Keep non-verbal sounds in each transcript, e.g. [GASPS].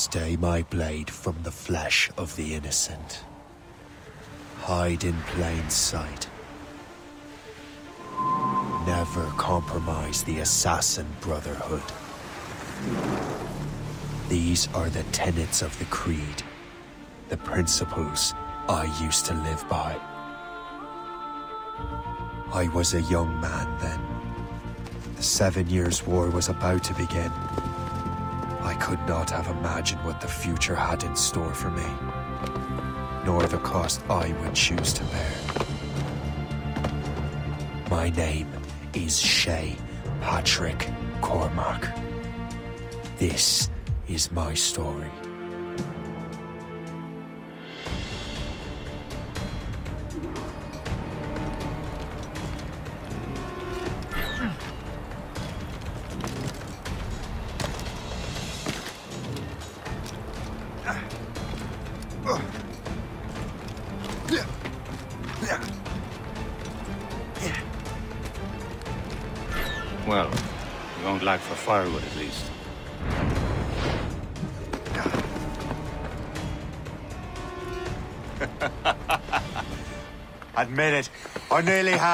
Stay my blade from the flesh of the innocent. Hide in plain sight. Never compromise the Assassin Brotherhood. These are the tenets of the Creed, the principles I used to live by. I was a young man then. The Seven Years' War was about to begin. Could not have imagined what the future had in store for me, nor the cost I would choose to bear. My name is Shay Patrick Cormac. This is my story.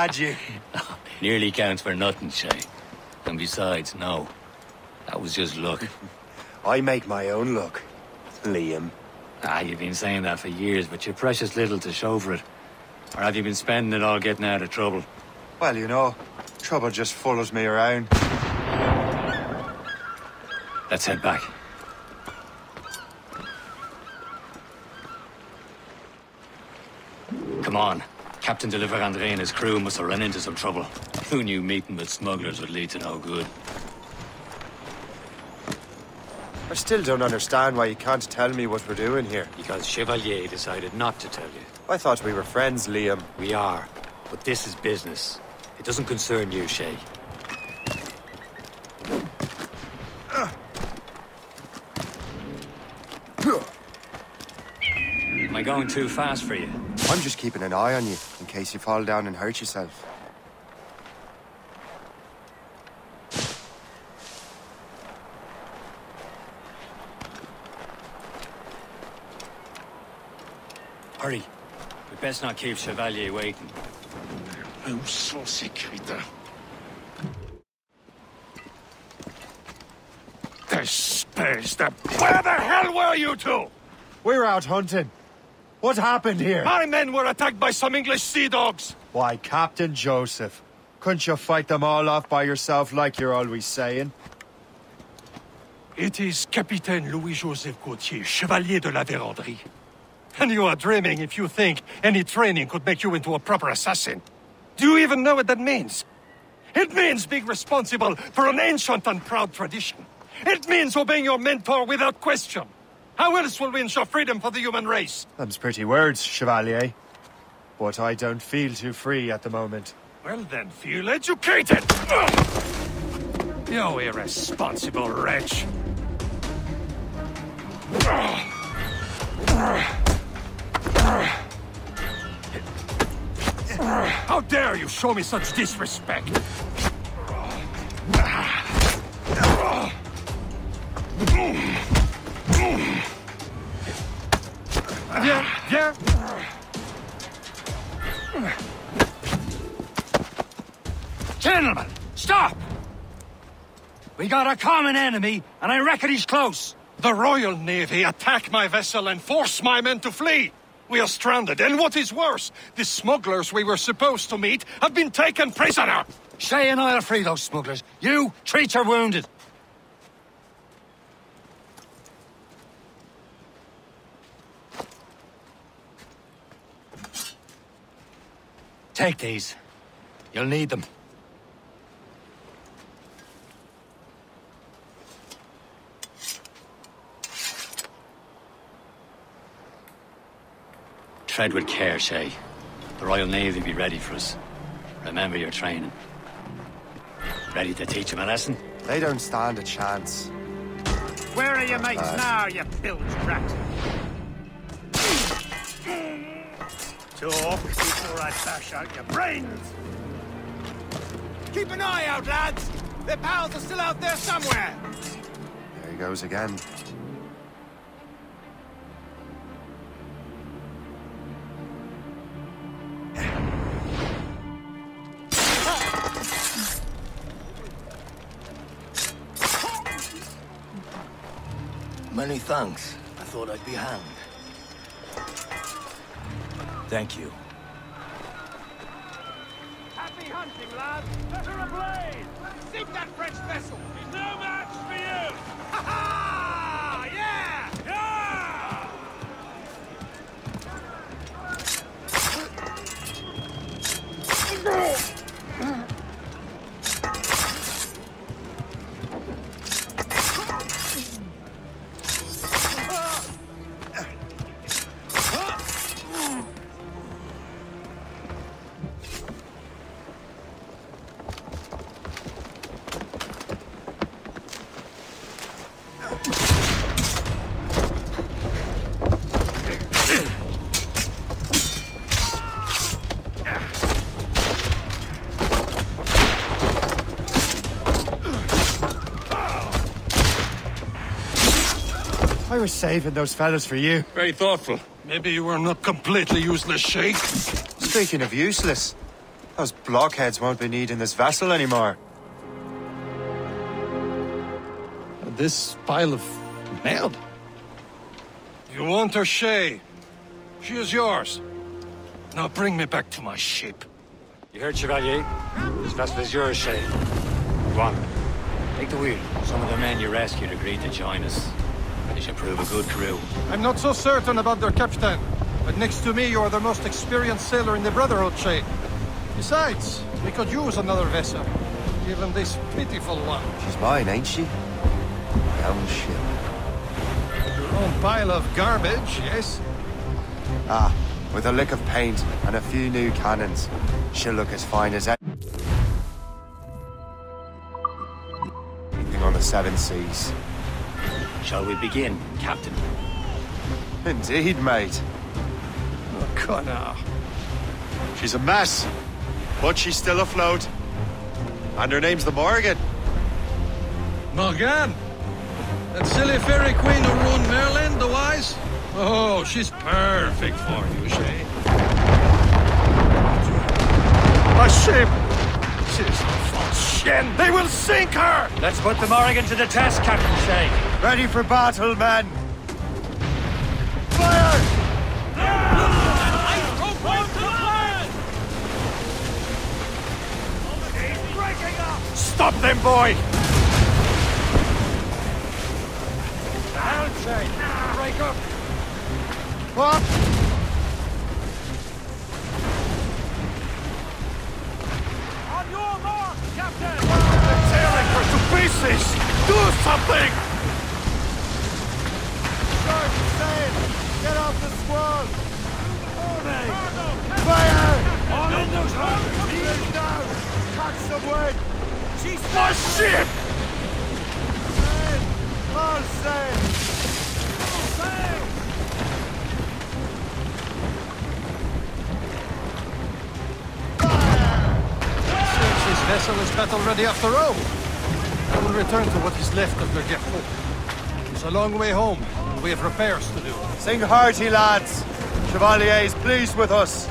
Had [LAUGHS] you. Nearly counts for nothing, Shay. And besides, no. That was just luck. [LAUGHS] I make my own luck, Liam. Ah, you've been saying that for years, but you're precious little to show for it. Or have you been spending it all getting out of trouble? Well, you know, trouble just follows me around. Let's head back. Come on. Captain de Andre and his crew must have run into some trouble. Who knew meeting with smugglers would lead to no good? I still don't understand why you can't tell me what we're doing here. Because Chevalier decided not to tell you. I thought we were friends, Liam. We are. But this is business. It doesn't concern you, Shay. Am I going too fast for you? I'm just keeping an eye on you, case you fall down and hurt yourself. Hurry. We best not keep Chevalier waiting. Où sont ces crétins Espèce de... Where the hell were you two? We're out hunting. What happened here? My men were attacked by some English sea dogs. Why, Captain Joseph. Couldn't you fight them all off by yourself like you're always saying? It is Capitaine Louis-Joseph Gauthier, Chevalier de la Vérendrye. And you are dreaming if you think any training could make you into a proper assassin. Do you even know what that means? It means being responsible for an ancient and proud tradition. It means obeying your mentor without question. How else will we ensure freedom for the human race? Them's pretty words, Chevalier. But I don't feel too free at the moment. Well then, feel educated! You irresponsible wretch! How dare you show me such disrespect? Viens, viens! Gentlemen, stop! We got a common enemy, and I reckon he's close. The Royal Navy attack my vessel and force my men to flee. We are stranded, and what is worse, the smugglers we were supposed to meet have been taken prisoner. Shay and I'll free those smugglers. You, treat your wounded. Take these. You'll need them. Tread with care, Shay. The Royal Navy will be ready for us. Remember your training. Ready to teach them a lesson? They don't stand a chance. Where are your mates now, you bilge rat? Talk before I bash out your brains! Keep an eye out, lads! Their pals are still out there somewhere! There he goes again. Many thanks. I thought I'd be hanged. Thank you. Happy hunting, lads! To a blaze! Sink that French vessel! He's no match for you! Ha ha! Yeah! Yeah! I was saving those fellas for you. Very thoughtful. Maybe you were not completely useless, Sheikh. Speaking of useless, those blockheads won't be needing this vessel anymore. This pile of mail? You want her, Shay? She is yours. Now bring me back to my ship. You heard, Chevalier? This vessel is yours, Shay. Go on. Take the wheel. Some of the men you rescued agreed to join us. They should prove a good crew. I'm not so certain about their captain, but next to me, you are the most experienced sailor in the Brotherhood, Shay. Besides, we could use another vessel, given this pitiful one. She's mine, ain't she? Down ship. Your own pile of garbage, yes? Ah, with a lick of paint and a few new cannons, she'll look as fine as anything on the seven seas. Shall we begin, Captain? Indeed, mate. Oh, Connor. She's a mess, but she's still afloat. And her name's the Morrigan. Morrigan? That silly fairy queen who ruined Merlin, the wise? Oh, she's perfect for you, Shay. A ship! She's a false shin! They will sink her! Let's put the Morrigan to the test, Captain Shay. Ready for battle, men! Fire! Stop them, boy! Down, Shay! Break up! What? Pieces! Do something! Start sail! Get off the squall! Cargo! Fire! On in those hunters! He's down! Catch some wind! She's The ship! Men! All sail! sail! Seems this vessel is battle ready after all. I will return to what is left of the depot. It's a long way home, and we have repairs to do. Sing hearty, lads! Chevalier is pleased with us.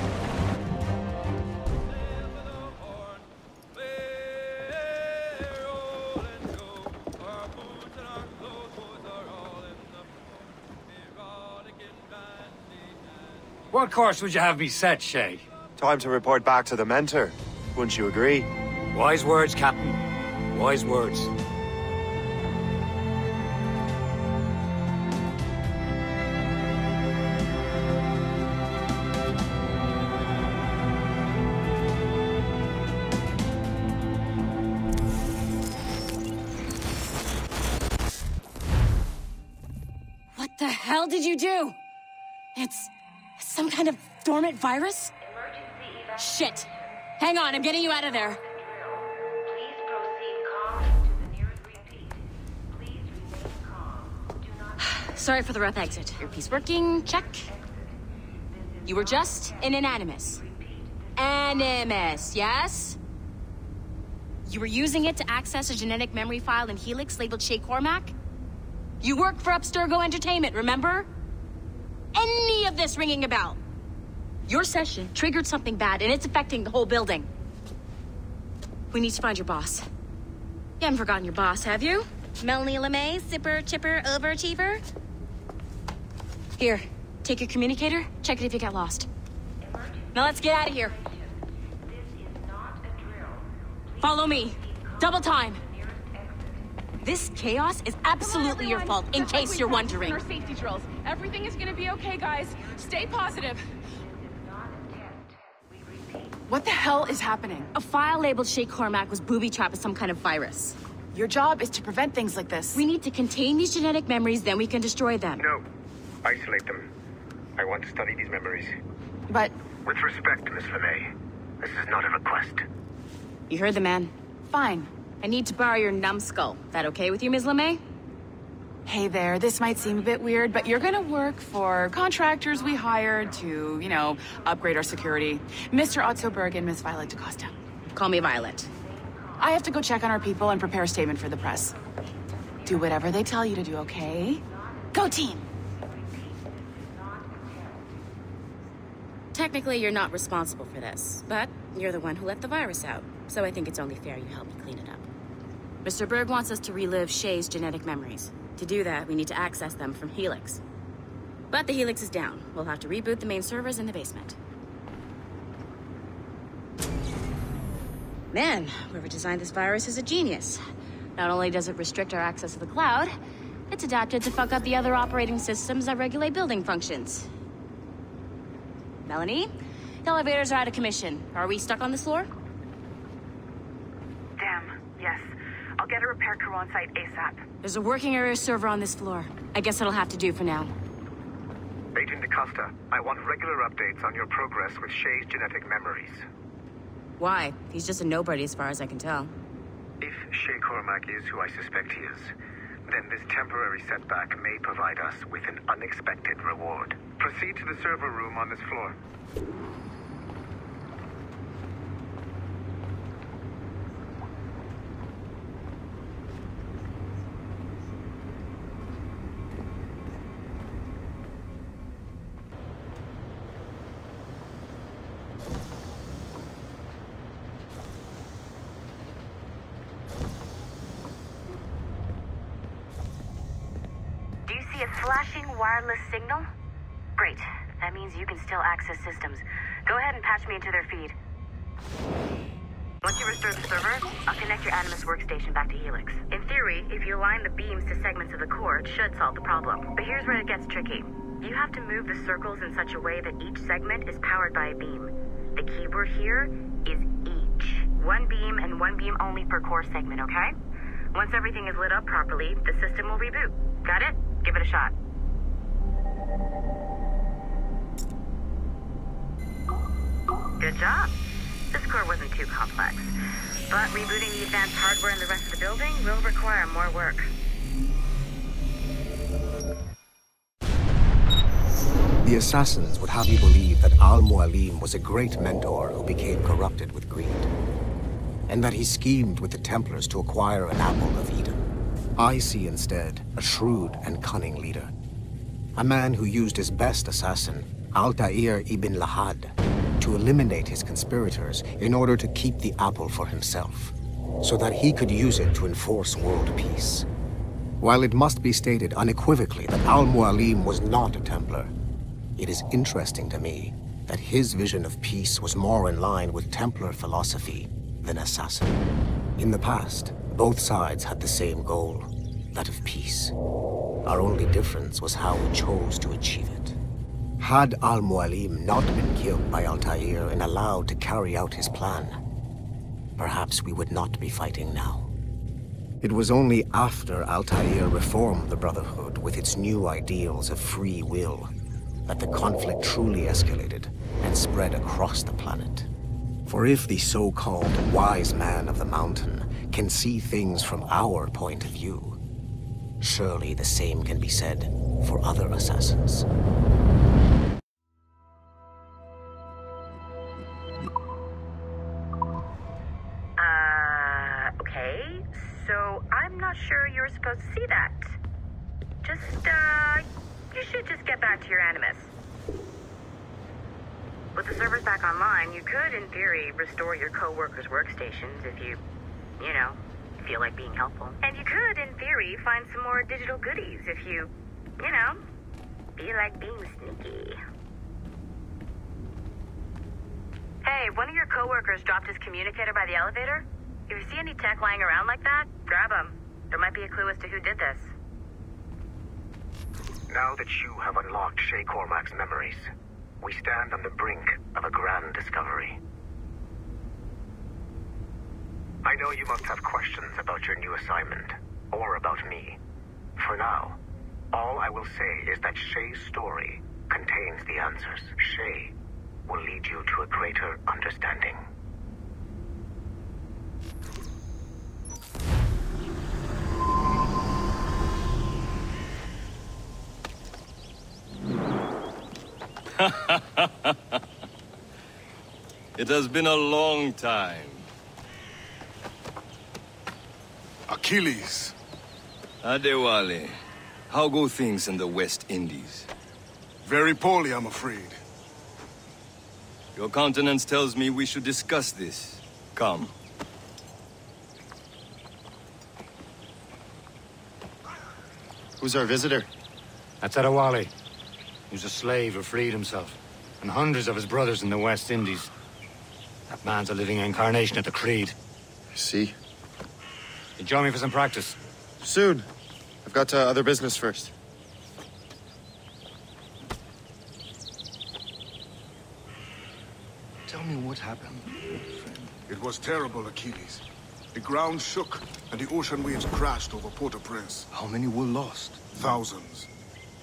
What course would you have me set, Shay? Time to report back to the mentor. Wouldn't you agree? Wise words, Captain. Wise words. What the hell did you do? It's some kind of dormant virus? Shit. Hang on, I'm getting you out of there. Sorry for the rough exit. Earpiece working, check. You were just in an animus. Animus, yes? You were using it to access a genetic memory file in Helix labeled Shay Cormac? You work for Abstergo Entertainment, remember? Any of this ringing a bell? Your session triggered something bad, and it's affecting the whole building. We need to find your boss. You haven't forgotten your boss, have you? Melanie LeMay, sipper, chipper, overachiever? Here, take your communicator, check it if you get lost. Now let's get out of here. Follow me. Double time. This chaos is absolutely your fault, in case you're wondering. Our safety drills. Everything is gonna be okay, guys. Stay positive. What the hell is happening? A file labeled Shay Cormac was booby-trapped with some kind of virus. Your job is to prevent things like this. We need to contain these genetic memories, then we can destroy them. No. Isolate them. I want to study these memories. But With respect, Miss LeMay, this is not a request. You heard the man. fine. I need to borrow your numbskull. That okay with you, Ms. LeMay? Hey there, this might seem a bit weird, but you're gonna work for contractors we hired to, you know, upgrade our security. Mr. Otto Berg and Miss Violet DaCosta. Call me Violet. I have to go check on our people and prepare a statement for the press. Do whatever they tell you to do, okay? Go team! Technically, you're not responsible for this, but you're the one who let the virus out, so I think it's only fair you help me clean it up. Mr. Berg wants us to relive Shay's genetic memories. To do that, we need to access them from Helix. But the Helix is down. We'll have to reboot the main servers in the basement. Man, whoever designed this virus is a genius. Not only does it restrict our access to the cloud, it's adapted to fuck up the other operating systems that regulate building functions. Melanie? The elevators are out of commission. Are we stuck on this floor? Damn, yes. I'll get a repair crew on site ASAP. There's a working area server on this floor. I guess it'll have to do for now. Agent DaCosta, I want regular updates on your progress with Shay's genetic memories. Why? He's just a nobody as far as I can tell. If Shay Cormac is who I suspect he is, then this temporary setback may provide us with an unexpected reward. Proceed to the server room on this floor. Do you see a flashing wireless signal? Great. That means you can still access systems. Go ahead and patch me into their feed. Once you restore the server, I'll connect your Animus workstation back to Helix. In theory, if you align the beams to segments of the core, it should solve the problem. But here's where it gets tricky. You have to move the circles in such a way that each segment is powered by a beam. The keyword here is each. One beam and one beam only per core segment, okay? Once everything is lit up properly, the system will reboot. Got it? Give it a shot. Good job. This core wasn't too complex. But rebooting the advanced hardware in the rest of the building will require more work. The assassins would have you believe that Al Mualim was a great mentor who became corrupted with greed, and that he schemed with the Templars to acquire an apple of Eden. I see instead a shrewd and cunning leader, a man who used his best assassin, Altair ibn La'Ahad, to eliminate his conspirators in order to keep the apple for himself, so that he could use it to enforce world peace. While it must be stated unequivocally that Al Mualim was not a Templar, it is interesting to me that his vision of peace was more in line with Templar philosophy than assassin. In the past, both sides had the same goal, that of peace. Our only difference was how we chose to achieve it. Had Al Mualim not been killed by Altair and allowed to carry out his plan, perhaps we would not be fighting now. It was only after Altair reformed the Brotherhood with its new ideals of free will that the conflict truly escalated and spread across the planet. For if the so-called wise man of the mountain can see things from our point of view, surely the same can be said for other assassins. I'm not sure you're supposed to see that. Just, uh, you should just get back to your Animus. With the servers back online, you could, in theory, restore your co-workers' workstations if you, you know, feel like being helpful. And you could, in theory, find some more digital goodies if you, you know, feel like being sneaky. Hey, one of your coworkers dropped his communicator by the elevator. If you see any tech lying around like that, grab them. There might be a clue as to who did this. Now that you have unlocked Shay Cormac's memories, we stand on the brink of a grand discovery. I know you must have questions about your new assignment, or about me. For now, all I will say is that Shay's story contains the answers. Shay will lead you to a greater understanding. [LAUGHS] it has been a long time. Achilles. Adewale, how go things in the West Indies? Very poorly, I'm afraid. Your countenance tells me we should discuss this. Come. Who's our visitor? That's Adewale. He was a slave who freed himself. And hundreds of his brothers in the West Indies. That man's a living incarnation of the Creed. I see. You join me for some practice? Soon. I've got uh, other business first. Tell me what happened, friend. It was terrible, Achilles. The ground shook, and the ocean waves crashed over Port-au-Prince. How many were lost? Thousands.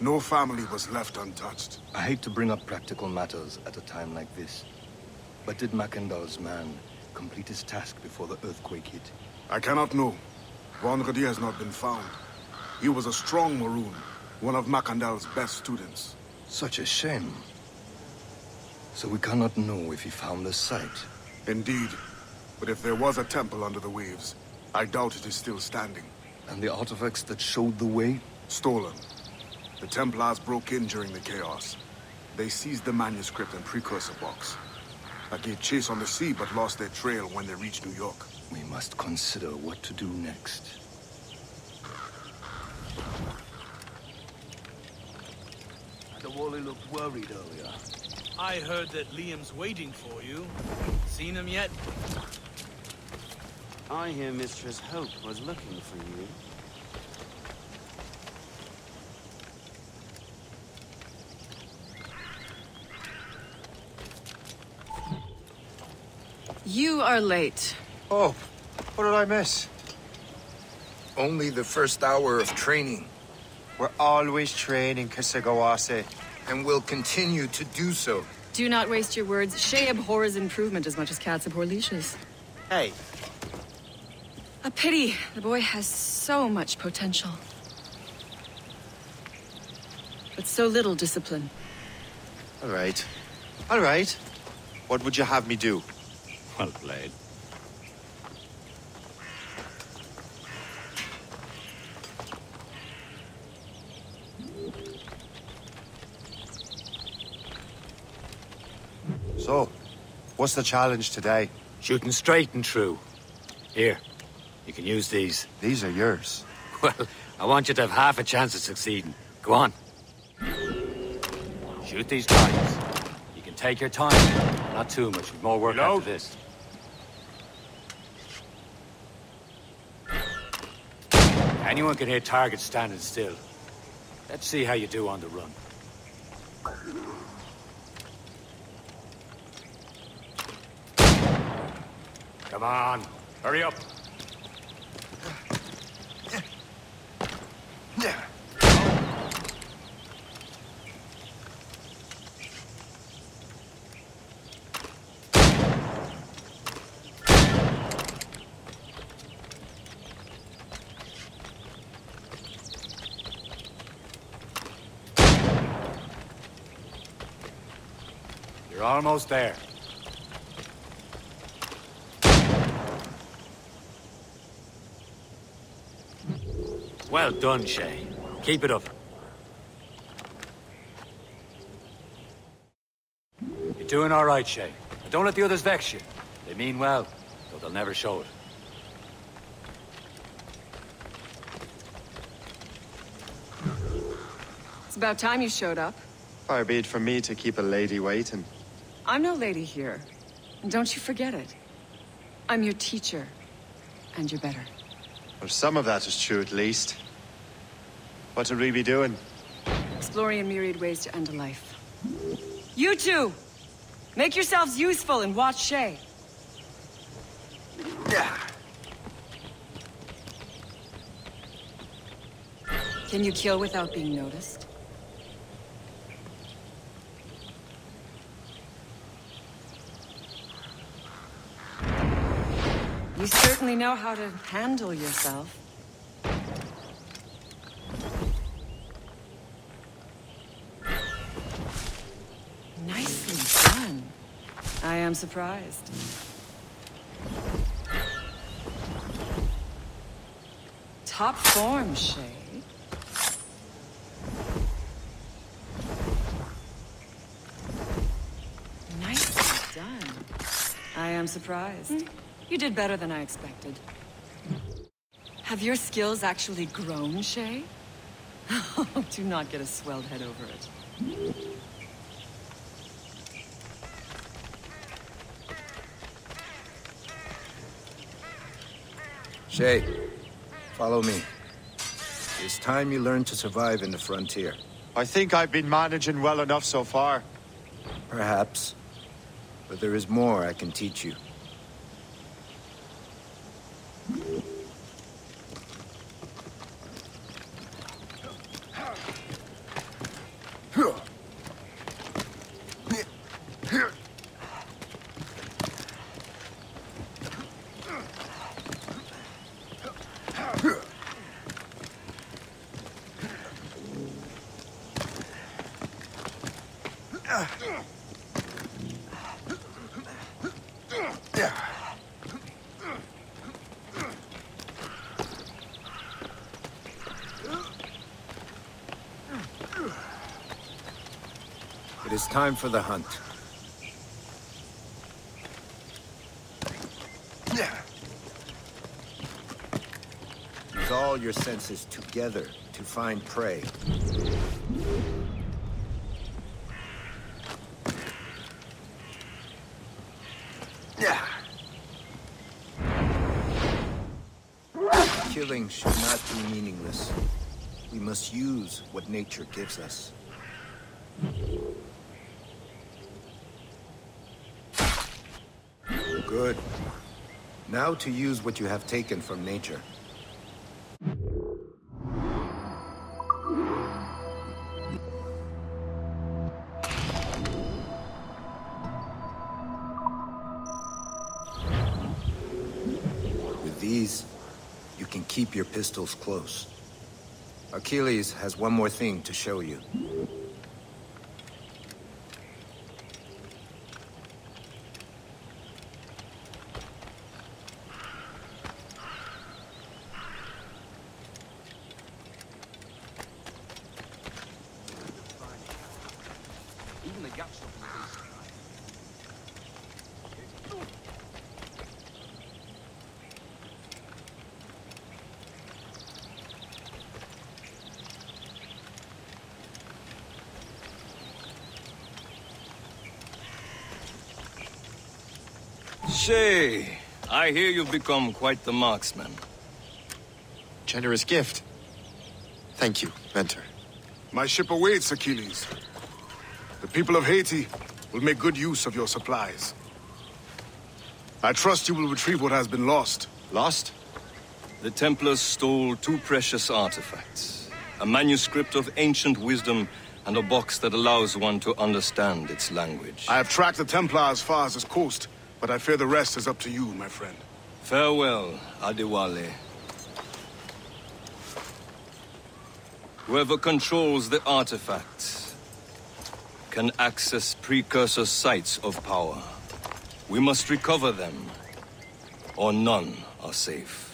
No family was left untouched. I hate to bring up practical matters at a time like this. But did Mackandal's man complete his task before the earthquake hit? I cannot know. Vendredi has not been found. He was a strong Maroon, one of Mackandal's best students. Such a shame. So we cannot know if he found the site. Indeed. But if there was a temple under the waves, I doubt it is still standing. And the artifacts that showed the way? Stolen. The Templars broke in during the chaos. They seized the manuscript and precursor box. I gave chase on the sea, but lost their trail when they reached New York. We must consider what to do next. Adewale looked worried earlier. I heard that Liam's waiting for you. Seen him yet? I hear Mistress Hope was looking for you. You are late. Oh, what did I miss? Only the first hour of training. We're always training, Kesegowaase. And will continue to do so. Do not waste your words. Shay abhors improvement as much as cats abhor leashes. Hey. A pity. The boy has so much potential. But so little discipline. All right. All right. What would you have me do? Well played. So, what's the challenge today? Shooting straight and true. Here, you can use these. These are yours. Well, I want you to have half a chance of succeeding. Go on. Shoot these targets. You can take your time. Not too much. More work Load. after this. Anyone can hit targets standing still. Let's see how you do on the run. Come on, hurry up. You're almost there. Well done, Shay. Keep it up. You're doing all right, Shay. Don't let the others vex you. They mean well, though they'll never show it. It's about time you showed up. Far be it for me to keep a lady waiting. I'm no lady here. And don't you forget it. I'm your teacher. And you're better. Well, some of that is true at least. What would we be doing? Exploring a myriad ways to end a life. You two! Make yourselves useful and watch Shay. Can you kill without being noticed? You certainly know how to handle yourself. Nicely done. I am surprised. Top form, Shay. Nicely done. I am surprised. Hmm? You did better than I expected. Have your skills actually grown, Shay? [LAUGHS] Do not get a swelled head over it. Shay, follow me. It's time you learn to survive in the frontier. I think I've been managing well enough so far. Perhaps. But there is more I can teach you. Time for the hunt. Use all your senses together to find prey. Killing should not be meaningless. We must use what nature gives us. Good. Now to use what you have taken from nature. With these, you can keep your pistols close. Achilles has one more thing to show you. Even the gaps up in the decent. Shay, I hear you've become quite the marksman. Generous gift. Thank you, Mentor. My ship awaits, Achilles. The people of Haiti will make good use of your supplies. I trust you will retrieve what has been lost. Lost? The Templars stole two precious artifacts. A manuscript of ancient wisdom and a box that allows one to understand its language. I have tracked the Templar as far as this coast, but I fear the rest is up to you, my friend. Farewell, Adewale. Whoever controls the artifacts can access precursor sites of power. We must recover them, or none are safe.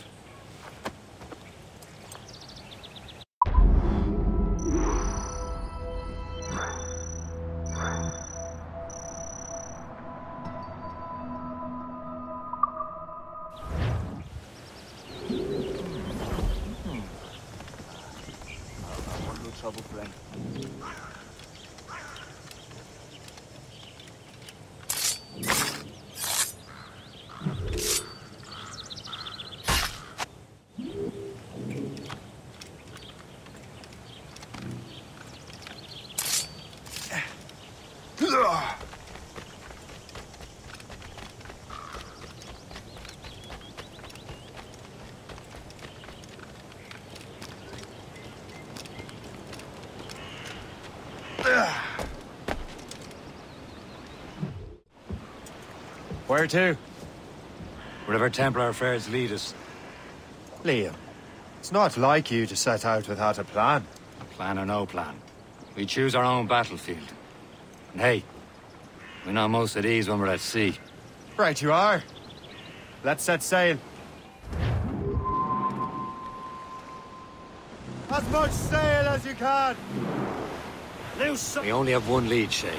Where to? Wherever Templar affairs lead us. Liam, it's not like you to set out without a plan. Plan or no plan. We choose our own battlefield. And hey, we're not most at ease when we're at sea. Right you are. Let's set sail. As much sail as you can! Loose We only have one lead, Shay.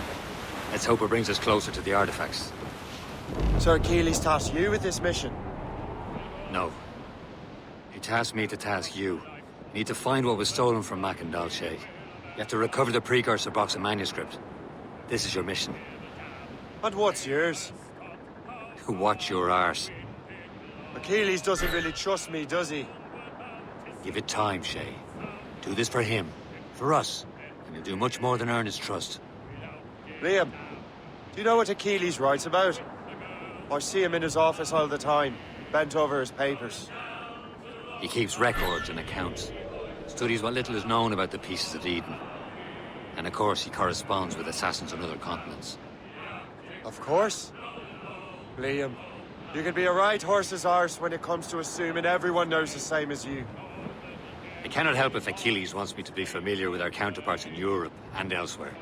Let's hope it brings us closer to the artifacts. Sir Achilles tasked you with this mission? No. He tasked me to task you. You need to find what was stolen from Mackandal, Shay. You have to recover the precursor box and manuscript. This is your mission. And what's yours? [LAUGHS] Watch your arse. Achilles doesn't really trust me, does he? Give it time, Shay. Do this for him. For us. And you'll do much more than earn his trust. Liam, do you know what Achilles writes about? I see him in his office all the time, bent over his papers. He keeps records and accounts. Studies what little is known about the pieces of Eden. And of course, he corresponds with assassins on other continents. Of course. Liam, you can be a right horse's arse when it comes to assuming everyone knows the same as you. I cannot help if Achilles wants me to be familiar with our counterparts in Europe and elsewhere.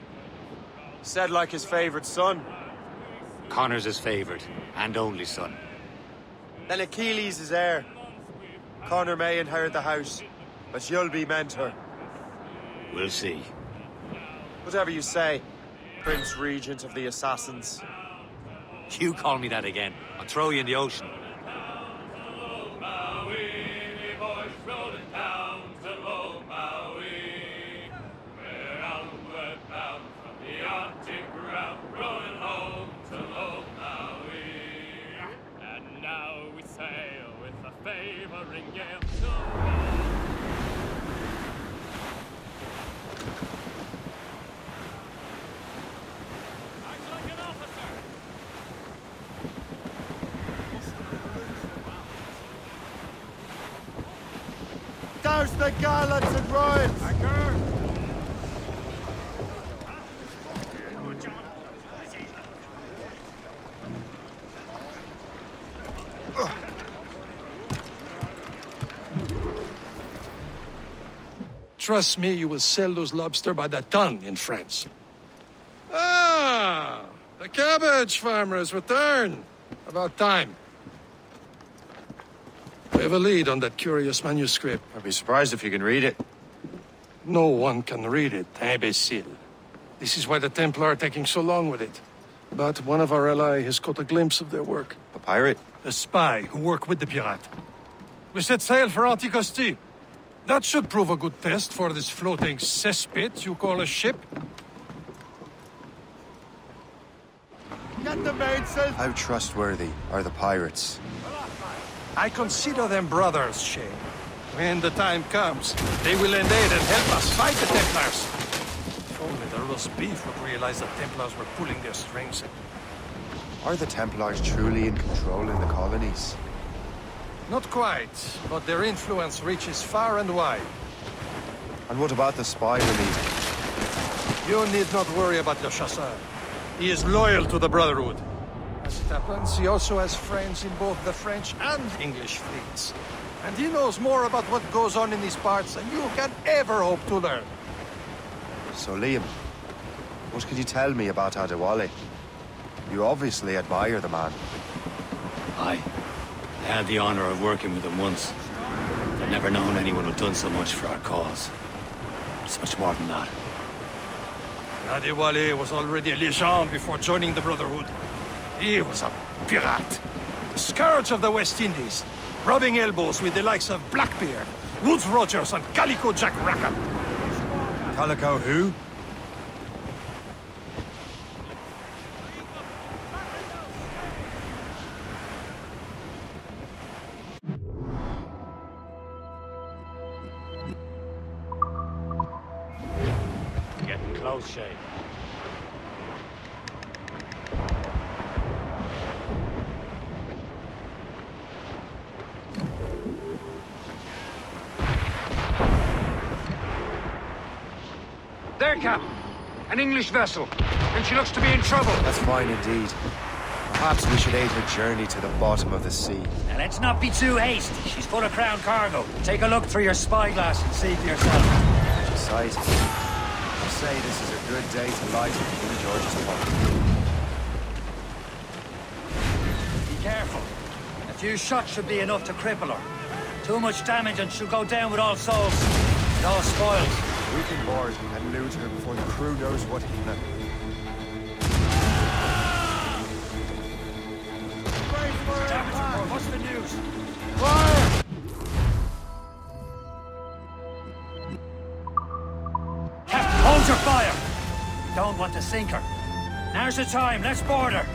Said like his favorite son. Connor's his favorite, and only son. Then Achilles is heir. Connor may inherit the house, but you'll be mentor. We'll see. Whatever you say, Prince Regent of the Assassins. You call me that again. I'll throw you in the ocean. And now we sail with a favoring gale to Act like an officer! Douse the gallants and royals! Trust me, you will sell those lobster by the ton in France. Ah, the cabbage farmers return. About time. We have a lead on that curious manuscript. I'd be surprised if you can read it. No one can read it, imbecile. This is why the Templar are taking so long with it. But one of our allies has caught a glimpse of their work. A pirate? A spy who worked with the pirate. We set sail for Anticosti. That should prove a good test for this floating cesspit you call a ship. Get the mainsail! Eh? How trustworthy are the pirates? I consider them brothers, Shay. When the time comes, they will lend aid and help us fight the Templars. If only the roast beef would realize the Templars were pulling their strings. Are the Templars truly in control in the colonies? Not quite, but their influence reaches far and wide. And what about the spy we need? You need not worry about the chasseur. He is loyal to the Brotherhood. As it happens, he also has friends in both the French and English fleets. And he knows more about what goes on in these parts than you can ever hope to learn. So, Liam, what can you tell me about Adewale? You obviously admire the man. Aye. I had the honor of working with him once. I've never known anyone who'd done so much for our cause. It's much more than that. Adewale was already a legend before joining the Brotherhood. He was a pirate. The scourge of the West Indies. Rubbing elbows with the likes of Blackbeard, Woodes Rogers, and Calico Jack Rackham. Calico who? English vessel, and she looks to be in trouble. That's fine indeed. Perhaps we should aid her journey to the bottom of the sea. Now let's not be too hasty. She's full of crown cargo. Take a look through your spyglass and see for yourself. Such a sight. I say this is a good day to light King George's party. Be careful. A few shots should be enough to cripple her. Too much damage and she'll go down with all souls. It all spoils. We can board and loot her before the crew knows what hit them. Damage. What's the news? Fire! Captain, hold your fire! We don't want to sink her. Now's the time. Let's board her.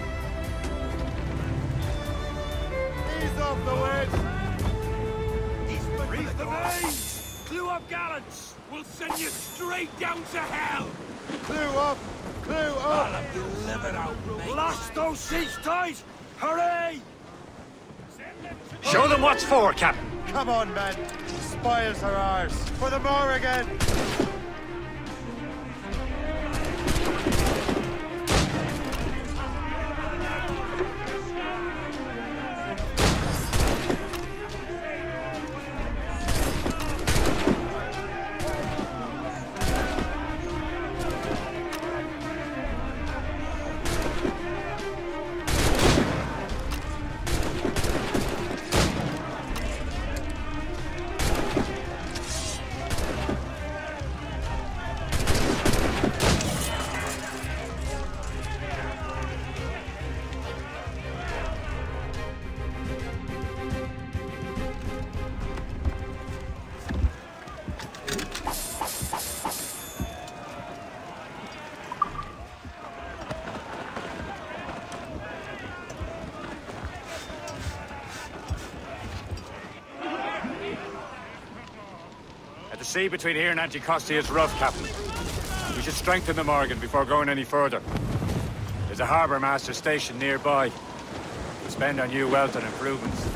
Ease off the wedge! Raise the main! Clue up gallants! We'll send you straight down to hell! Clue up! Clue up! I'll have you livid out, mate! Blast those seats tight! Hooray! Show them what's for, Captain. Come on, men. The spoils are ours. For the Morrigan! The sea between here and Anticosti is rough, Captain. We should strengthen the Morrigan before going any further. There's a harbour master station nearby. We'll spend on new wealth and improvements.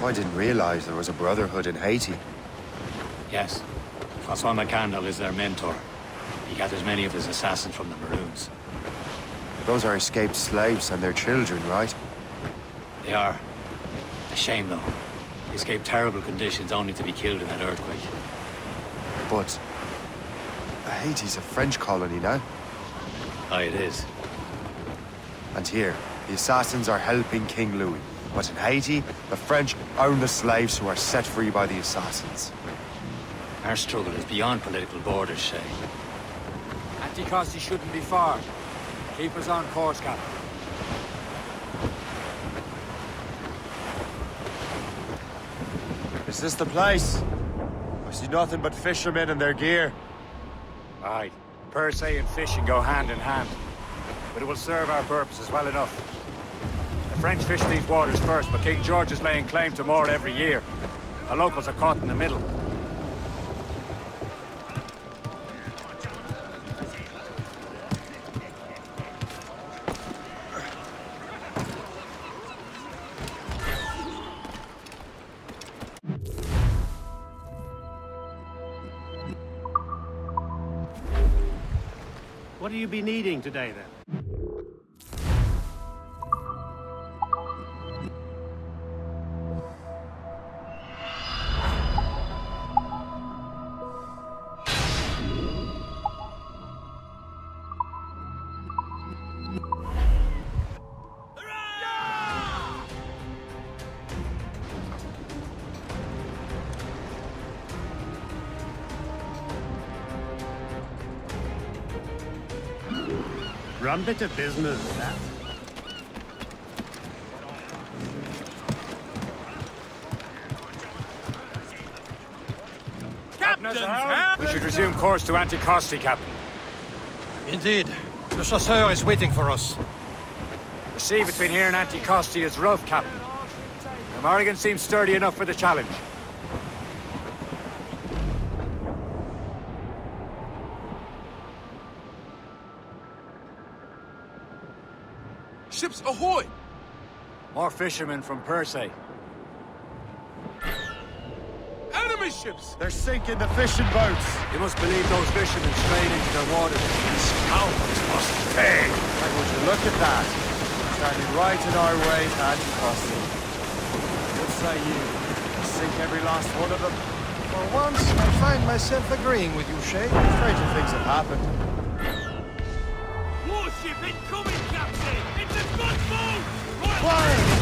I didn't realize there was a brotherhood in Haiti. Yes. Francois Mackandal is their mentor. He gathers many of his assassins from the Maroons. Those are escaped slaves and their children, right? They are. A shame, though. They escaped terrible conditions only to be killed in that earthquake. But... Haiti's a French colony now. Aye, it is. And here, the assassins are helping King Louis. But in Haiti, the French own the slaves who are set free by the assassins. Our struggle is beyond political borders, Shay. Anticosti shouldn't be far. Keep us on course, Captain. Is this the place? Nothing but fishermen and their gear. Aye. Percé and fishing go hand in hand. But it will serve our purposes well enough. The French fish these waters first, but King George is laying claim to more every year. The locals are caught in the middle. Today, then? Bit of business, that. We should resume course to Anticosti, Captain. Indeed. The chasseur is waiting for us. The sea between here and Anticosti is rough, Captain. The Morrigan seems sturdy enough for the challenge. Fishermen from Percé. Enemy! ships! They're sinking the fishing boats. You must believe those fishermen strayed into their waters. These scoundrels must pay! And would you look at that? Standing right in our way to Anticosti. What say you? Sink every last one of them? For once, I find myself agreeing with you, Shay. Stranger things have happened. Warship incoming, Captain! It's a gunboat! Fire!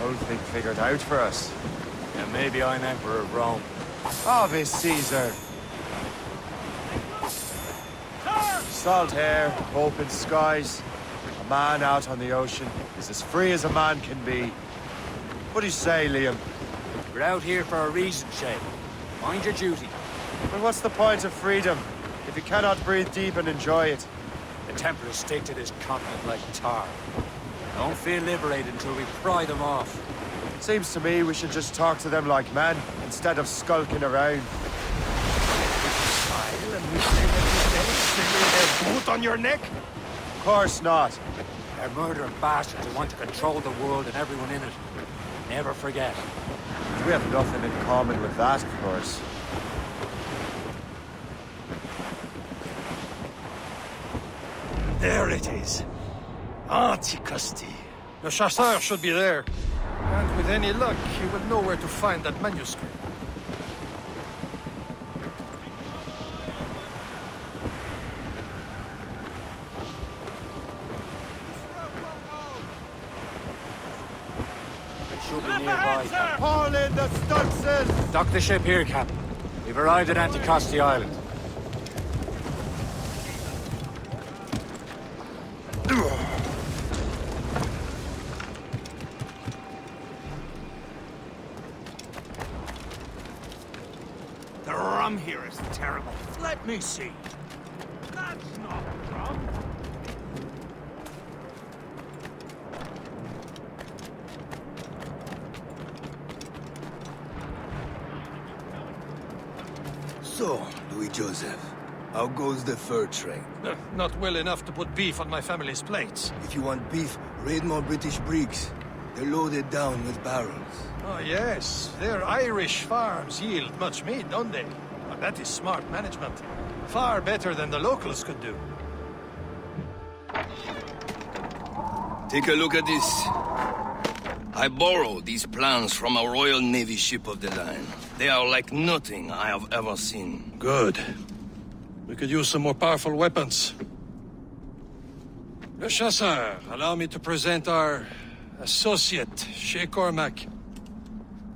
Whole thing figured out for us. And maybe I'm Emperor of Rome. Ave Caesar! Salt air, open skies. A man out on the ocean is as free as a man can be. What do you say, Liam? We're out here for a reason, Shay. Mind your duty. But what's the point of freedom if you cannot breathe deep and enjoy it? The Templars staked to this continent like tar. Don't feel liberated until we pry them off. Seems to me we should just talk to them like men instead of skulking around. Smile and we say that you their boot on your neck? Of course not. They're murdering bastards who want to control the world and everyone in it. Never forget. We have nothing in common with that, of course. There it is. Anticosti. The chasseur should be there. And with any luck, he will know where to find that manuscript. It should be nearby. Captain. Haul in the stunsails! Dock the ship here, Captain. We've arrived at Anticosti Island. [CLEARS THROAT] The rum here is terrible. Let me see. That's not rum! So, Louis Joseph, how goes the fur trade? Uh, not well enough to put beef on my family's plates. If you want beef, raid more British brigs. They're loaded down with barrels. Oh, yes. Their Irish farms yield much meat, don't they? Well, that is smart management. Far better than the locals could do. Take a look at this. I borrowed these plans from a Royal Navy ship of the line. They are like nothing I have ever seen. Good. We could use some more powerful weapons. Le Chasseur, allow me to present our associate, Shay Cormac.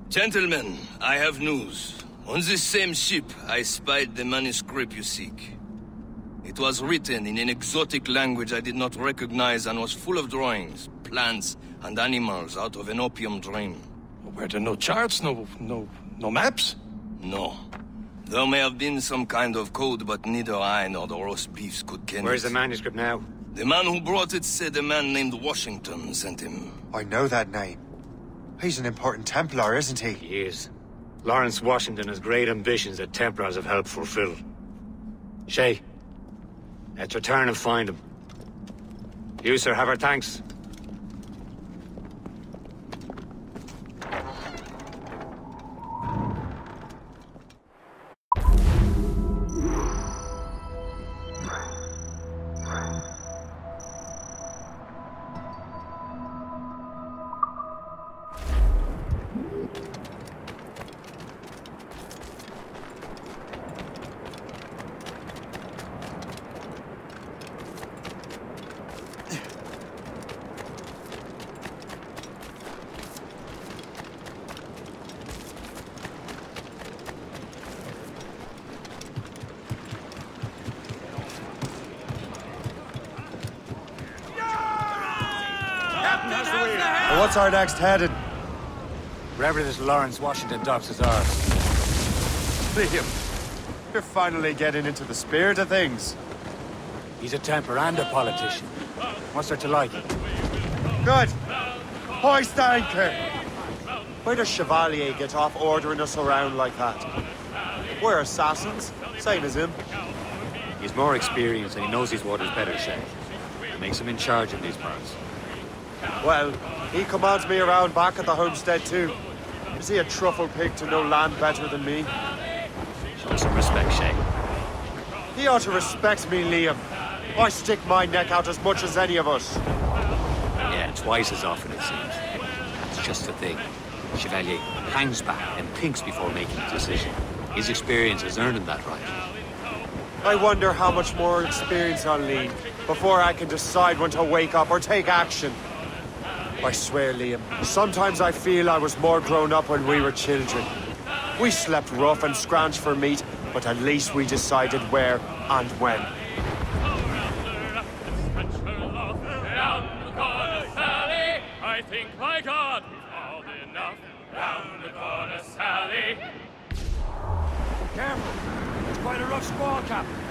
Gentlemen, I have news. On this same ship, I spied the manuscript you seek. It was written in an exotic language I did not recognize and was full of drawings, plants, and animals out of an opium dream. Were there no charts, no, no, no maps? No. There may have been some kind of code, but neither I nor the roast beefs could ken Where's it. the manuscript now? The man who brought it said a man named Washington sent him. I know that name. He's an important Templar, isn't he? He is. Lawrence Washington has great ambitions that Templars have helped fulfill. Shay, let's return and find him. You, sir, have our thanks. What's our next heading? Wherever this Lawrence Washington docks is ours. Liam, you're finally getting into the spirit of things. He's a Templar and a politician. What's there to like? Good. Hoist anchor. Where does Chevalier get off ordering us around like that? We're assassins, same as him. He's more experienced and he knows these waters better, Shay. It makes him in charge of these parts. Well, he commands me around back at the homestead too. Is he a truffle pig to know land better than me? Show some respect, Shay. He ought to respect me, Liam. I stick my neck out as much as any of us. Yeah, twice as often, it seems. That's just the thing. Chevalier hangs back and thinks before making a decision. His experience has earned him that right. I wonder how much more experience I'll need before I can decide when to wake up or take action. I swear, Liam, sometimes I feel I was more grown up when we were children. We slept rough and scrounged for meat, but at least we decided where and when. I think, my God, we've enough. Round the corner, Sally. Careful. It's quite a rough squall, Captain.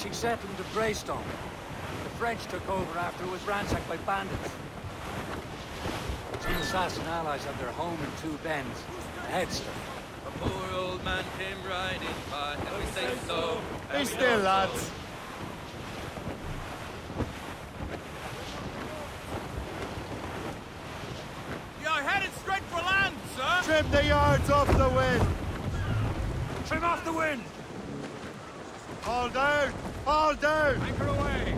The fishing settlement of Greystone. The French took over after it was ransacked by bandits. Some assassin allies have their home in Two Bends, a headstone. A poor old man came riding by, and we say so. Be still, lads. You're headed straight for land, sir! Trim the yards off the wind! Trim off the wind! All down! All down! Anchor away!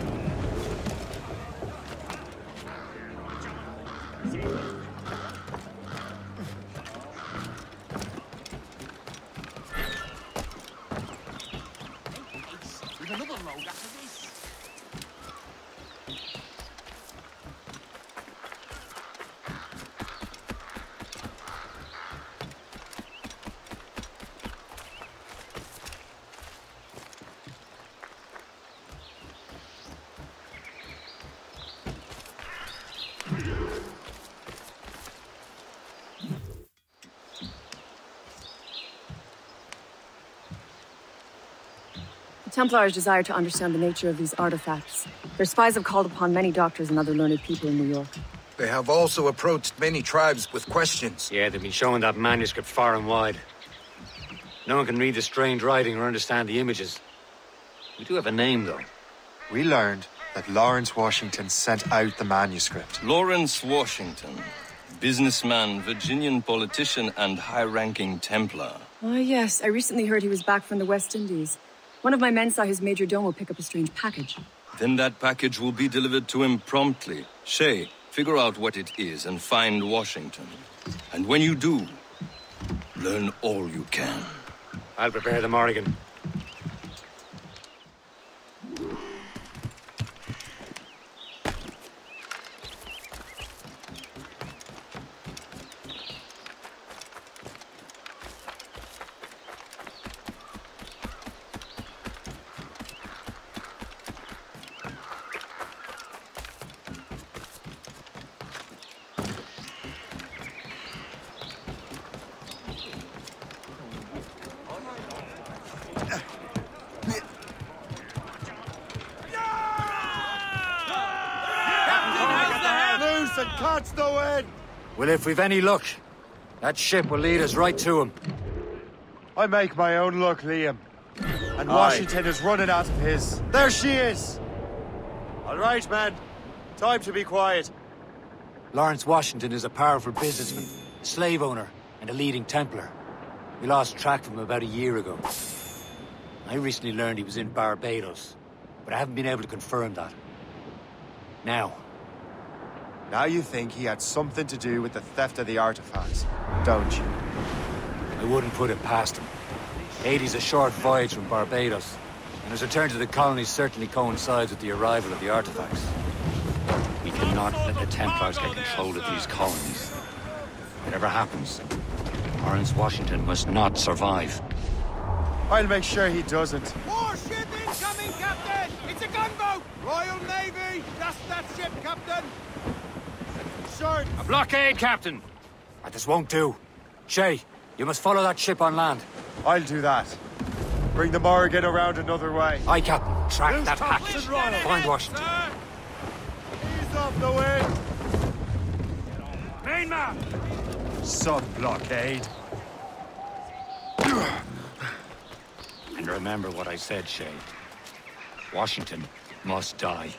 With another load after this. The Templars desire to understand the nature of these artifacts. Their spies have called upon many doctors and other learned people in New York. They have also approached many tribes with questions. Yeah, they've been showing that manuscript far and wide. No one can read the strange writing or understand the images. We do have a name, though. We learned that Lawrence Washington sent out the manuscript. Lawrence Washington. Businessman, Virginian politician, and high-ranking Templar. Ah, yes. I recently heard he was back from the West Indies. One of my men saw his major domo pick up a strange package. Then that package will be delivered to him promptly. Shay, figure out what it is and find Washington. And when you do, learn all you can. I'll prepare the Morrigan. If we've any luck, that ship will lead us right to him. I make my own luck, Liam. And Aye. Washington is running out of his. There she is! All right, man. Time to be quiet. Lawrence Washington is a powerful businessman, slave owner, and a leading Templar. We lost track of him about a year ago. I recently learned he was in Barbados, but I haven't been able to confirm that. Now, Now you think he had something to do with the theft of the artifacts, don't you? I wouldn't put it past him. Haiti's a short voyage from Barbados, and his return to the colonies certainly coincides with the arrival of the artifacts. We cannot let the Templars get control of these colonies. Whatever happens, Lawrence Washington must not survive. I'll make sure he doesn't. Warship incoming, Captain! It's a gunboat! Royal Navy! That's that ship, Captain! Short! A blockade, Captain! That this won't do. Shay, you must follow that ship on land. I'll do that. Bring the Morrigan around another way. Aye, Captain. Track Loose that tops package. Find Washington. He's off the way. Main man! Sun blockade. And remember what I said, Shay. Washington must die.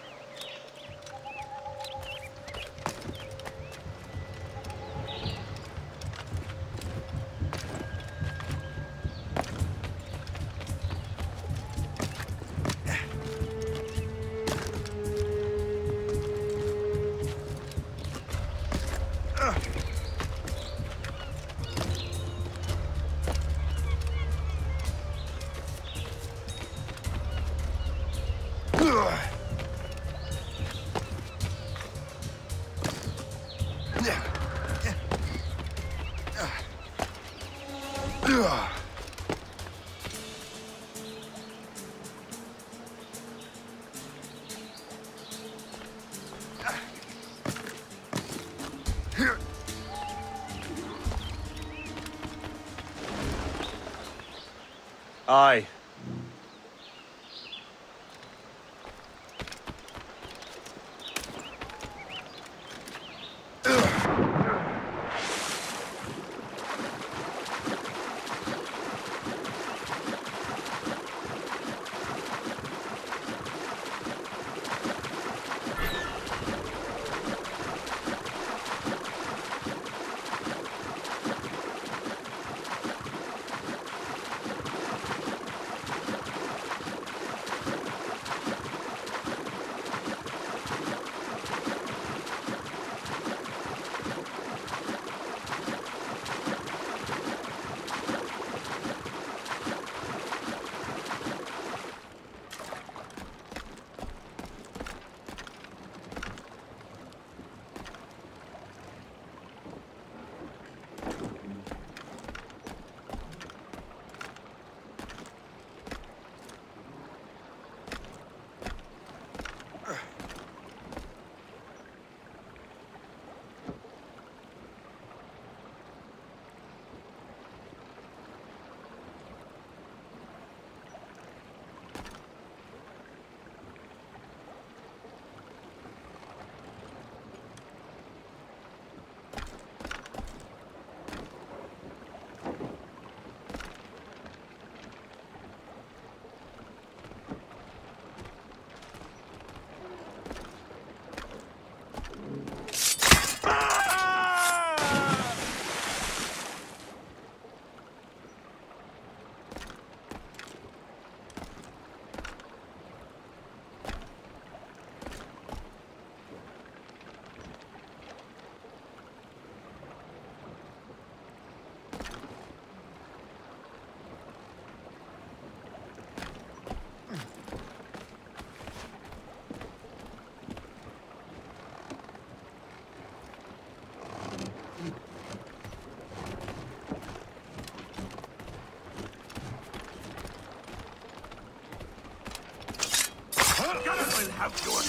Have your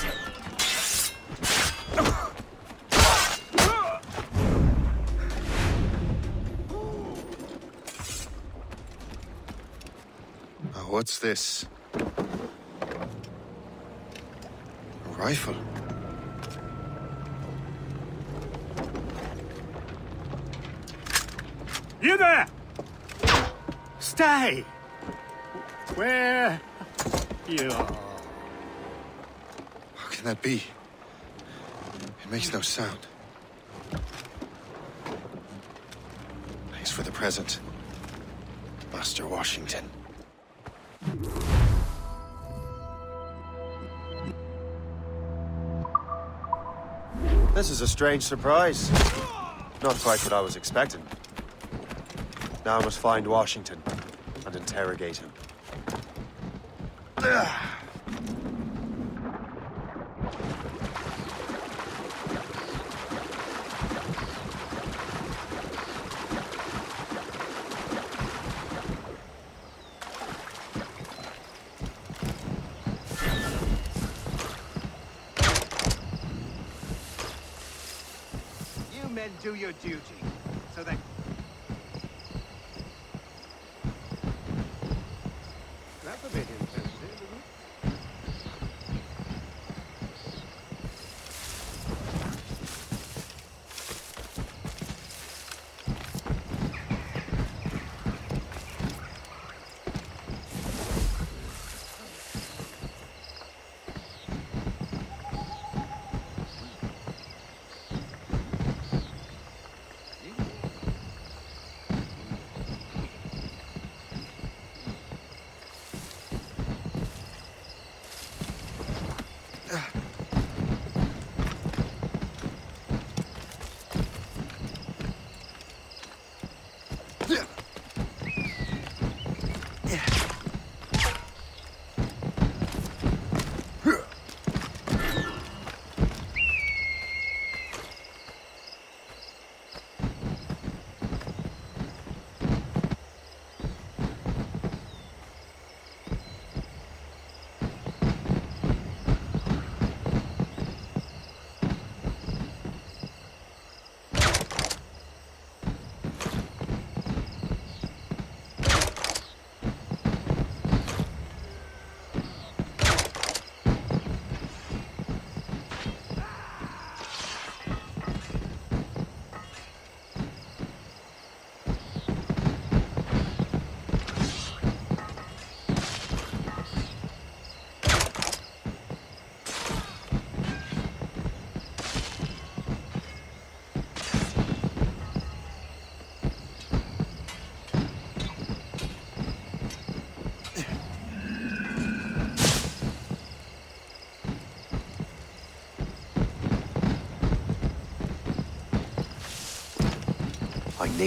Uh, what's this? A rifle. You there! Stay! Where you are. Can that be? It makes no sound. Thanks for the present, Master Washington. This is a strange surprise. Not quite what I was expecting. Now I must find Washington and interrogate him. You men do your duty,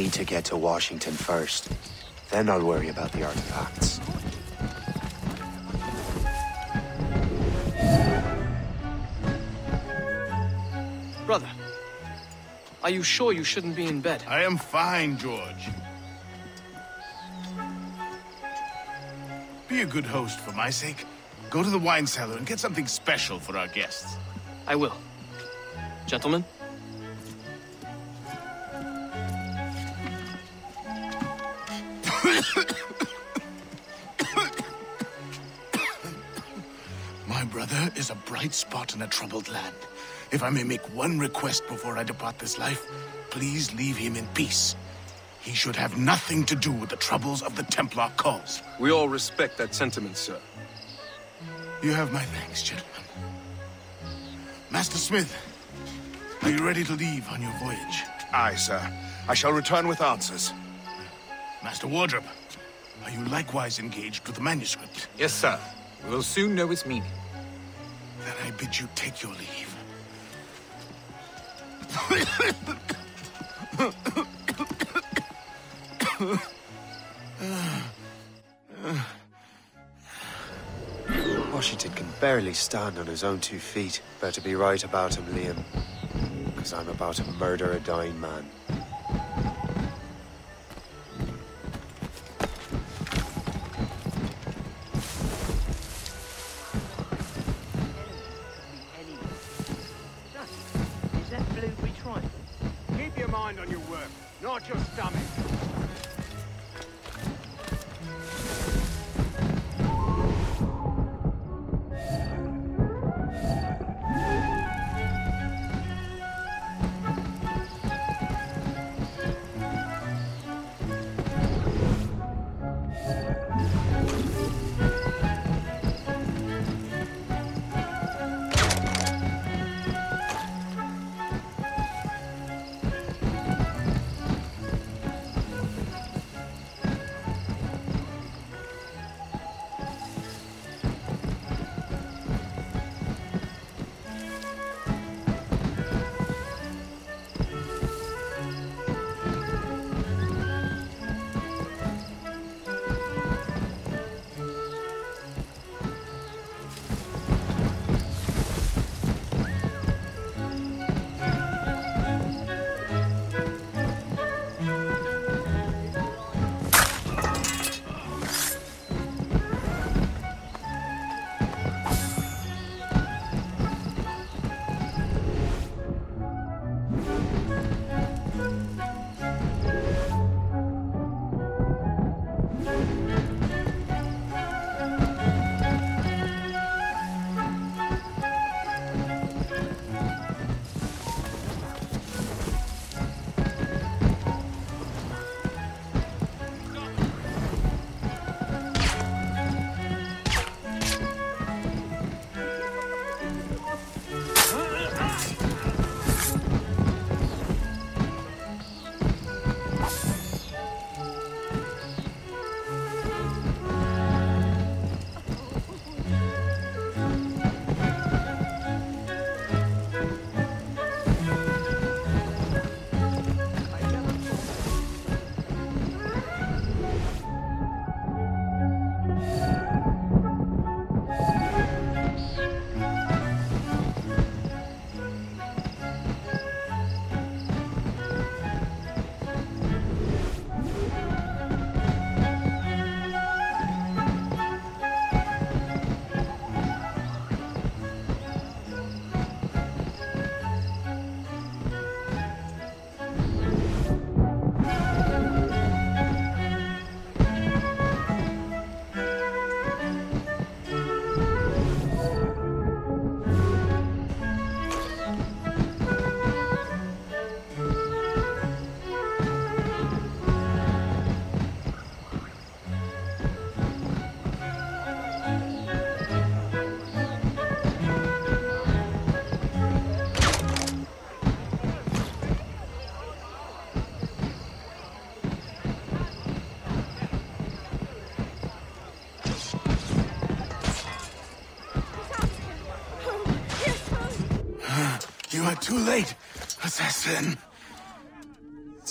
need to get to Washington first. Then I'll worry about the artifacts. Brother, are you sure you shouldn't be in bed? I am fine, George. Be a good host for my sake. Go to the wine cellar and get something special for our guests. I will. Gentlemen? Bright spot in a troubled land. If I may make one request before I depart this life, please leave him in peace. He should have nothing to do with the troubles of the Templar cause. We all respect that sentiment, sir. You have my thanks, gentlemen. Master Smith, are you ready to leave on your voyage? Aye, sir. I shall return with answers. Master Wardrop, are you likewise engaged with the manuscript? Yes, sir. We will soon know its meaning. I bid you take your leave. Washington can barely stand on his own two feet. Better be right about him, Liam. Because I'm about to murder a dying man.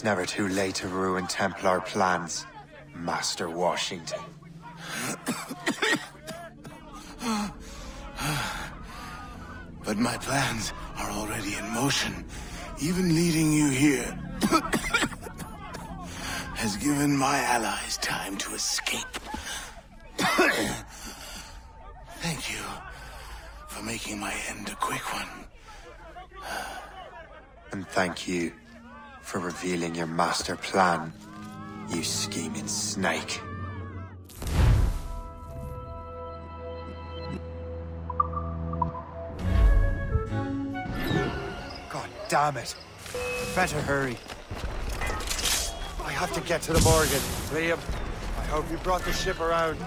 Never too late to ruin Templar plans, Master Washington. [COUGHS] But my plans are already in motion. Even leading you here [COUGHS] has given my allies time to escape. [COUGHS] Thank you for making my end a quick one. And thank you for revealing your master plan, you scheming snake. God damn it. Better hurry. I have to get to the Morrigan. Liam, I hope you brought the ship around.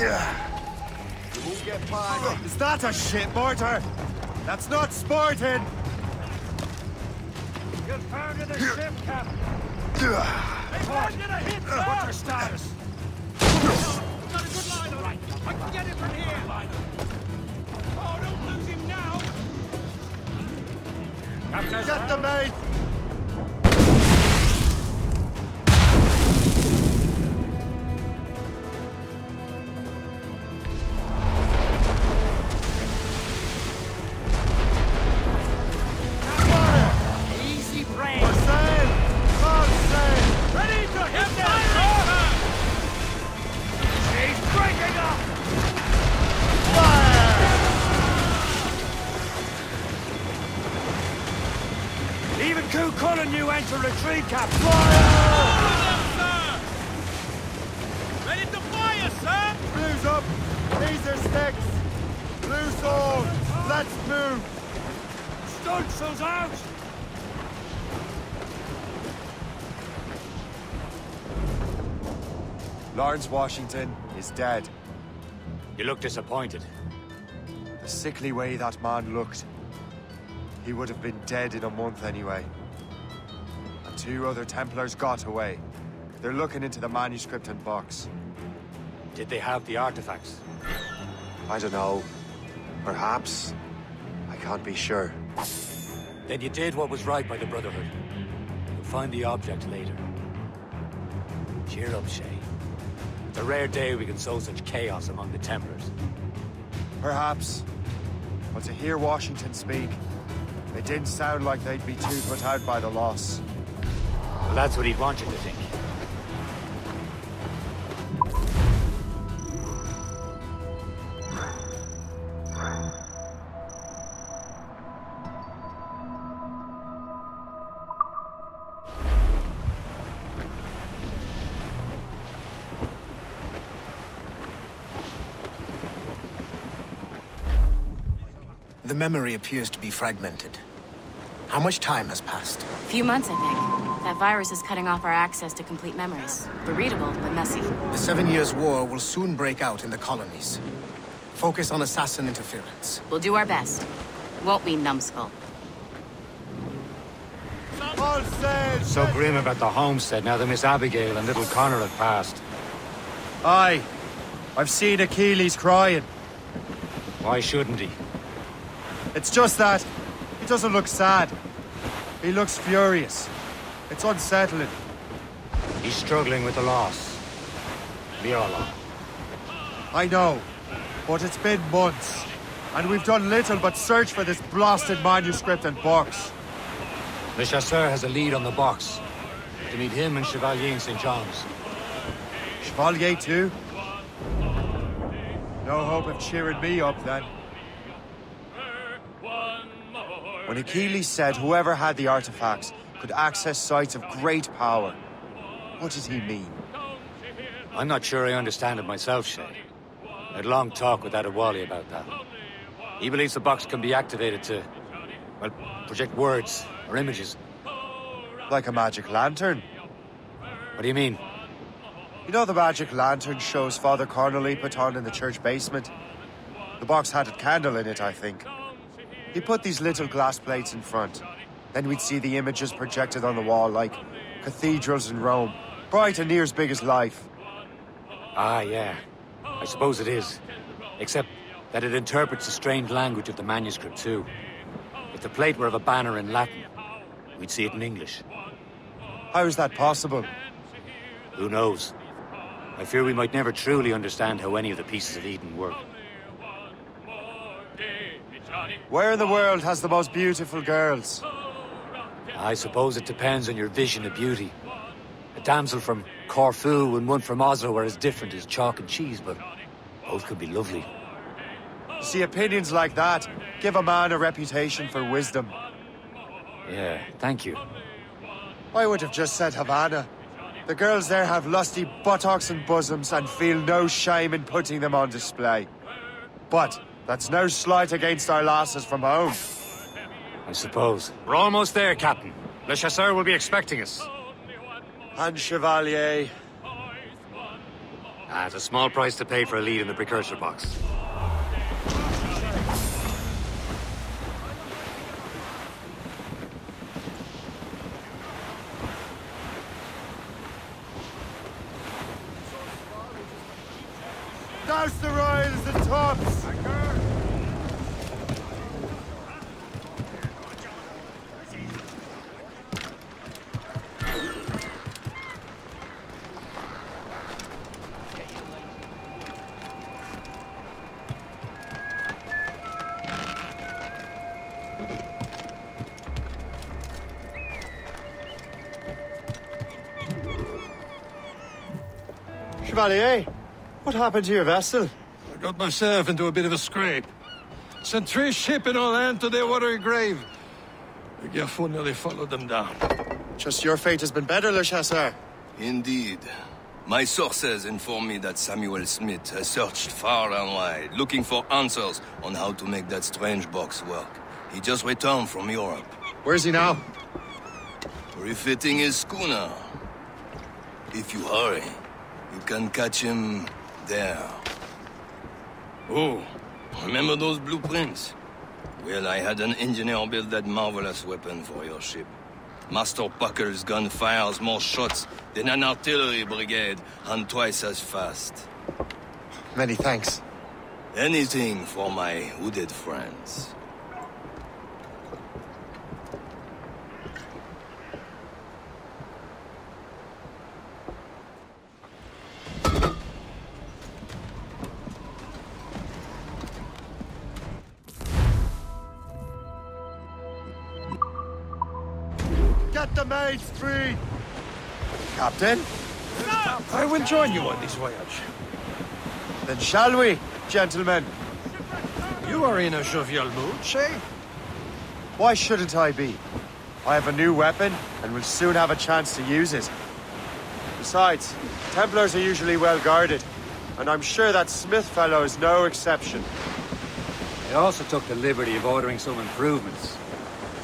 Yeah. Won't get by. Is that a ship mortar? That's not sporting! You're found the ship, Captain. Hey, boys, get a hit, sir. What's your status? Got a good line on right. I can get it from here. Oh, don't lose him now. Captain, get the mate! Lawrence Washington is dead. You look disappointed. The sickly way that man looked. He would have been dead in a month anyway. And two other Templars got away. They're looking into the manuscript and box. Did they have the artifacts? I don't know. Perhaps. I can't be sure. Then you did what was right by the Brotherhood. You'll find the object later. Cheer up, Shay. A rare day we can sow such chaos among the Templars. Perhaps. But to hear Washington speak, it didn't sound like they'd be too put out by the loss. Well, that's what he'd want you to think. Memory appears to be fragmented. How much time has passed? A Few months, I think. That virus is cutting off our access to complete memories. They're readable, but messy. The Seven Years' War will soon break out in the colonies. Focus on assassin interference. We'll do our best. Won't we, numbskull? All sail! So grim about the homestead now that Miss Abigail and little Connor have passed. Aye. I've seen Achilles crying. Why shouldn't he? It's just that. He doesn't look sad. He looks furious. It's unsettling. He's struggling with the loss. Are. I know. But it's been months. And we've done little but search for this blasted manuscript and box. Le Chasseur has a lead on the box. To meet him and Chevalier in St. John's. Chevalier too? No hope of cheering me up then. When Achilles said whoever had the artifacts could access sites of great power, what did he mean? I'm not sure I understand it myself, Shay. I had a long talk with Adewale about that. He believes the box can be activated to, well, project words or images. Like a magic lantern? What do you mean? You know the magic lantern shows Father Connolly put on in the church basement? The box had a candle in it, I think. He put these little glass plates in front. Then we'd see the images projected on the wall like cathedrals in Rome. Bright and near as big as life. Ah, yeah. I suppose it is. Except that it interprets the strange language of the manuscript, too. If the plate were of a banner in Latin, we'd see it in English. How is that possible? Who knows? I fear we might never truly understand how any of the pieces of Eden work. Where in the world has the most beautiful girls? I suppose it depends on your vision of beauty. A damsel from Corfu and one from Oslo are as different as chalk and cheese, but both could be lovely. See, opinions like that give a man a reputation for wisdom. Yeah, thank you. I would have just said Havana. The girls there have lusty buttocks and bosoms and feel no shame in putting them on display. But that's no slight against our lasses from home. I suppose. We're almost there, Captain. Le Chasseur will be expecting us. And Chevalier. Ah, it's a small price to pay for a lead in the precursor box. Douse the royals and tops! Chevalier, eh? what happened to your vessel? I got myself into a bit of a scrape. Sent three ship in all hand to their watery grave. The Gerfaut nearly followed them down. Just your fate has been better, Le Chasseur. Indeed. My sources inform me that Samuel Smith has searched far and wide, looking for answers on how to make that strange box work. He just returned from Europe. Where's he now? Refitting his schooner. If you hurry, you can catch him there. Oh, remember those blueprints? Well, I had an engineer build that marvelous weapon for your ship. Master Puckle's gun fires more shots than an artillery brigade, and twice as fast. Many thanks. Anything for my wounded friends. Get the maids free! Captain? I will join you on this voyage. Then shall we, gentlemen? You are in a jovial mood, Shay? Why shouldn't I be? I have a new weapon, and will soon have a chance to use it. Besides, Templars are usually well guarded, and I'm sure that Smith fellow is no exception. I also took the liberty of ordering some improvements.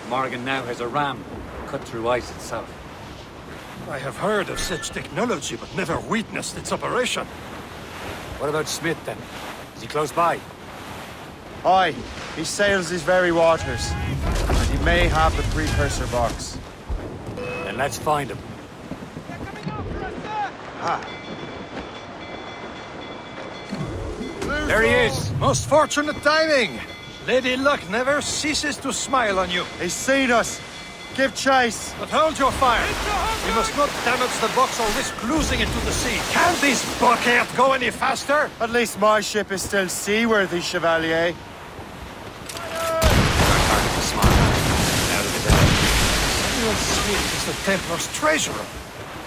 Morrigan now has a ram cut through ice itself. I have heard of such technology, but never witnessed its operation. What about Smith, then? Is he close by? Aye, he sails these very waters, and he may have the precursor box. Then let's find him. Ah. There he is! Most fortunate timing! Lady Luck never ceases to smile on you. He's seen us! Give chase! But hold your fire! We must not damage the box or risk losing it to the sea. Can this bucket go any faster? At least my ship is still seaworthy, Chevalier. Samuel Smith is the Templar's treasurer.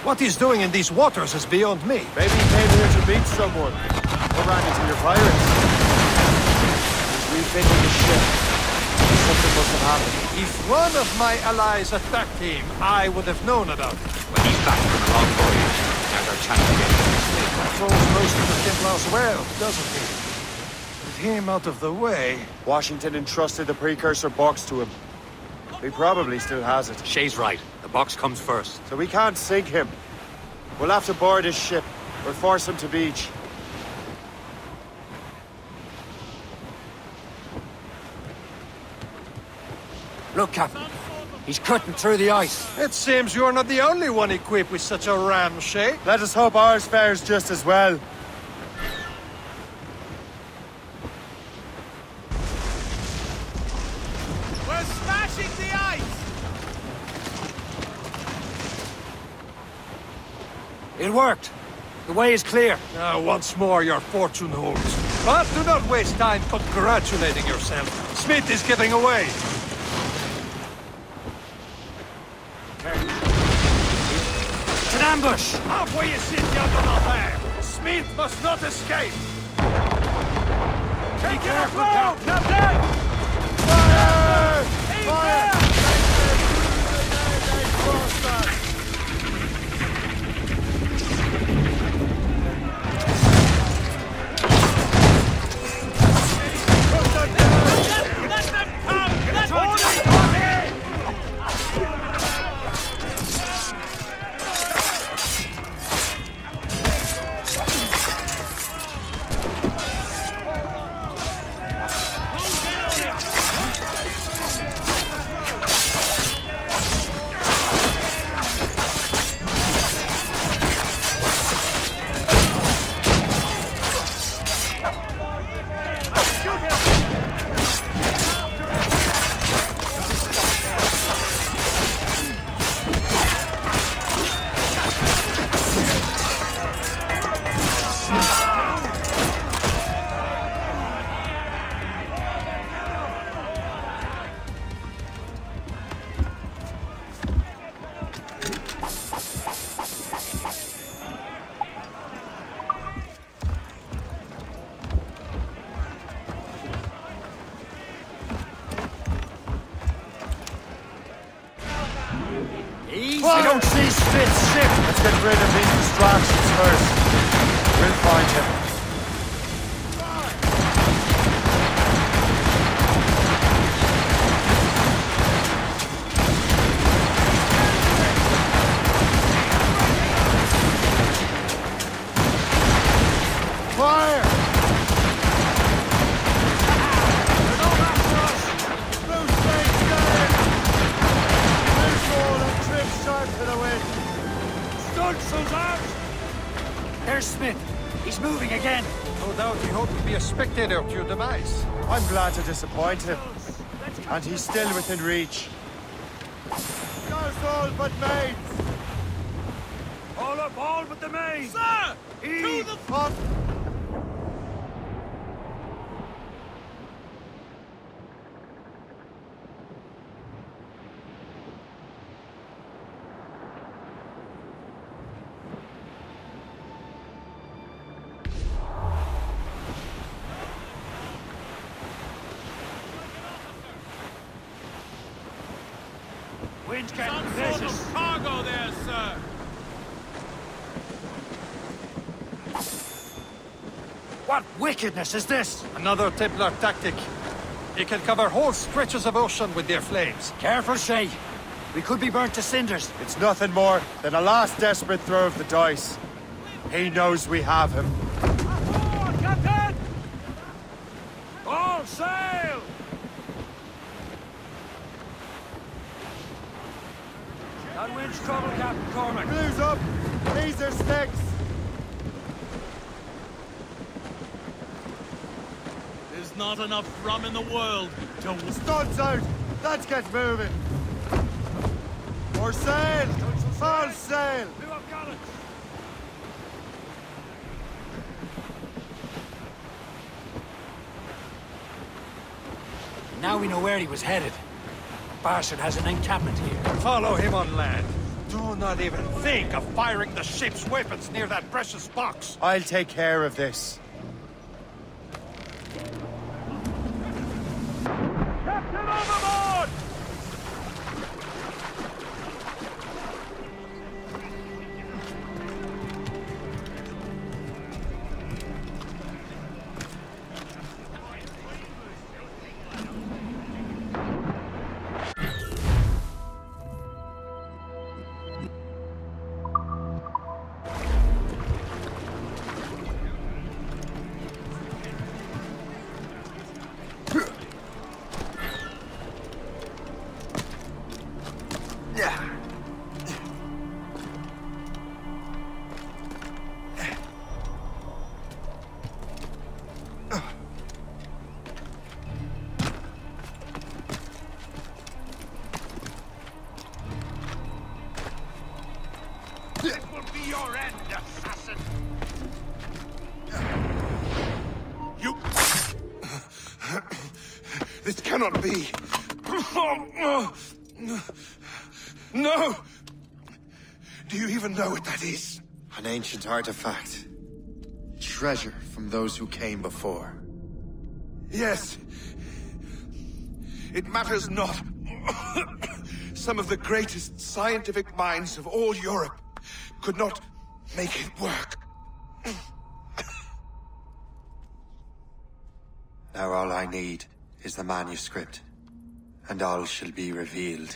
What he's doing in these waters is beyond me. Maybe he came here to meet someone. Or ran into your pirates. He's refitting his ship. Something must have happened. If one of my allies attacked him, I would have known about it. When he's back from a long voyage, now's our chance to get him. He controls most of the Templars well, doesn't he? With him out of the way... Washington entrusted the precursor box to him. He probably still has it. Shay's right. The box comes first. So we can't sink him. We'll have to board his ship, or force him to beach. Look, Captain. He's cutting through the ice. It seems you're not the only one equipped with such a ram shape. Let us hope ours fares just as well. We're smashing the ice! It worked. The way is clear. Now, once more, your fortune holds. But do not waste time congratulating yourself. Smith is getting away. It's an ambush! Halfway you sit yonder not there. Smith must not escape. Be careful, Captain! Captain! Fire! Fire! Easy. I'm to disappoint him. And he's still within reach. Goes all but mates! All up, all but the main. Sir! To the front! Wind's getting Some sort vicious. of cargo there, sir. What wickedness is this? Another Templar tactic. They can cover whole stretches of ocean with their flames. Careful, Shay. We could be burnt to cinders. It's nothing more than a last desperate throw of the dice. He knows we have him. Forward, Captain! All sail! That wind's trouble, Captain Cormac. Blues up! These are sticks! There's not enough rum in the world to... Studs out! Let's get moving! More sail! All sail! Who have? Now we know where he was headed. Bastard has an encampment here. Follow him on land. Do not even think of firing the ship's weapons near that precious box. I'll take care of this. Captain ancient artifact. Treasure from those who came before. Yes. It matters not. [COUGHS] Some of the greatest scientific minds of all Europe could not make it work. [COUGHS] Now all I need is the manuscript, and all shall be revealed.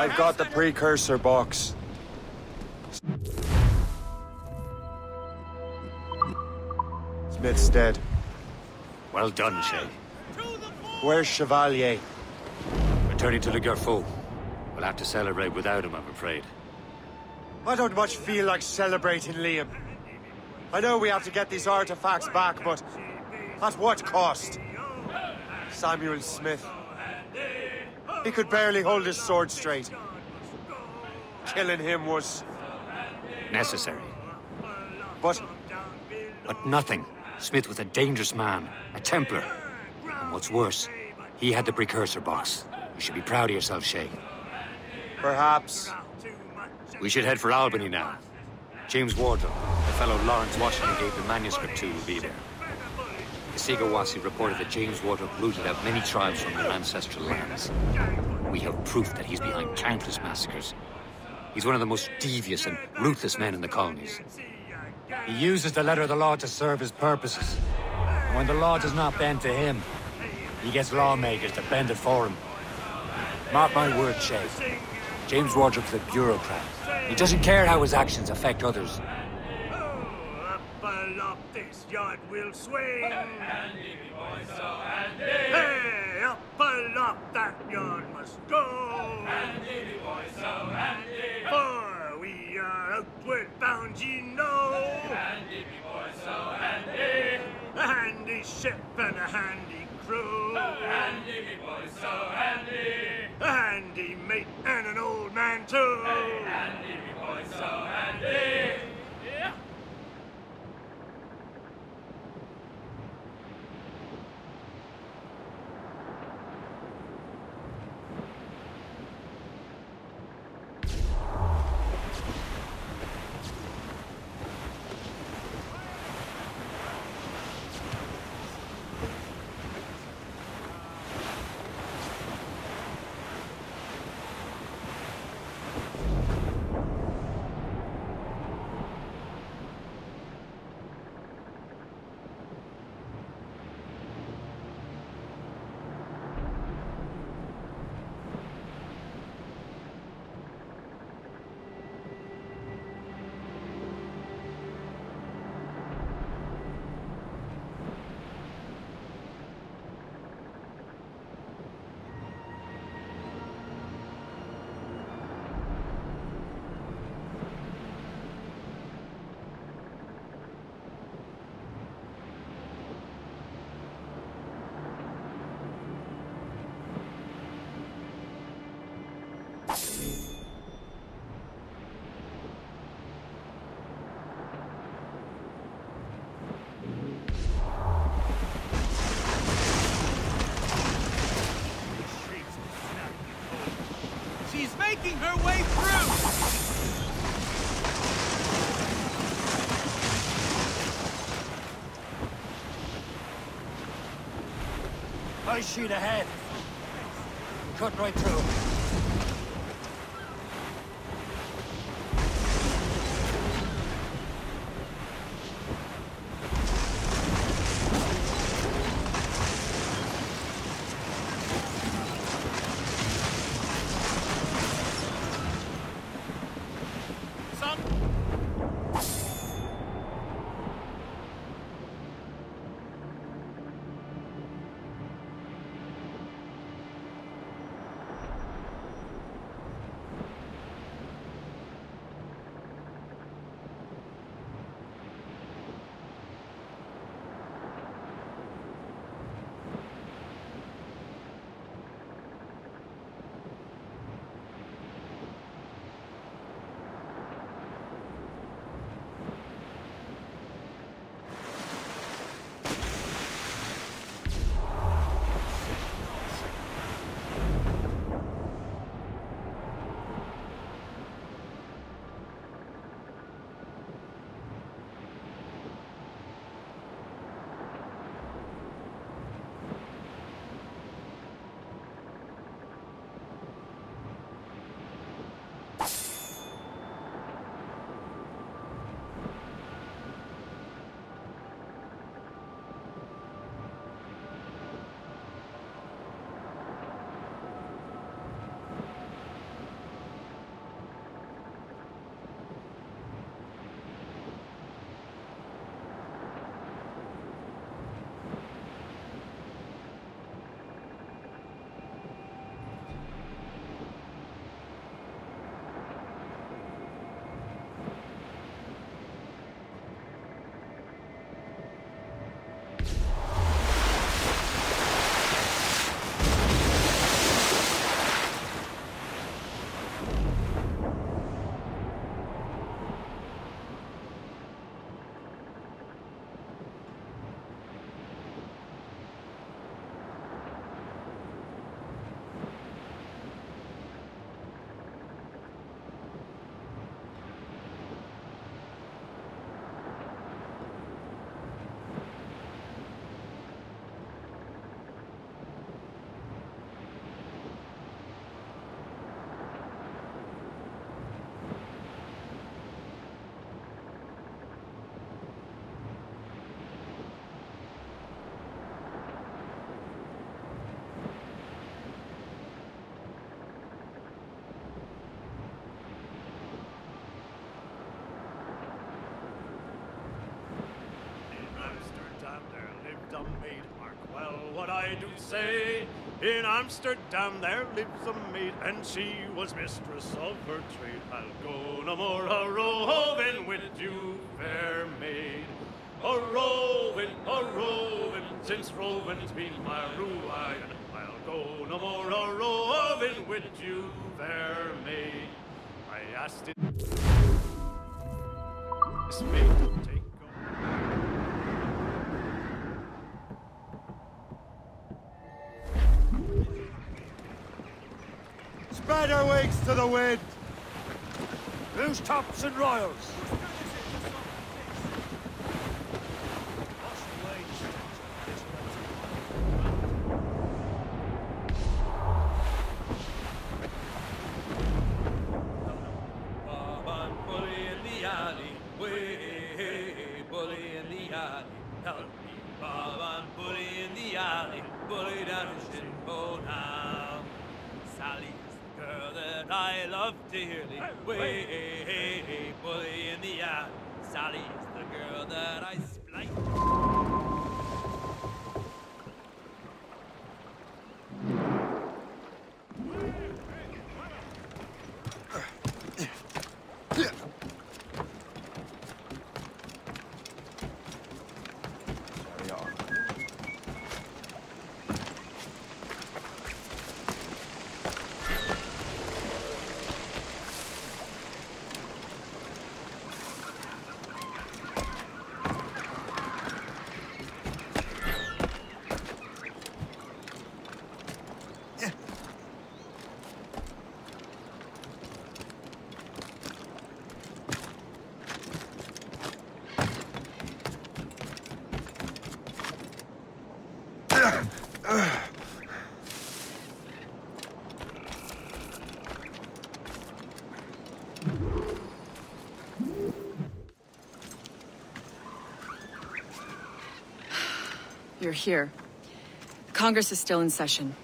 I've got the precursor box. Smith's dead. Well done, Shay. Where's Chevalier? Returning to the Gerfaut. We'll have to celebrate without him, I'm afraid. I don't much feel like celebrating, Liam. I know we have to get these artifacts back, but at what cost? Samuel Smith. He could barely hold his sword straight. Killing him was... Necessary. But... But nothing. Smith was a dangerous man, a Templar. And what's worse, he had the precursor box. You should be proud of yourself, Shay. Perhaps. We should head for Albany now. James Wardrop, the fellow Lawrence Washington gave the manuscript to, will be there. The Kesegowaase reported that James Wardrop rooted out many tribes from their ancestral lands. We have proof that he's behind countless massacres. He's one of the most devious and ruthless men in the colonies. He uses the letter of the law to serve his purposes. And when the law does not bend to him, he gets lawmakers to bend it for him. Mark my word, Shay. James Wardrop's a bureaucrat. He doesn't care how his actions affect others. Up this yard will swing. Hey, up aloft that yard must go. For we are outward bound, ye know. A handy ship and a handy crew. A handy mate and an old man too. making her way through! High sheet ahead. Cut right through. In Amsterdam there lives a maid, and she was mistress of her trade. I'll go no more a roving with you, fair maid. A roving, a roving, since roving's been my ruin. I'll go no more a roving with you, fair maid. I asked it. Spread our wings to the wind! Loose tops and royals! You're here. Congress is still in session.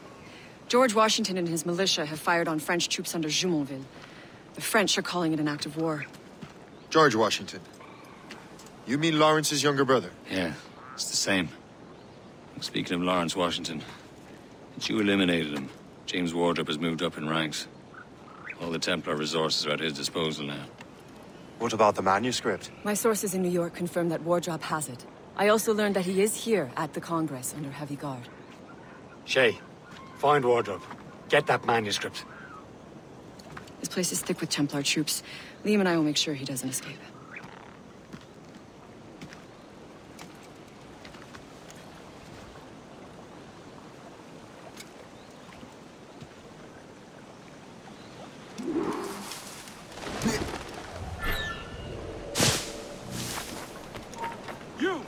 George Washington and his militia have fired on French troops under Jumonville. The French are calling it an act of war. George Washington. You mean Lawrence's younger brother? Yeah, it's the same. Speaking of Lawrence Washington, since you eliminated him, James Wardrop has moved up in ranks. All the Templar resources are at his disposal now. What about the manuscript? My sources in New York confirm that Wardrop has it. I also learned that he is here at the Congress under heavy guard. Shay, find Wardrop. Get that manuscript. This place is thick with Templar troops. Liam and I will make sure he doesn't escape. You!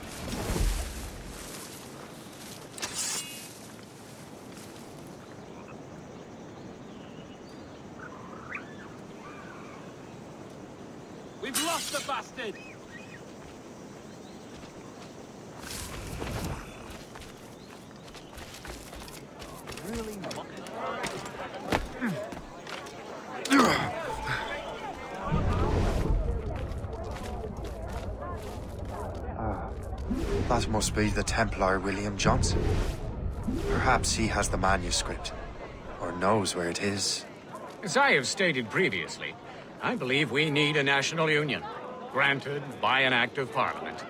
We've lost the bastard! Really That must be the Templar William Johnson. Perhaps he has the manuscript, or knows where it is. As I have stated previously, I believe we need a national union, granted by an act of parliament,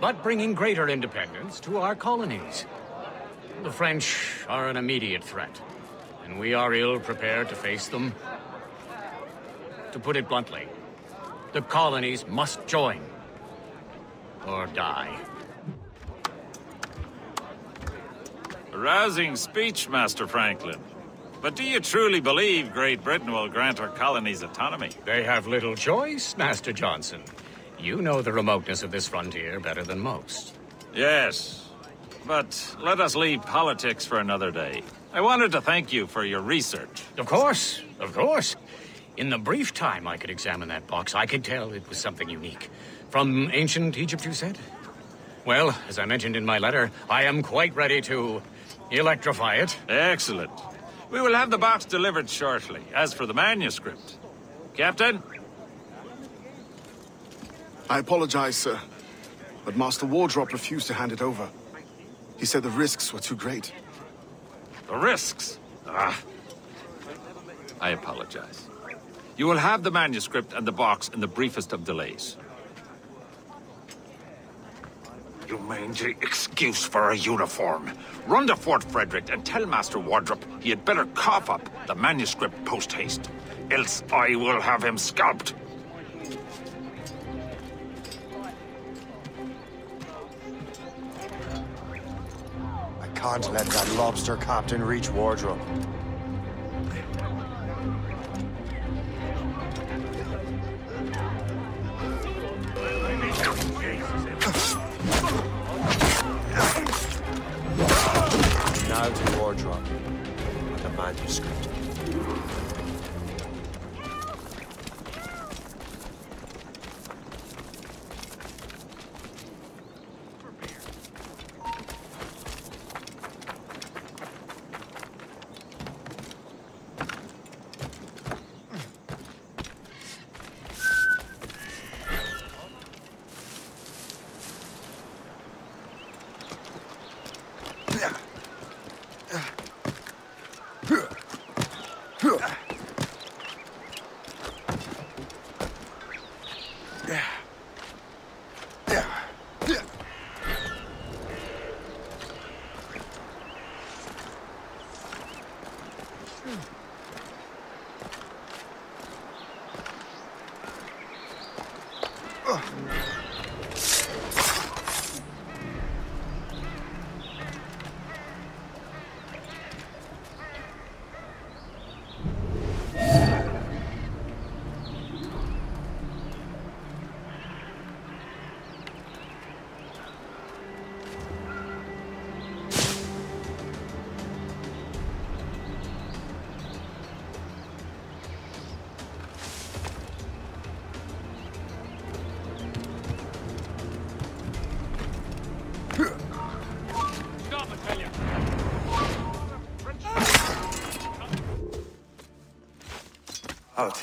but bringing greater independence to our colonies. The French are an immediate threat, and we are ill prepared to face them. To put it bluntly, the colonies must join, or die. Rousing speech, Master Franklin. But do you truly believe Great Britain will grant our colonies autonomy? They have little choice, Master Johnson. You know the remoteness of this frontier better than most. Yes. But let us leave politics for another day. I wanted to thank you for your research. Of course, of course. In the brief time I could examine that box, I could tell it was something unique. From ancient Egypt, you said? Well, as I mentioned in my letter, I am quite ready to electrify it. Excellent. We will have the box delivered shortly. As for the manuscript... Captain? I apologize, sir. But Master Wardrop refused to hand it over. He said the risks were too great. The risks? Ah. I apologize. You will have the manuscript and the box in the briefest of delays. You mean the excuse for a uniform. Run to Fort Frederick and tell Master Wardrop he had better cough up the manuscript post-haste. Else I will have him scalped. I can't let that lobster captain reach Wardrop. And the manuscript.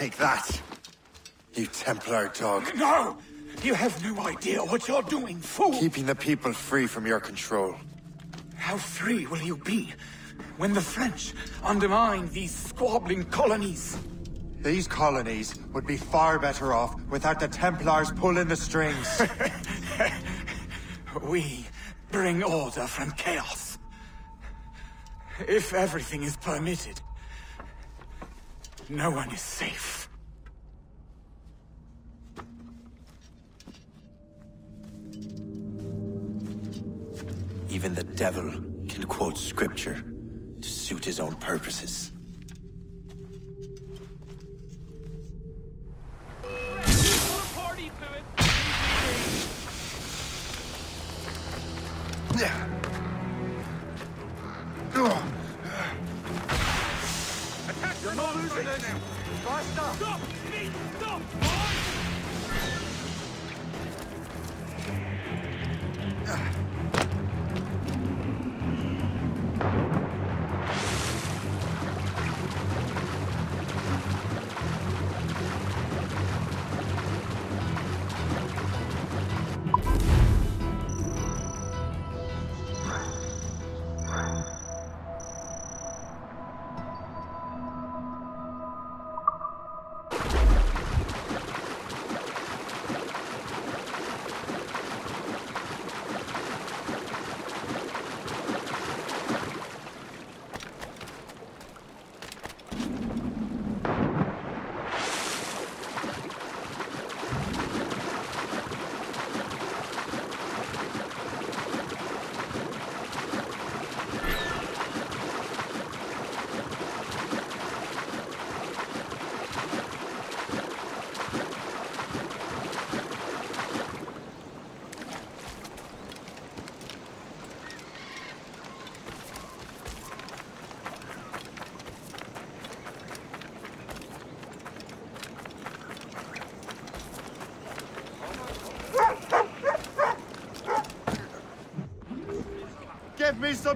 Take that. You Templar dog. No! You have no idea what you're doing, fool! Keeping the people free from your control. How free will you be when the French undermine these squabbling colonies? These colonies would be far better off without the Templars pulling the strings. [LAUGHS] we bring order from chaos. If everything is permitted, no one is safe. Devil can quote scripture to suit his own purposes.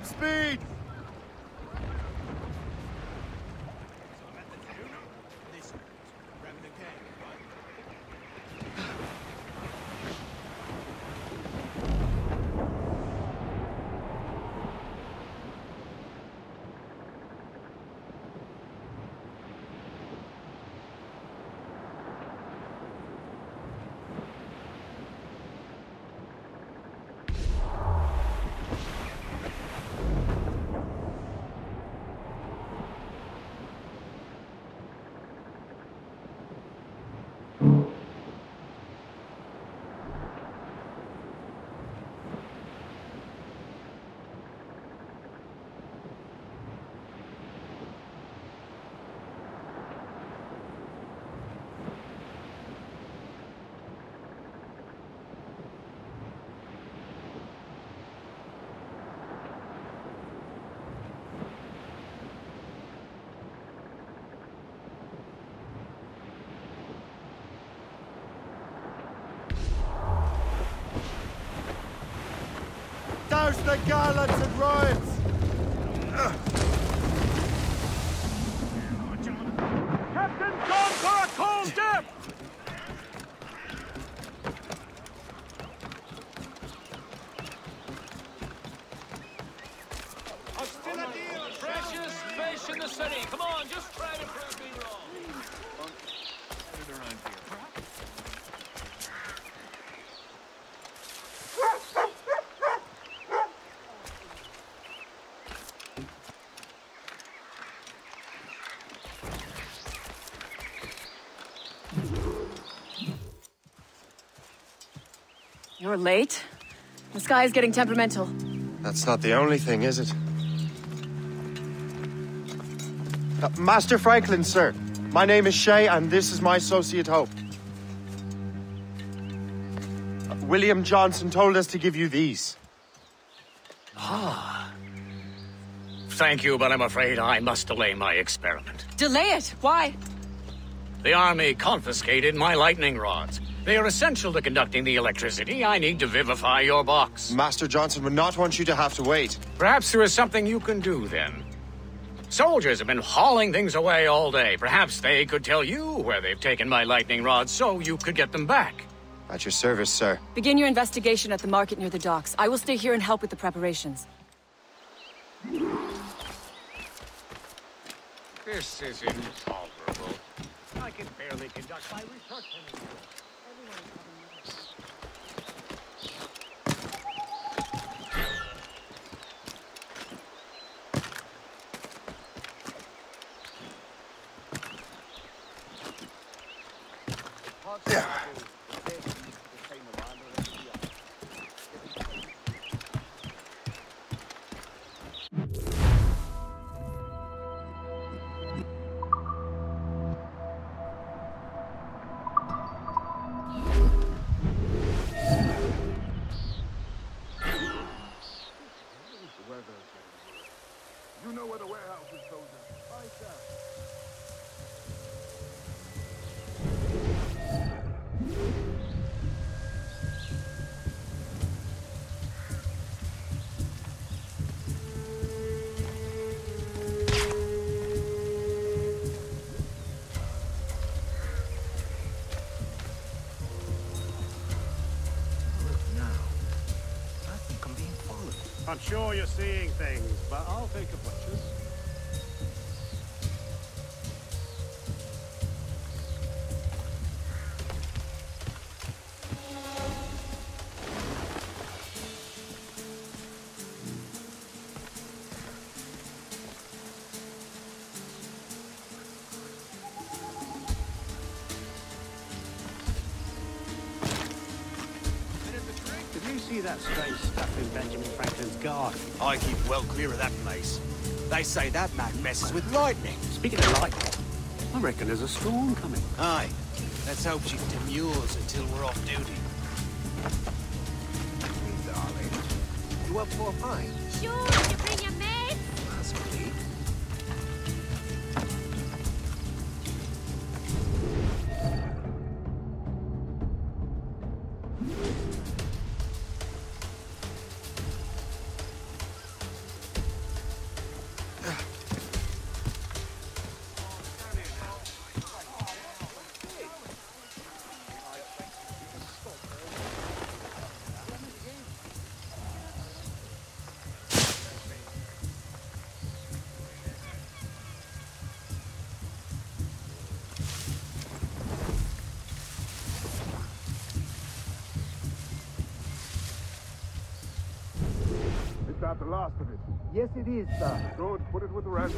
Speed! Douse the gallants and riots! Captain, gone for a cold dip! Precious fish in the city. Come on, just try to prove me wrong. You're late. The sky is getting temperamental. That's not the only thing, is it? Uh, Master Franklin, sir. My name is Shay, and this is my associate Hope. Uh, William Johnson told us to give you these. Ah. Thank you, but I'm afraid I must delay my experiment. Delay it! Why? The army confiscated my lightning rods. They are essential to conducting the electricity I need to vivify your box. Master Johnson would not want you to have to wait. Perhaps there is something you can do then. Soldiers have been hauling things away all day. Perhaps they could tell you where they've taken my lightning rods so you could get them back. At your service, sir. Begin your investigation at the market near the docks. I will stay here and help with the preparations. This is intolerable. I can barely conduct my research anymore. I'm sure you're seeing things, but I'll take a butcher's. See that Benjamin Franklin's garden? I keep well clear of that place. They say that man messes with lightning. Speaking of lightning, I reckon there's a storm coming. Aye. Let's hope she demurs until we're off duty. Darling, you up for a pint? Sure, you bring your Yes, it is, sir. Good, put it with the rest.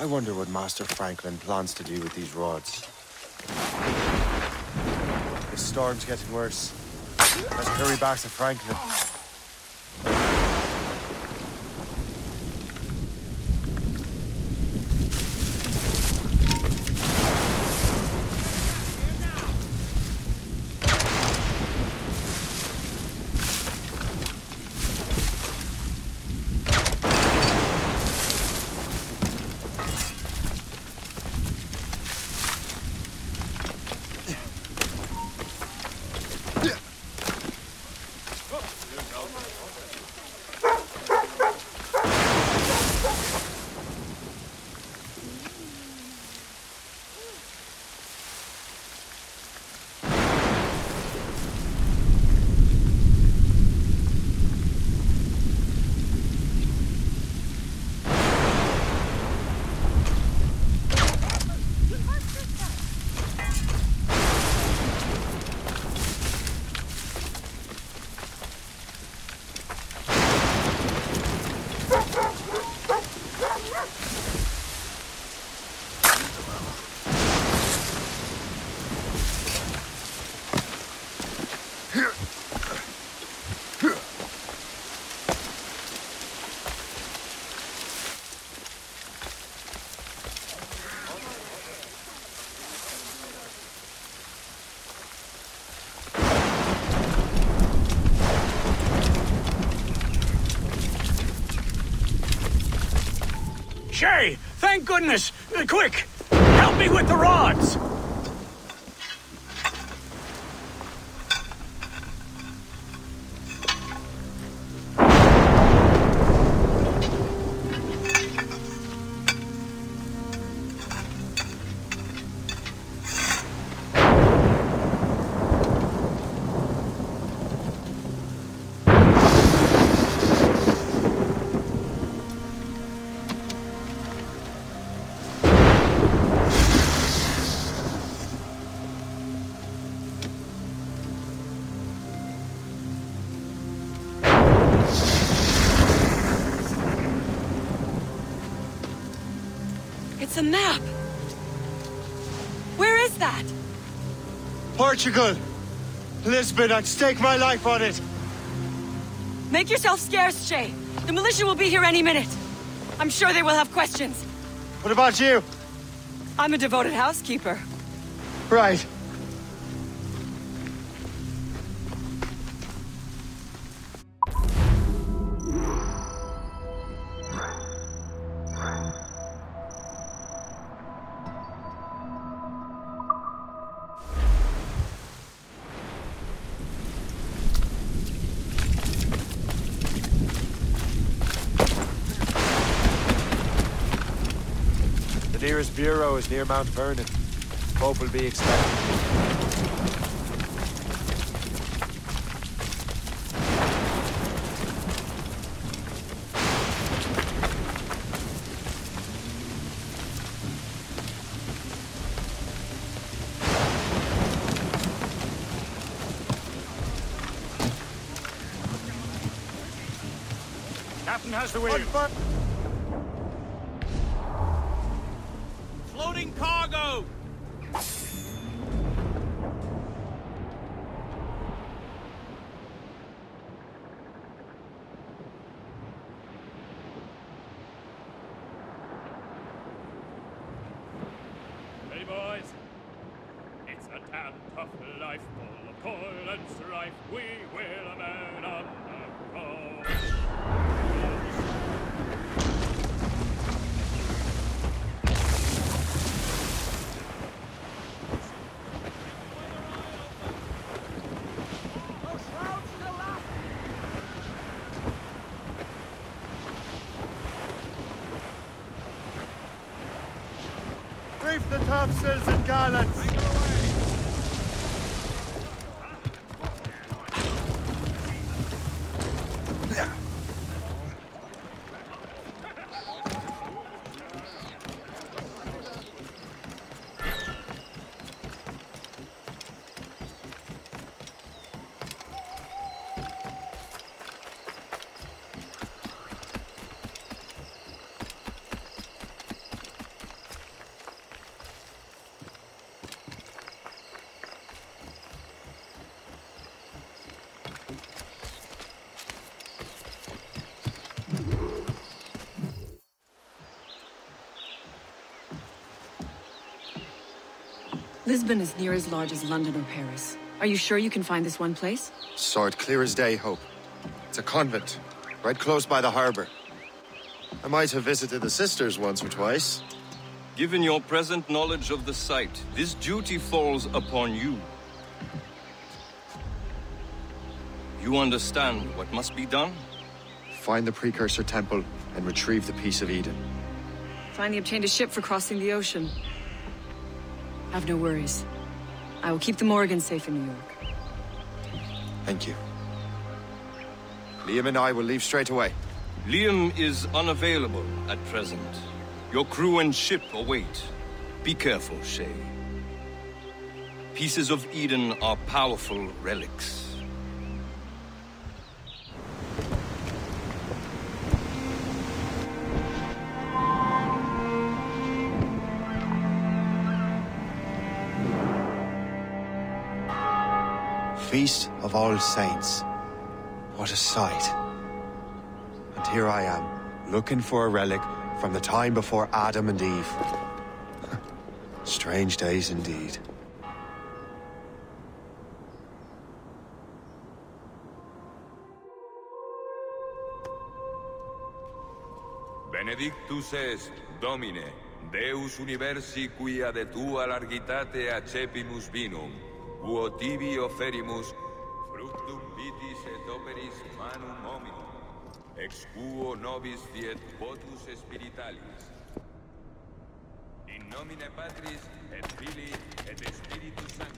I wonder what Master Franklin plans to do with these rods. The storm's getting worse. Let's hurry back to Franklin. Shay, thank goodness! Uh, quick, help me with the rods! Portugal! Lisbon, I'd stake my life on it! Make yourself scarce, Shay. The militia will be here any minute. I'm sure they will have questions. What about you? I'm a devoted housekeeper. Right. Nearest near Mount Vernon. Pope will be expected. Captain has the wheel. Lisbon is near as large as London or Paris. Are you sure you can find this one place? Saw it clear as day, Hope. It's a convent, right close by the harbor. I might have visited the sisters once or twice. Given your present knowledge of the site, this duty falls upon you. You understand what must be done? Find the precursor temple and retrieve the piece of Eden. Finally obtained a ship for crossing the ocean. Have no worries. I will keep the Morrigan safe in New York. Thank you. Liam and I will leave straight away. Liam is unavailable at present. Your crew and ship await. Be careful, Shay. Pieces of Eden are powerful relics. Of All Saints. What a sight. And here I am, looking for a relic from the time before Adam and Eve. [LAUGHS] Strange days indeed. Benedictus est, Domine, Deus universi quia de tua largitate accepimus vinum, uo tibi oferimus quo nobis fiet potus spiritualis. In nomine Patris et Filii et Spiritus Sancti.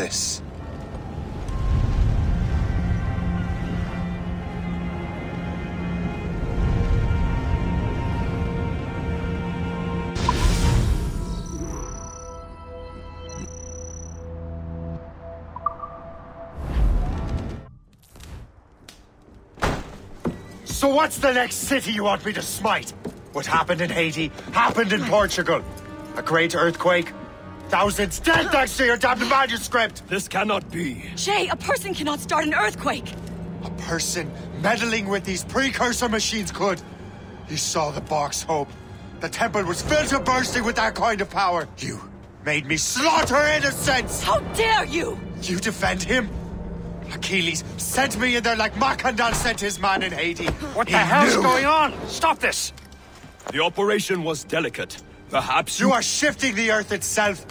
This. So what's the next city you want me to smite? What happened in Haiti happened in Portugal. A great earthquake. Thousands dead thanks to your damned manuscript! This cannot be. Shay, a person cannot start an earthquake. A person meddling with these precursor machines could. You saw the box, Hope. The temple was filled to bursting with that kind of power. You made me slaughter innocents! How dare you! You defend him? Achilles sent me in there like Mackandal sent his man in Haiti. What He the hell's knew. going on? Stop this! The operation was delicate. Perhaps You are shifting the earth itself.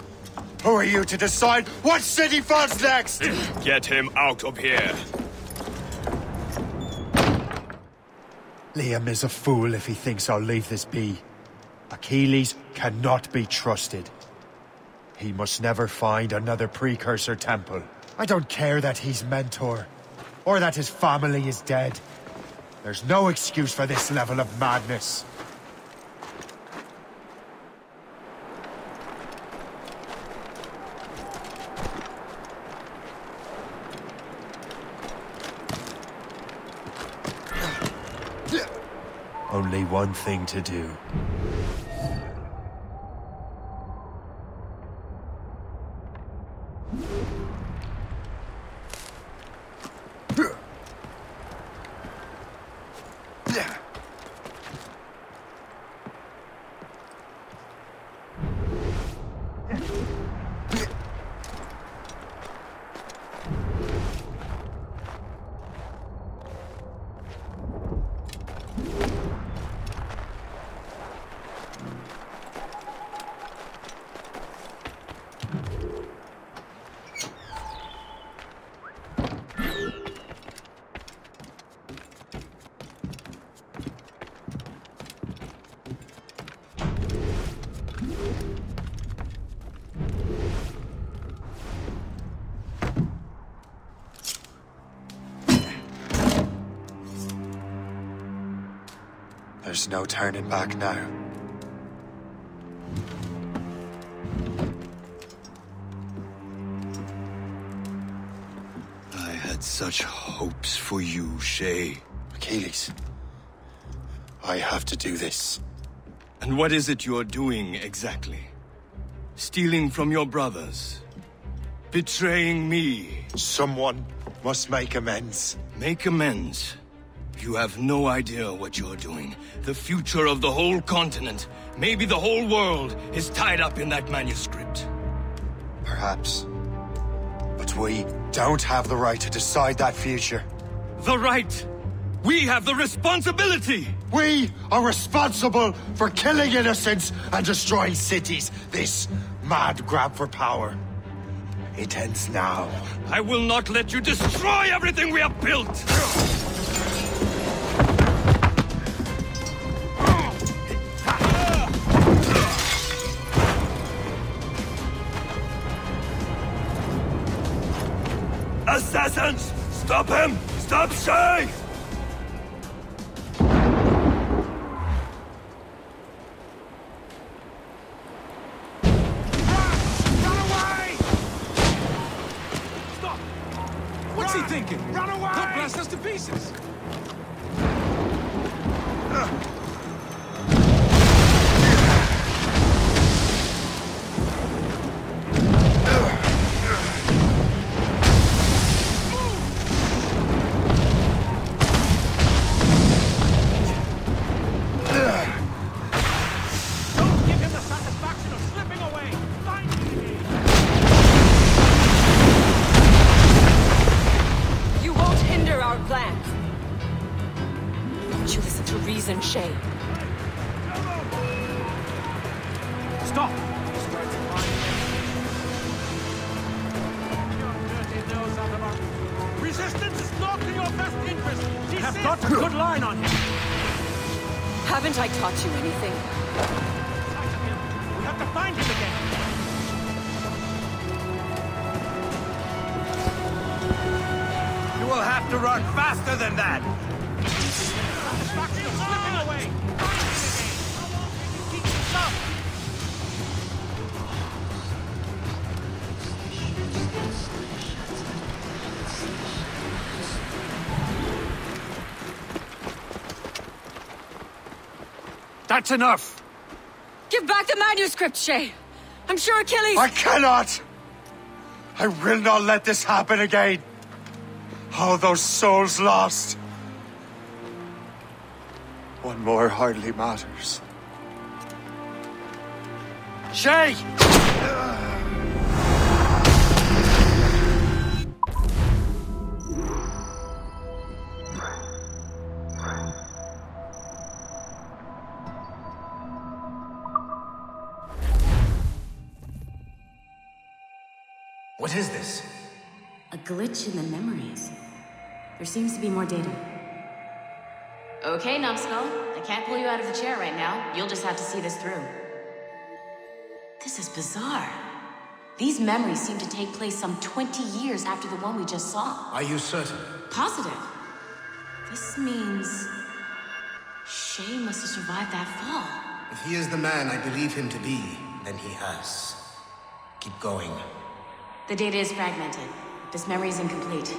Who are you to decide what city falls next? [LAUGHS] Get him out of here. Liam is a fool if he thinks I'll leave this be. Achilles cannot be trusted. He must never find another precursor temple. I don't care that he's mentor, or that his family is dead. There's no excuse for this level of madness. Only one thing to do. No turning back now. I had such hopes for you, Shay. Achilles. I have to do this. And what is it you're doing exactly? Stealing from your brothers? Betraying me? Someone must make amends. Make amends? You have no idea what you're doing. The future of the whole continent, maybe the whole world, is tied up in that manuscript. Perhaps. But we don't have the right to decide that future. The right! We have the responsibility! We are responsible for killing innocents and destroying cities. This mad grab for power. It ends now. I will not let you destroy everything we have built! Assassins! Stop him! Stop Shay! What's he thinking? Run away! He'll blast us to pieces. That's enough! Give back the manuscript, Shay! I'm sure Achilles... I cannot! I will not let this happen again! All those souls lost! One more hardly matters. Shay! A glitch in the memories. There seems to be more data. Okay, Numbskull. I can't pull you out of the chair right now. You'll just have to see this through. This is bizarre. These memories seem to take place some 20 years after the one we just saw. Are you certain? Positive. This means... Shay must have survived that fall. If he is the man I believe him to be, then he has. Keep going. The data is fragmented. This memory is incomplete.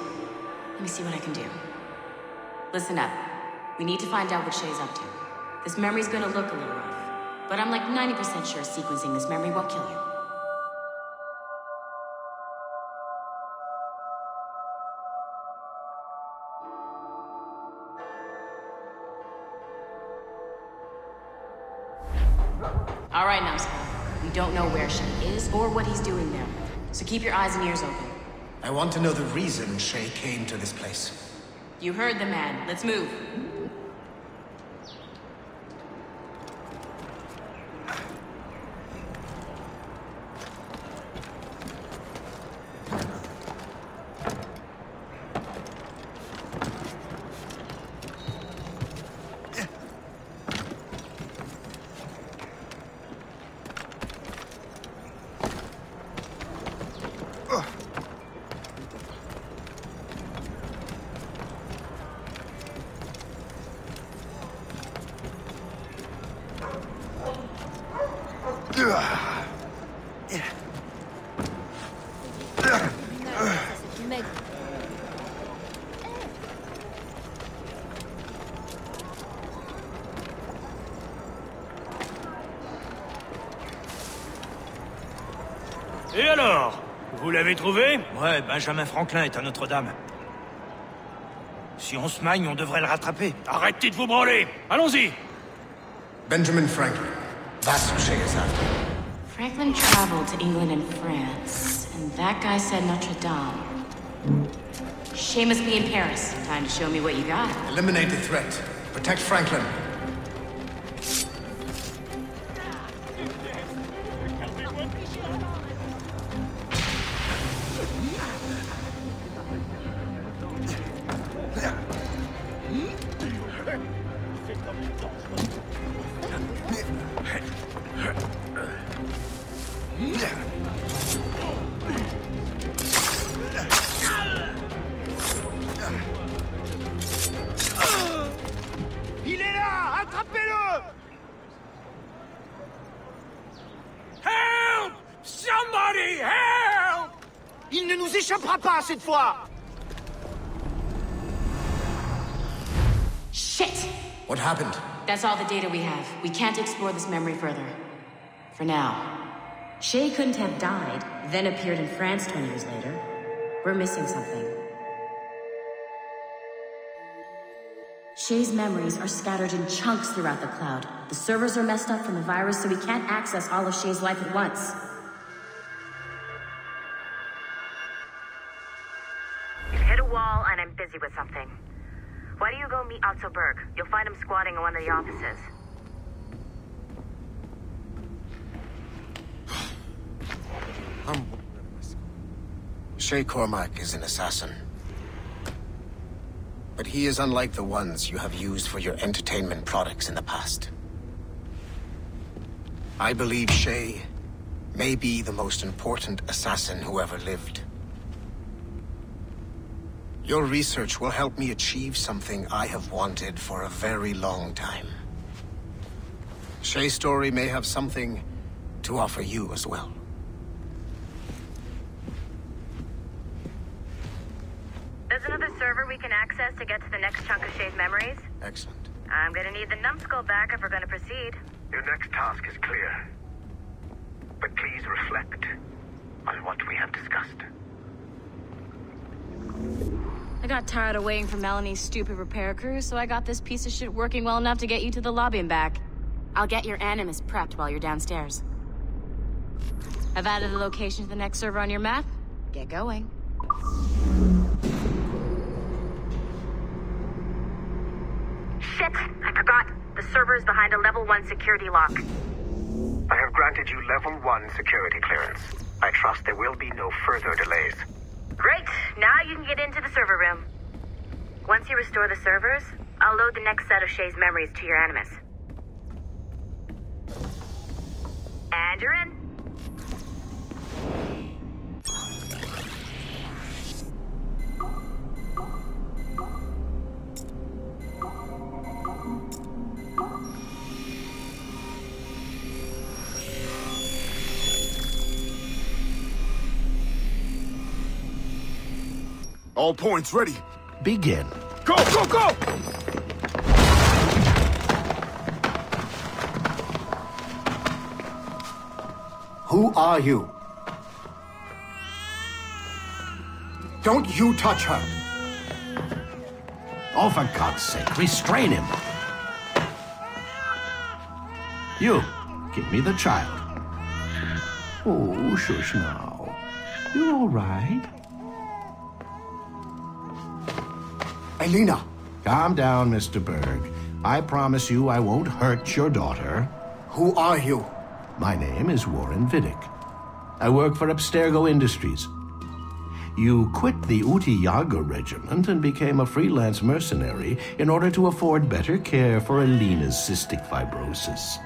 Let me see what I can do. Listen up. We need to find out what Shay's up to. This memory's gonna look a little rough, but I'm like 90% sure sequencing this memory won't kill you. All right, Numbskull. We don't know where Shay is or what he's doing there. So keep your eyes and ears open. I want to know the reason Shay came to this place. You heard the man. Let's move. Benjamin Franklin est à Notre-Dame. Si on se magne, on devrait le rattraper. Arrêtez de vous branler Allons-y Benjamin Franklin. That's who Shay is after. Franklin traveled to England and France, and that guy said Notre Dame. Shay must be in Paris. Time to show me what you got. Eliminate the threat. Protect Franklin. Échappera pas cette fois Shit! What happened? That's all the data we have. We can't explore this memory further. For now. Shay couldn't have died, then appeared in France 20 years later. We're missing something. Shay's memories are scattered in chunks throughout the cloud. The servers are messed up from the virus, so we can't access all of Shay's life at once. Busy with something. Why do you go meet Otso Berg? You'll find him squatting in one of the offices. Shay Cormac is an assassin. But he is unlike the ones you have used for your entertainment products in the past. I believe Shay may be the most important assassin who ever lived. Your research will help me achieve something I have wanted for a very long time. Shay's story may have something to offer you as well. There's another server we can access to get to the next chunk of Shay's memories. Excellent. I'm gonna need the numbskull back if we're gonna proceed. Your next task is clear. But please reflect on what we have discussed. I got tired of waiting for Melanie's stupid repair crew, so I got this piece of shit working well enough to get you to the lobby and back. I'll get your Animus prepped while you're downstairs. I've added the location to the next server on your map. Get going. Shit! I forgot. The server is behind a level 1 security lock. I have granted you level 1 security clearance. I trust there will be no further delays. Great! Now you can get into the server room. Once you restore the servers, I'll load the next set of Shay's memories to your Animus. And you're in. All points ready. Begin. Go, go, go! Who are you? Don't you touch her! Oh, for God's sake, restrain him. You, give me the child. Oh, shush now. You all right? Elina! Calm down, Mr. Berg. I promise you I won't hurt your daughter. Who are you? My name is Warren Vidic. I work for Abstergo Industries. You quit the Utti Jaeger regiment and became a freelance mercenary in order to afford better care for Elina's cystic fibrosis.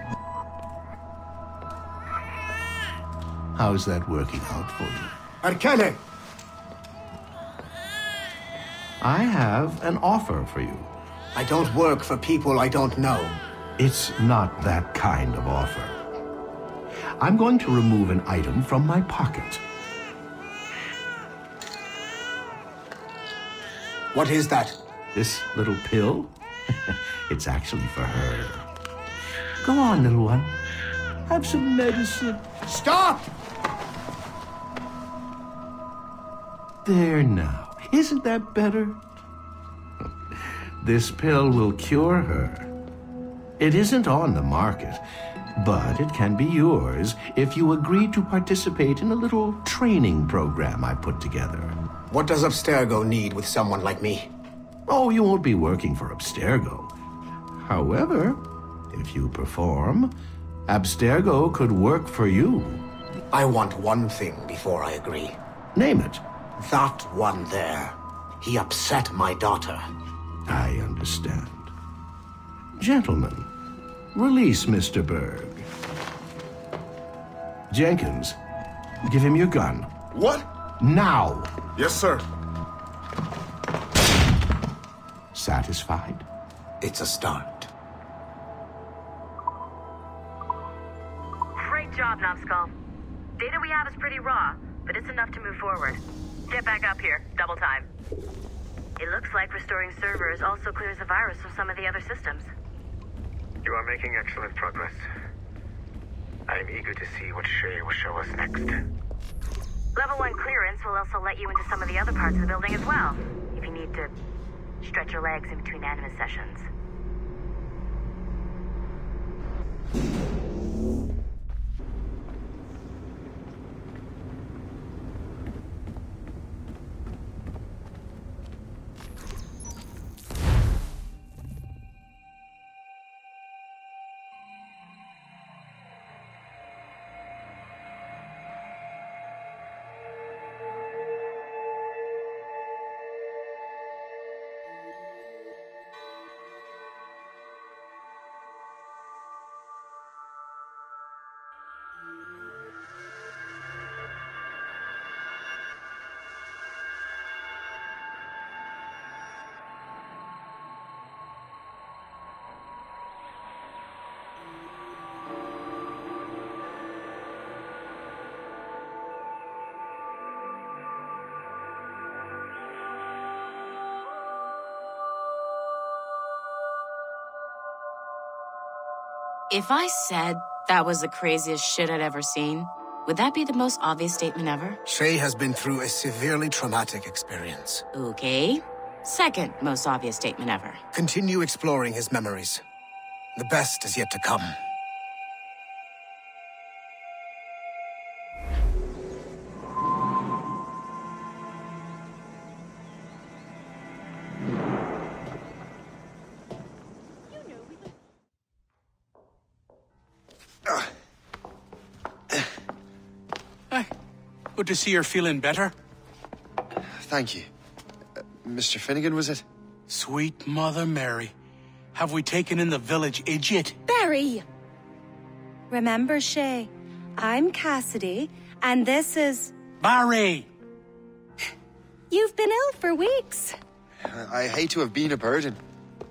How's that working out for you? Arkele! I have an offer for you. I don't work for people I don't know. It's not that kind of offer. I'm going to remove an item from my pocket. What is that? This little pill? [LAUGHS] it's actually for her. Go on, little one. Have some medicine. Stop! There now. Isn't that better? This pill will cure her. It isn't on the market, but it can be yours if you agree to participate in a little training program I put together. What does Abstergo need with someone like me? Oh, you won't be working for Abstergo. However, if you perform, Abstergo could work for you. I want one thing before I agree. Name it. That one there. He upset my daughter. I understand. Gentlemen, release Mr. Berg. Jenkins, give him your gun. What? Now! Yes, sir. Satisfied? It's a start. Great job, Numbskull. Data we have is pretty raw, but it's enough to move forward. Get back up here. Double time. It looks like restoring servers also clears the virus from some of the other systems. You are making excellent progress. I am eager to see what Shay will show us next. Level 1 clearance will also let you into some of the other parts of the building as well, if you need to stretch your legs in between Animus sessions. If I said that was the craziest shit I'd ever seen, would that be the most obvious statement ever? Shay has been through a severely traumatic experience. Okay. Second most obvious statement ever. Continue exploring his memories. The best is yet to come. To see you're feeling better. Thank you. Uh, Mr. Finnegan, was it? Sweet Mother Mary. Have we taken in the village idiot? Barry! Remember, Shay, I'm Cassidy, and this is... Barry! You've been ill for weeks. I, I hate to have been a burden.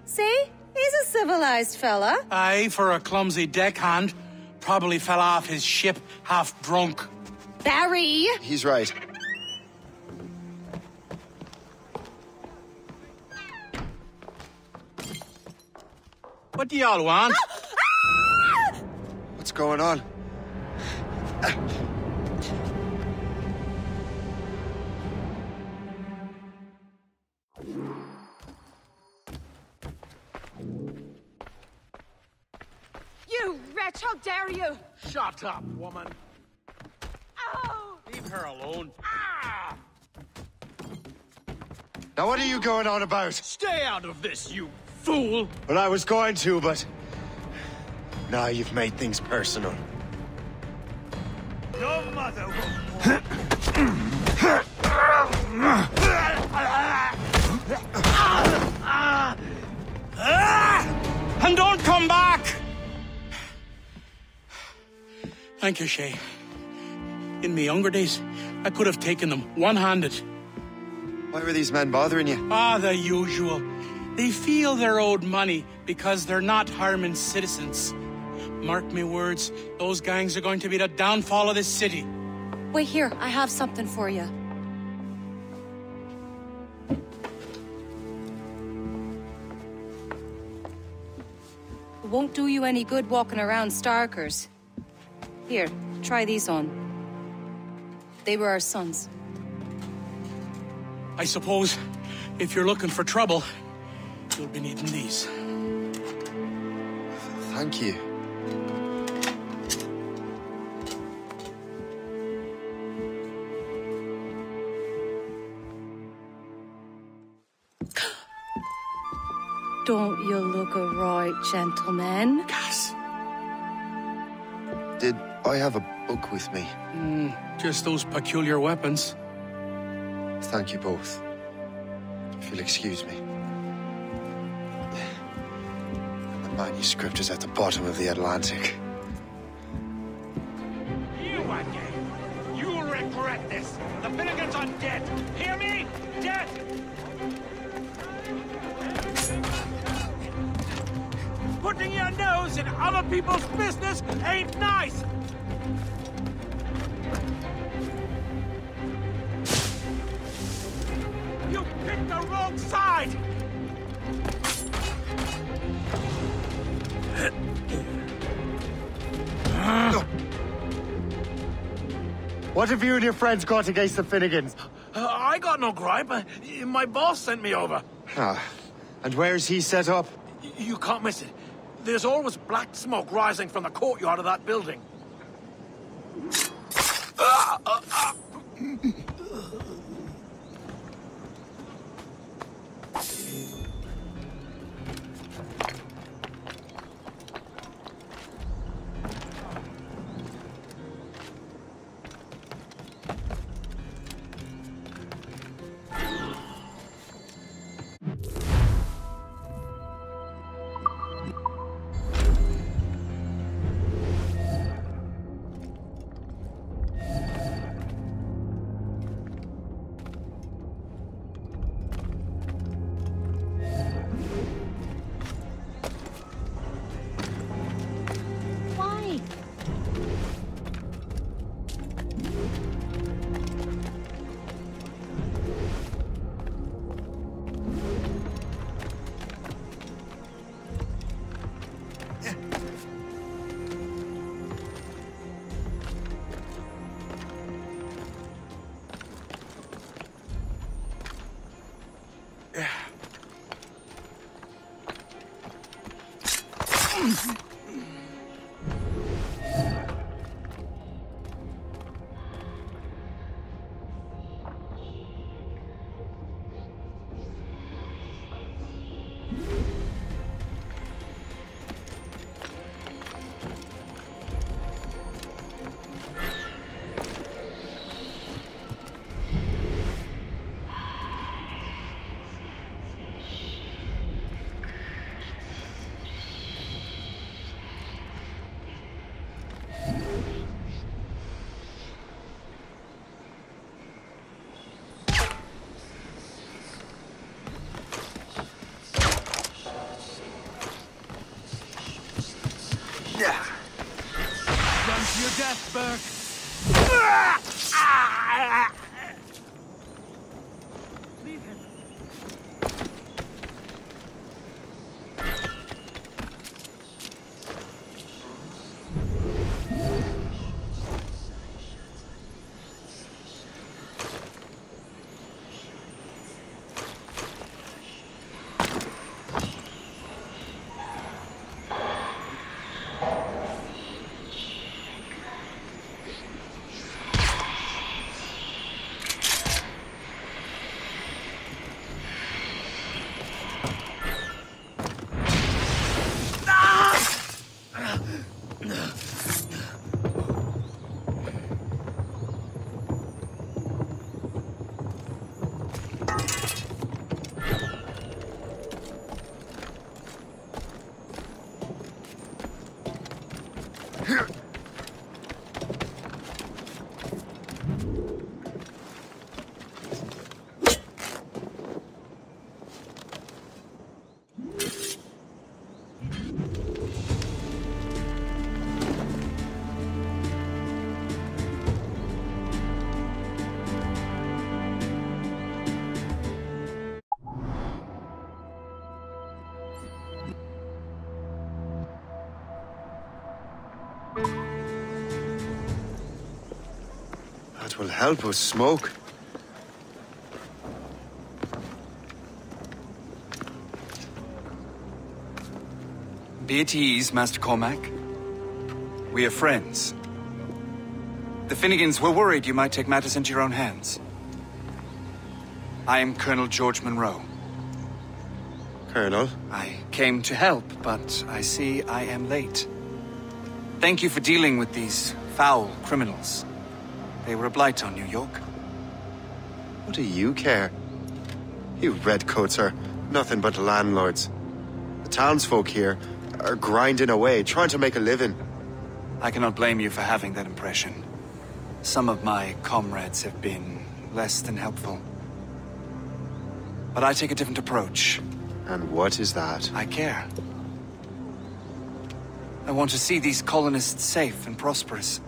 See? He's a civilized fella. Aye, for a clumsy deckhand. Probably fell off his ship half drunk. Barry! He's right. What do y'all want? Ah! What's going on? You wretch, how dare you! Shut up, woman. Ow! Leave her alone. Now what are you going on about? Stay out of this, you fool! Well, I was going to, but... Now you've made things personal. Your mother will... And don't come back! Thank you, Shay. In my younger days, I could have taken them one-handed. Why were these men bothering you? Ah, the usual. They feel they're owed money because they're not harming citizens. Mark me words, those gangs are going to be the downfall of this city. Wait here, I have something for you. It won't do you any good walking around Starkers. Here, try these on. They were our sons. I suppose if you're looking for trouble, you'll be needing these. Thank you. [GASPS] Don't you look a right gentleman? Cass. Did I have a book with me? Mm, just those peculiar weapons. Thank you both. If you'll excuse me. The manuscript is at the bottom of the Atlantic. You again! You'll regret this! The Finnegans are dead! Hear me? Dead! Putting your nose in other people's business ain't nice! You picked the wrong side! What have you and your friends got against the Finnegans? Uh, I got no gripe. Uh, My boss sent me over. Ah, and where's he set up? Y- You can't miss it. There's always black smoke rising from the courtyard of that building. Ah, ah, ah. Will help with smoke. Be at ease, Master Cormac. We are friends. The Finnegans were worried you might take matters into your own hands. I am Colonel George Monroe. Colonel? I came to help, but I see I am late. Thank you for dealing with these foul criminals. They were a blight on New York. What do you care? You redcoats are nothing but landlords. The townsfolk here are grinding away, trying to make a living. I cannot blame you for having that impression. Some of my comrades have been less than helpful. But I take a different approach. And what is that? I care. I want to see these colonists safe and prosperous.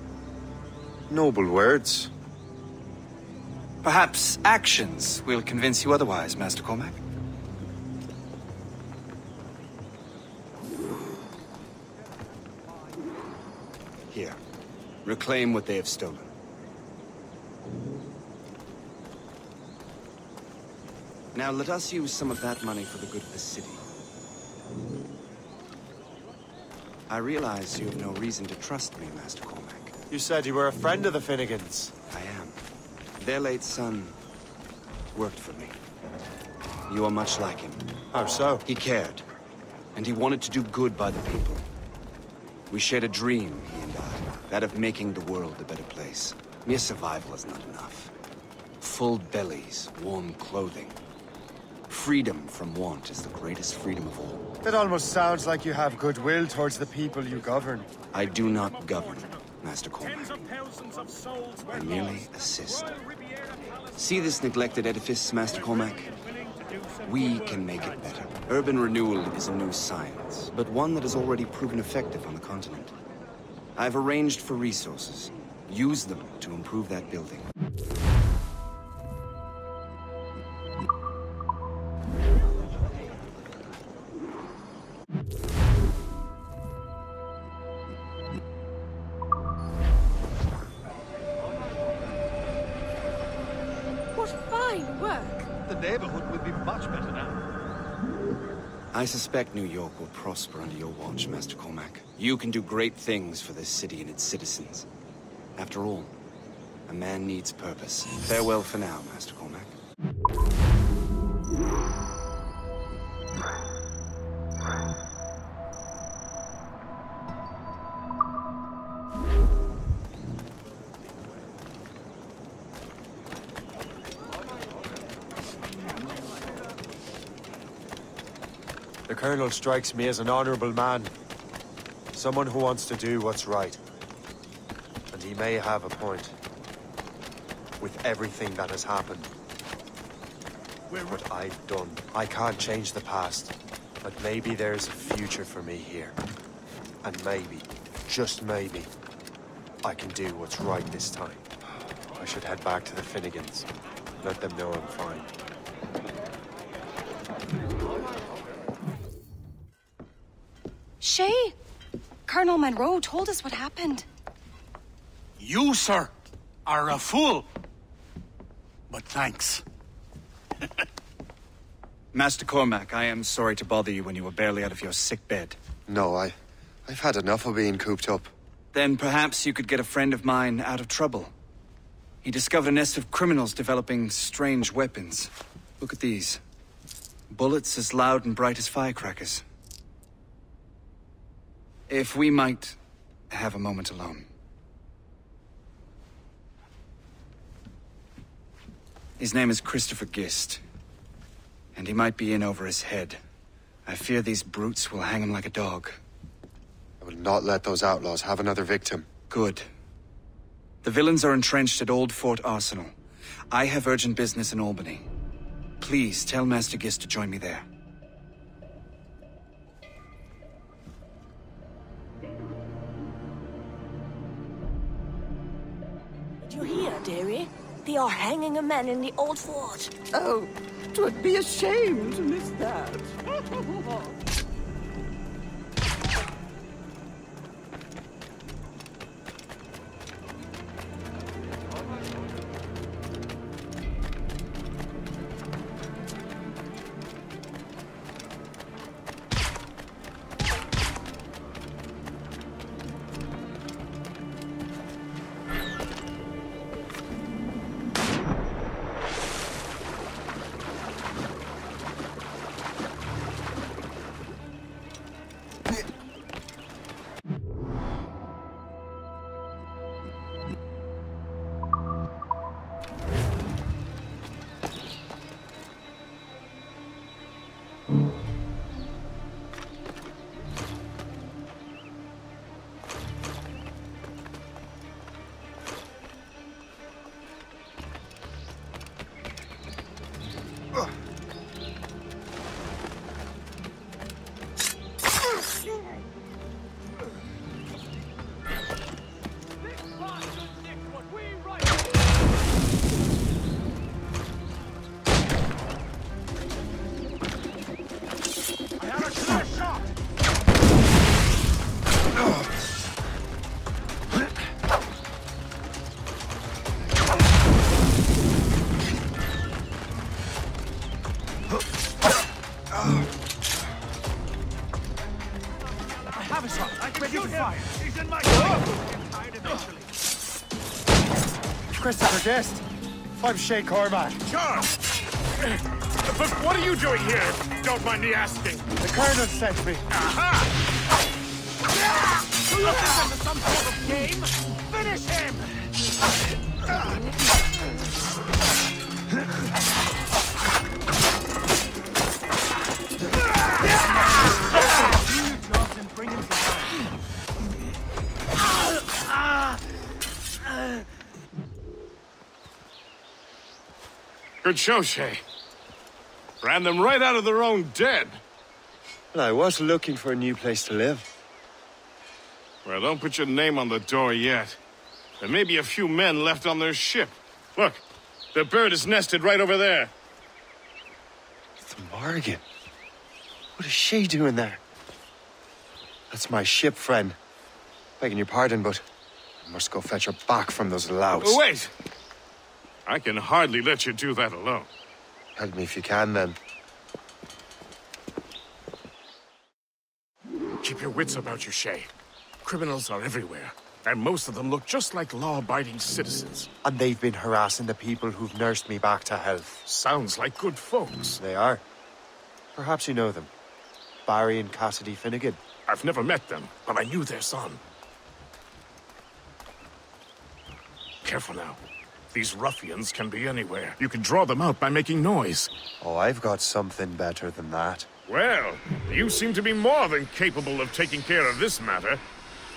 Noble words. Perhaps actions will convince you otherwise, Master Cormac. Here. Reclaim what they have stolen. Now let us use some of that money for the good of the city. I realize you have no reason to trust me, Master Cormac. You said you were a friend of the Finnegans. I am. Their late son worked for me. You are much like him. How so? He cared. And he wanted to do good by the people. We shared a dream, he and I. That of making the world a better place. Mere survival is not enough. Full bellies, warm clothing. Freedom from want is the greatest freedom of all. It almost sounds like you have goodwill towards the people you govern. I do not govern, Master Cormac. I merely assist. See this neglected edifice, Master Cormac? We can make it better. Urban renewal is a new science, but one that has already proven effective on the continent. I've arranged for resources. Use them to improve that building. Suspect New York will prosper under your watch, Master Cormac. You can do great things for this city and its citizens. After all, a man needs purpose. Farewell for now, Master Cormac. Colonel strikes me as an honorable man. Someone who wants to do what's right. And he may have a point. With everything that has happened. What I've done. I can't change the past. But maybe there's a future for me here. And maybe, just maybe, I can do what's right this time. I should head back to the Finnegans. Let them know I'm fine. Shay, Colonel Monroe told us what happened. You, sir, are a fool. But thanks. [LAUGHS] Master Cormac, I am sorry to bother you when you were barely out of your sick bed. No, I... I've had enough of being cooped up. Then perhaps you could get a friend of mine out of trouble. He discovered a nest of criminals developing strange weapons. Look at these. Bullets as loud and bright as firecrackers. If we might have a moment alone. His name is Christopher Gist. And he might be in over his head. I fear these brutes will hang him like a dog. I will not let those outlaws have another victim. Good. The villains are entrenched at Old Fort Arsenal. I have urgent business in Albany. Please tell Master Gist to join me there. You hear, dearie? They are hanging a man in the old fort. Oh, twould be a shame to miss that. [LAUGHS] I'm Shay Cormac. Charles! But what are you doing here? Don't mind me asking. The Colonel sent me. Aha! Look at Show, Ran them right out of their own den. Well, I was looking for a new place to live. Well, don't put your name on the door yet. There may be a few men left on their ship. Look, the bird is nested right over there. The Morrigan. What is she doing there? That's my ship, friend. Begging your pardon, but I must go fetch her back from those louts. Wait! I can hardly let you do that alone. Help me if you can, then. Keep your wits about you, Shay. Criminals are everywhere, and most of them look just like law-abiding citizens. And they've been harassing the people who've nursed me back to health. Sounds like good folks. They are. Perhaps you know them. Barry and Cassidy Finnegan. I've never met them, but I knew their son. Careful now. These ruffians can be anywhere. You can draw them out by making noise. Oh, I've got something better than that. Well, you seem to be more than capable of taking care of this matter. [CLEARS THROAT]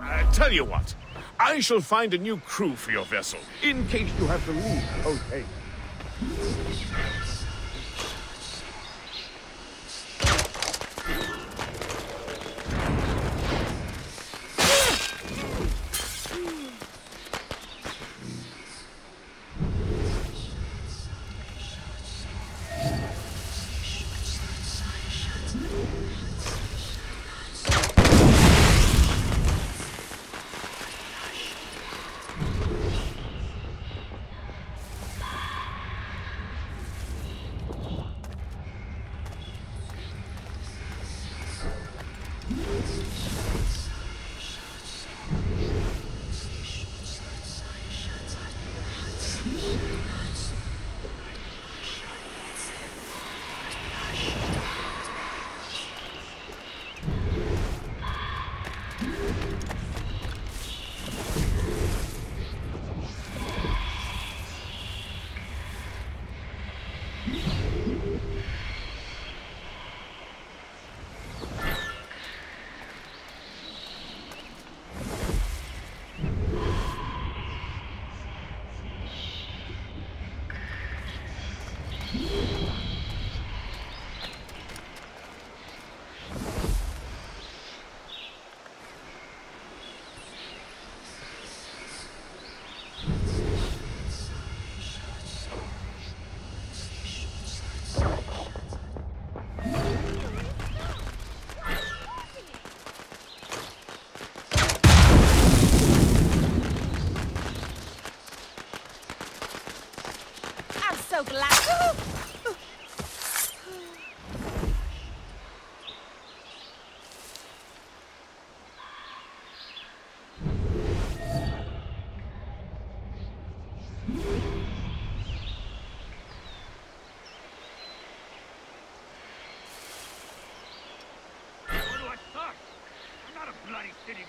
I tell you what, I shall find a new crew for your vessel, in case you have to leave. Okay. City.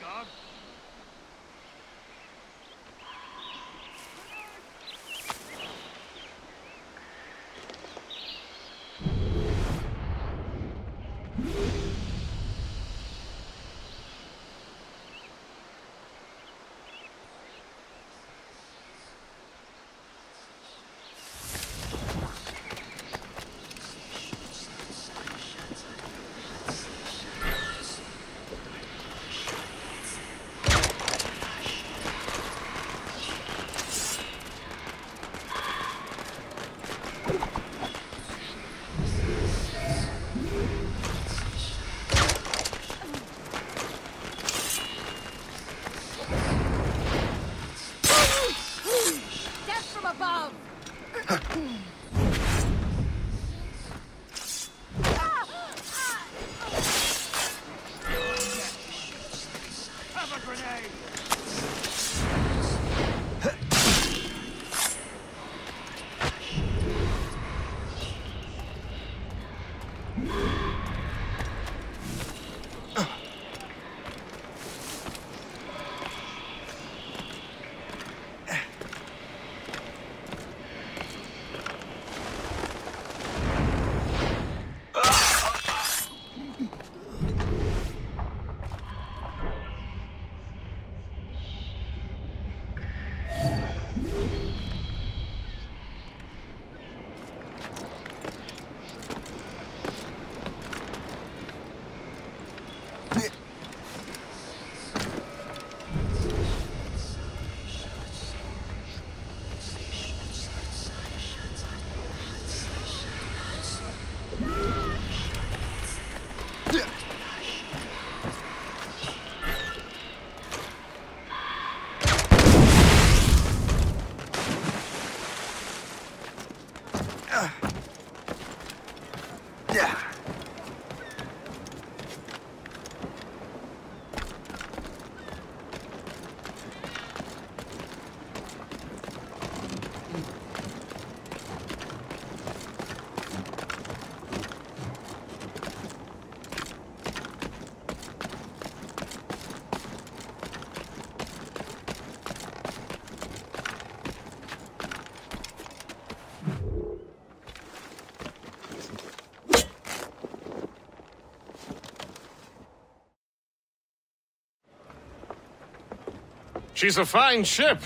She's a fine ship.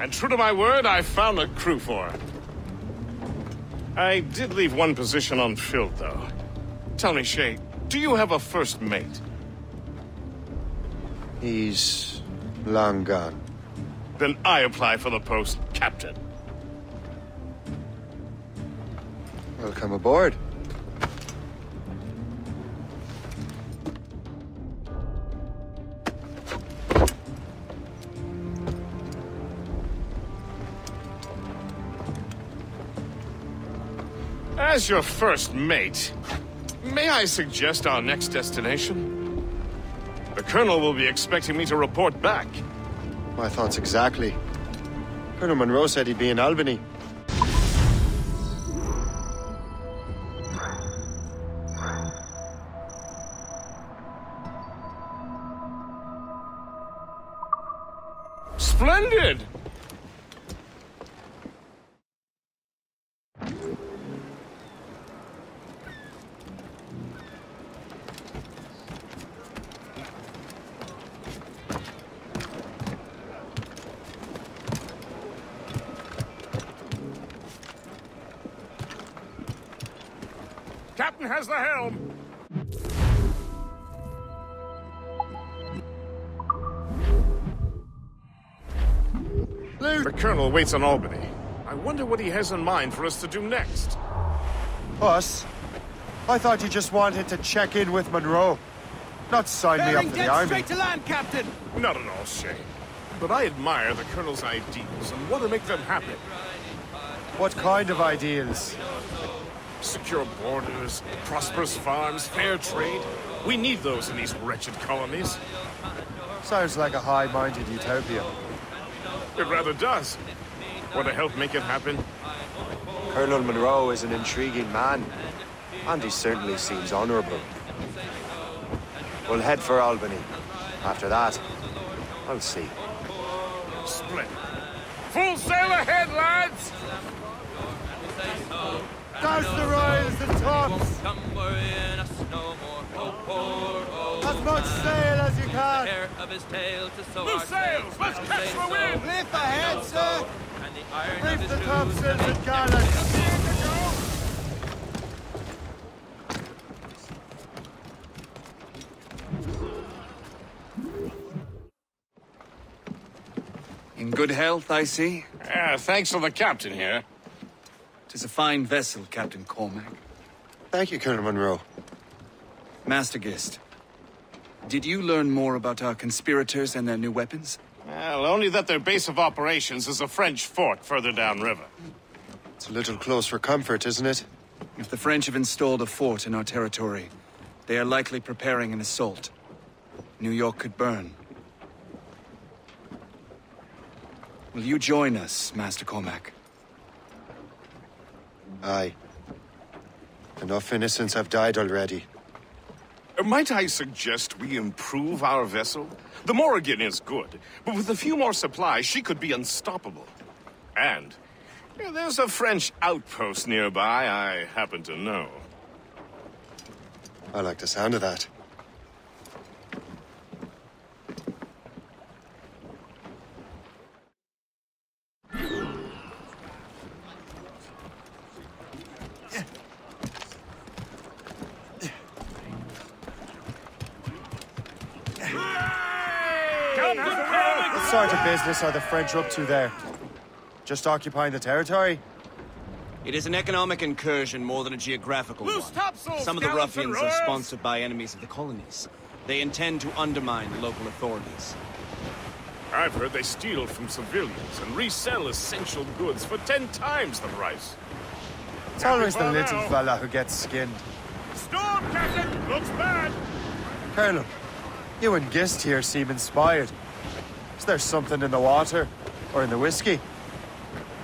And true to my word, I found a crew for her. I did leave one position unfilled, though. Tell me, Shay, do you have a first mate? He's long gone. Then I apply for the post, Captain. Welcome aboard. As your first mate, may I suggest our next destination? The Colonel will be expecting me to report back. My thoughts exactly. Colonel Monroe said he'd be in Albany. The Colonel waits on Albany. I wonder what he has in mind for us to do next. Us? I thought you just wanted to check in with Monroe. Not sign me up Bearing for dead the army. straight to land, Captain! Not at all, Shay. But I admire the Colonel's ideals and want to make them happen. What kind of ideals? Secure borders, prosperous farms, fair trade. We need those in these wretched colonies. Sounds like a high-minded utopia. It rather does. Want to help make it happen? Colonel Monroe is an intriguing man, and he certainly seems honorable. We'll head for Albany. After that, I'll see. Splendid. Full sail ahead, lads! Douse the royals and tops! As much sail as you can! Loose sails! Let's catch the wind! Lift ahead, sir! Reef the topsails and gallants! In good health, I see. Yeah, thanks to the captain here. Tis a fine vessel, Captain Cormac. Thank you, Colonel Monroe. Master Gist, did you learn more about our conspirators and their new weapons? Well, only that their base of operations is a French fort further downriver. It's a little close for comfort, isn't it? If the French have installed a fort in our territory, they are likely preparing an assault. New York could burn. Will you join us, Master Cormac? Aye. Enough innocents have died already. Might I suggest we improve our vessel? The Morrigan is good, but with a few more supplies, she could be unstoppable. And there's a French outpost nearby I happen to know. I like the sound of that. What sort of business are the French up to there? Just occupying the territory? It is an economic incursion more than a geographical Loose one. topsails, Some of the ruffians are sponsored by enemies of the colonies. They intend to undermine the local authorities. I've heard they steal from civilians and resell essential goods for ten times the price. It's always the little now. fella who gets skinned. Storm, Captain! Looks bad! Colonel, you and Gist here seem inspired. Is there something in the water? Or in the whiskey?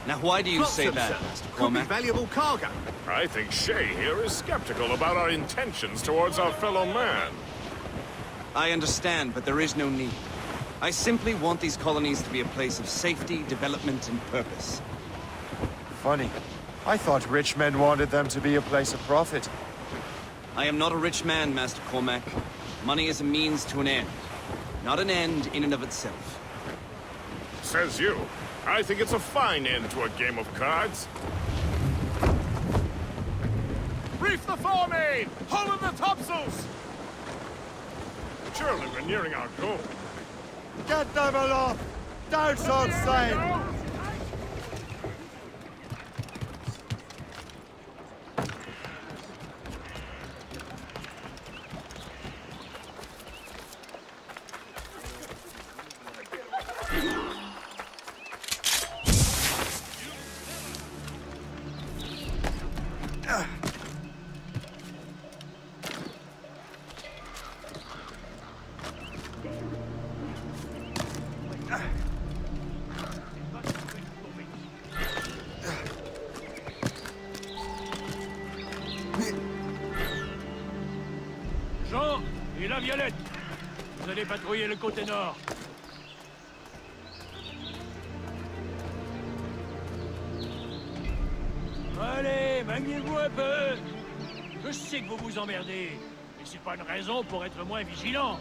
Now, why do you say that, Master Cormac? valuable cargo. I think Shay here is skeptical about our intentions towards our fellow man. I understand, but there is no need. I simply want these colonies to be a place of safety, development, and purpose. Funny. I thought rich men wanted them to be a place of profit. I am not a rich man, Master Cormac. Money is a means to an end, not an end in and of itself. Says you. I think it's a fine end to a game of cards. Reef the foremain! Hull in the topsails! Surely we're nearing our goal. Get them aloft! Down outside! Côté nord. Allez, maniez-vous un peu. Je sais que vous vous emmerdez, mais c'est pas une raison pour être moins vigilant.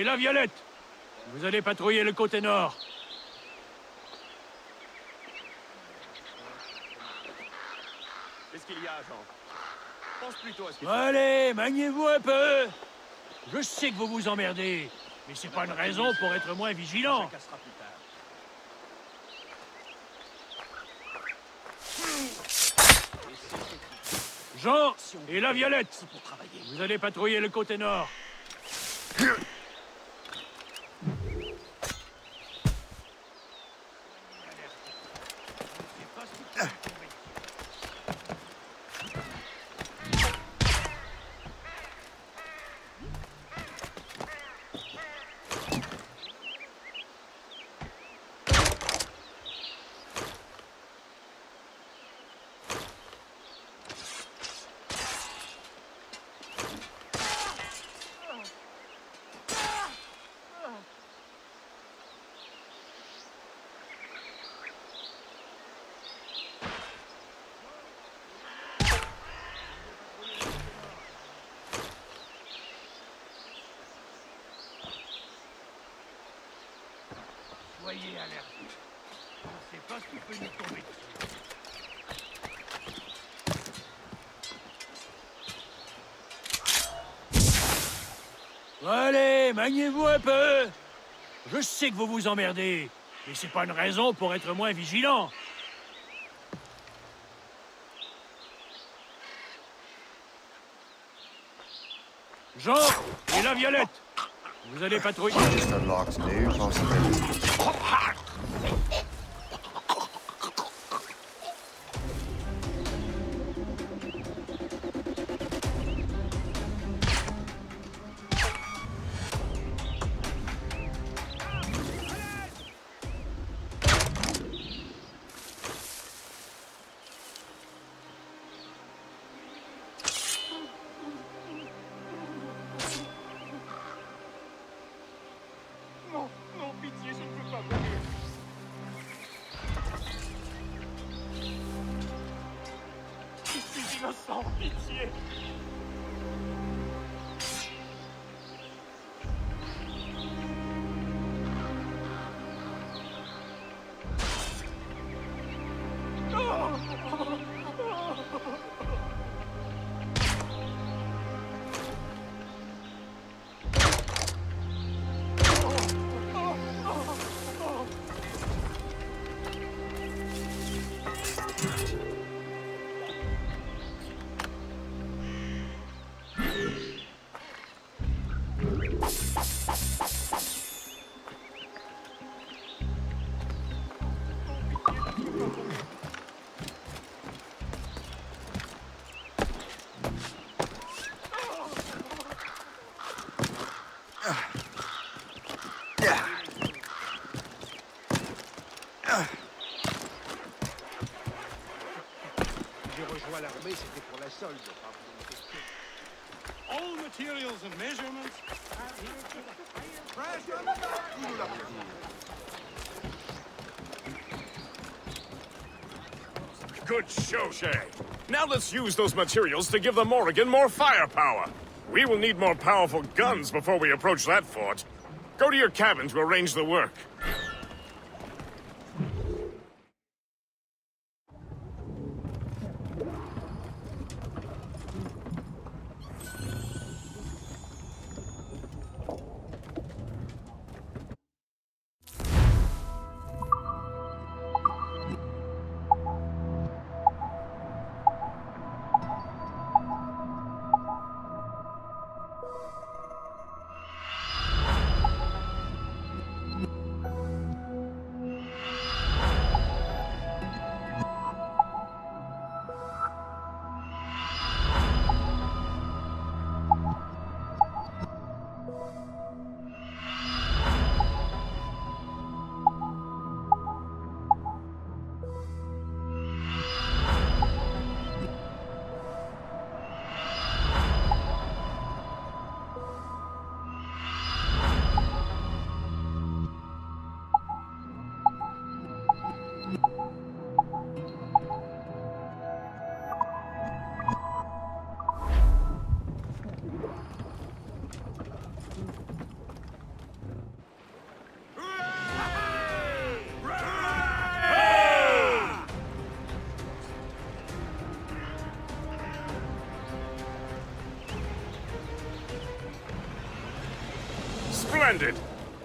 Et la Violette, vous allez patrouiller le côté nord. Qu'est-ce qu'il y a, Jean? Pense plutôt à ce que tu Allez, maniez-vous un peu. Je sais que vous vous emmerdez, mais c'est pas une raison pour être moins vigilant. Jean et la Violette, vous allez patrouiller le côté nord. Allez, maniez-vous un peu. Je sais que vous vous emmerdez, mais c'est pas une raison pour être moins vigilant. Jean et la Violette. Vous allez patrouiller All materials and measurements adhere to the highest Good show, Shay. Now let's use those materials to give the Morrigan more firepower. We will need more powerful guns before we approach that fort. Go to your cabin to arrange the work.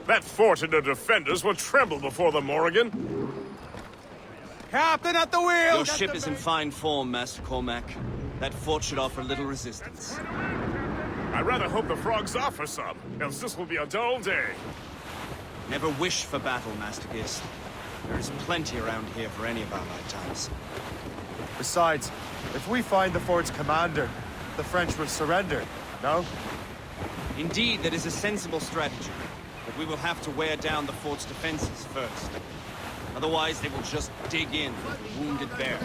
That fort and the defenders will tremble before the Morrigan. Captain at the wheel! Your ship is in fine form, Master Cormac. That fort should offer little resistance. I rather hope the frogs offer some, else this will be a dull day. Never wish for battle, Master Gist. There is plenty around here for any of our lifetimes. Besides, if we find the fort's commander, the French will surrender, no? Indeed, that is a sensible strategy. But we will have to wear down the fort's defenses first. Otherwise, they will just dig in wounded bear.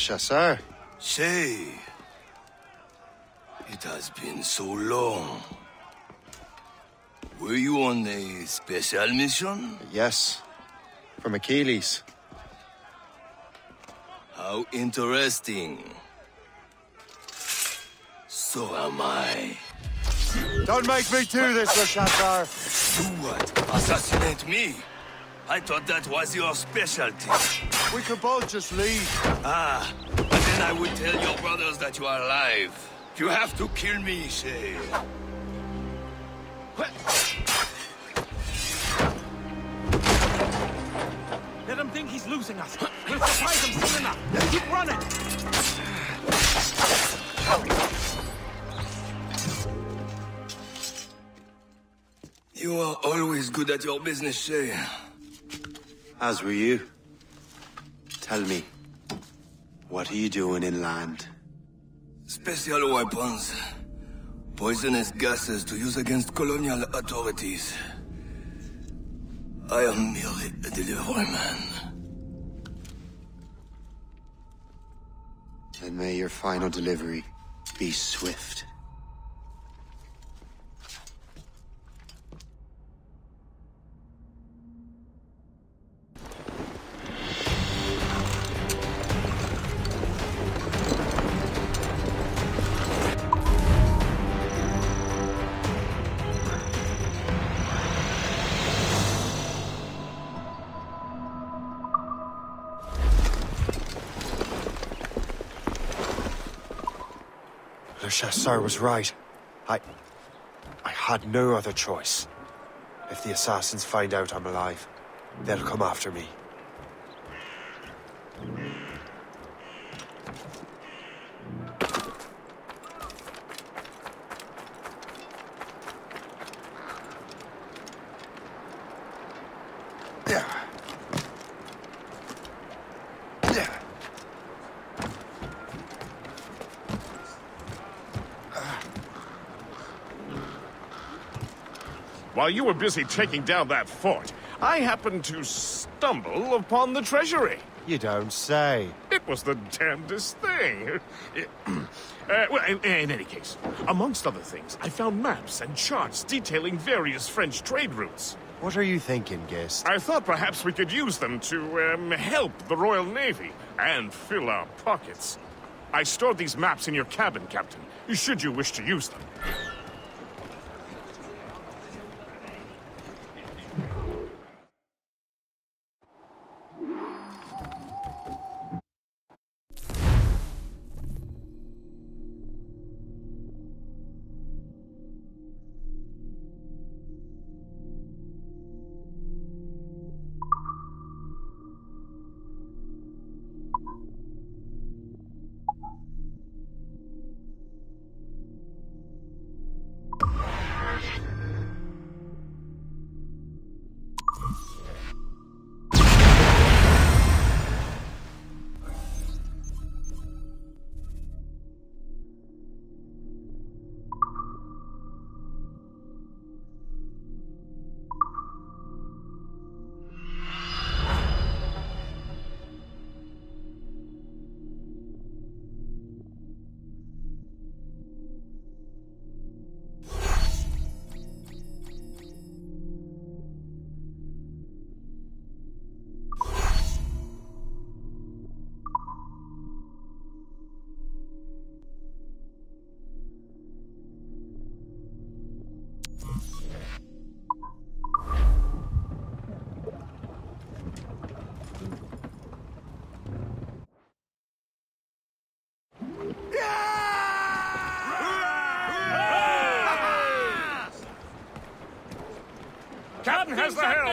chasseur. Shay, it has been so long. Were you on a special mission? Yes, from Achilles. How interesting. So am I. Don't make me do this, Le Do what? Assassinate me? I thought that was your specialty. We could both just leave. Ah, but then I would tell your brothers that you are alive. You have to kill me, Shay. Let him think he's losing us. We'll surprise him soon enough. Keep running. You are always good at your business, Shay. As were you. Tell me, what are you doing inland? Special weapons. Poisonous gases to use against colonial authorities. I am merely a delivery man. And may your final delivery be swift. Chasseur was right. I... I had no other choice. If the assassins find out I'm alive, they'll come after me. While you were busy taking down that fort, I happened to stumble upon the treasury. You don't say. It was the damnedest thing. [CLEARS THROAT] Uh, well, in, in any case, amongst other things, I found maps and charts detailing various French trade routes. What are you thinking, Gist? I thought perhaps we could use them to um, help the Royal Navy and fill our pockets. I stored these maps in your cabin, Captain, should you wish to use them.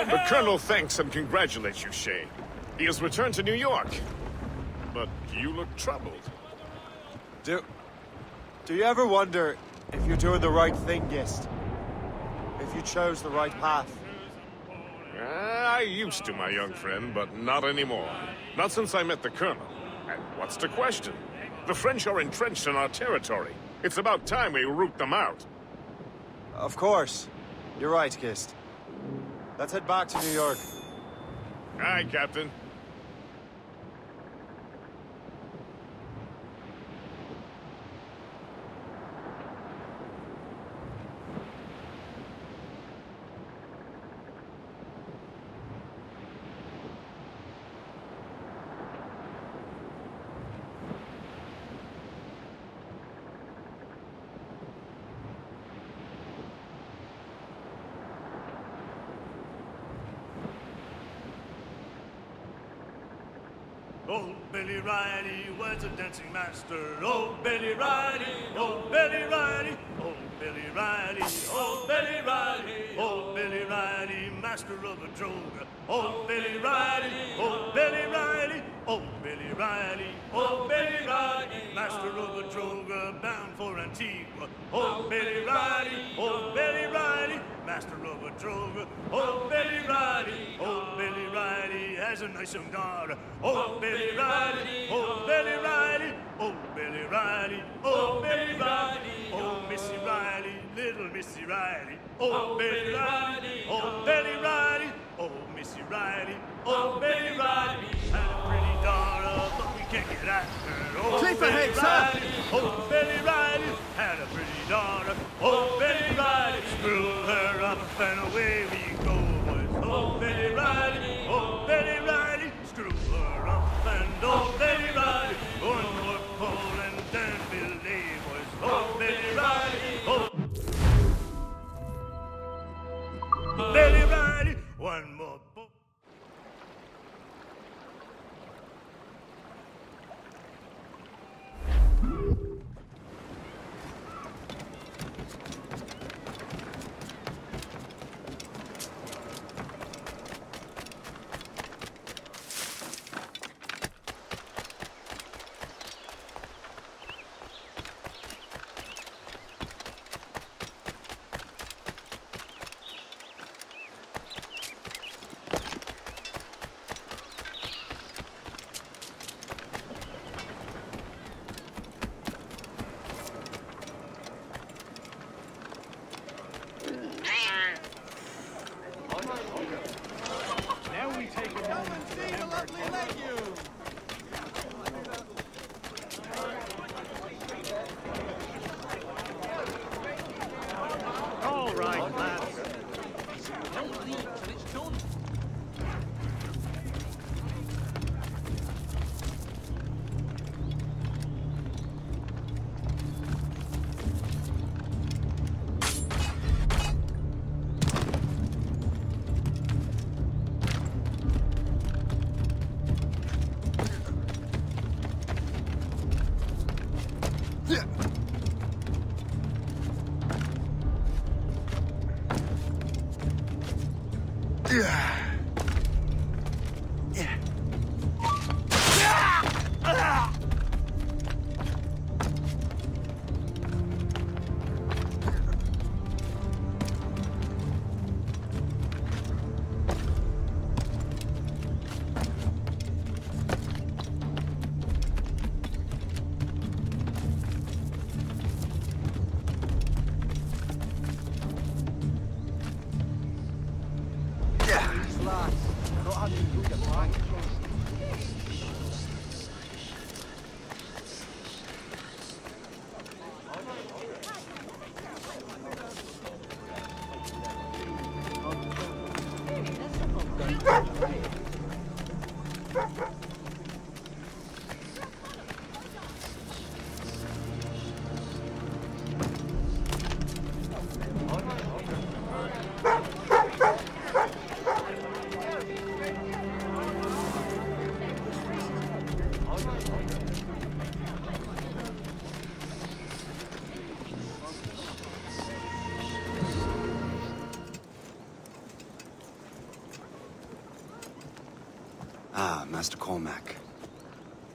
The! Colonel thanks and congratulates you, Shay. He has returned to New York. But you look troubled. Do... Do you ever wonder if you're doing the right thing, Gist? If you chose the right path? Uh, I used to, my young friend, but not anymore. Not since I met the Colonel. And what's the question? The French are entrenched in our territory. It's about time we root them out. Of course. You're right, Gist. Let's head back to New York. Aye, Captain. Billy Riley was a dancing master. Oh, Billy Riley, oh, Billy Riley, oh, Billy Riley, oh, Billy Riley, oh, Billy Riley, master of a droger. Oh, Billy Riley, oh, Billy Riley, oh, Billy Riley, oh, Billy Riley, master of a droger bound for Antigua. Oh, Billy Riley, oh, Billy Riley, master of a droger. Oh, Billy Riley, oh, Billy Riley has a nice young daughter. Oh, oh Billy Riley, oh, oh, Billy Riley, oh, Billy Riley, oh, oh Billy Riley, oh, Missy Riley, little Missy Riley. Oh, Billy Riley, oh, Billy Riley, oh, Missy Riley, oh, Billy Riley had a pretty daughter, Billy ahead, sir. Oh, Billy Riley had a pretty daughter. Oh, Billy Riley screw her up and away we go, boys. Oh, Billy Riley, oh, Billy Riley screw her up and oh, Billy Riley one more pull and then Billy boys. Oh, Billy Riley, oh. Billy Riley, one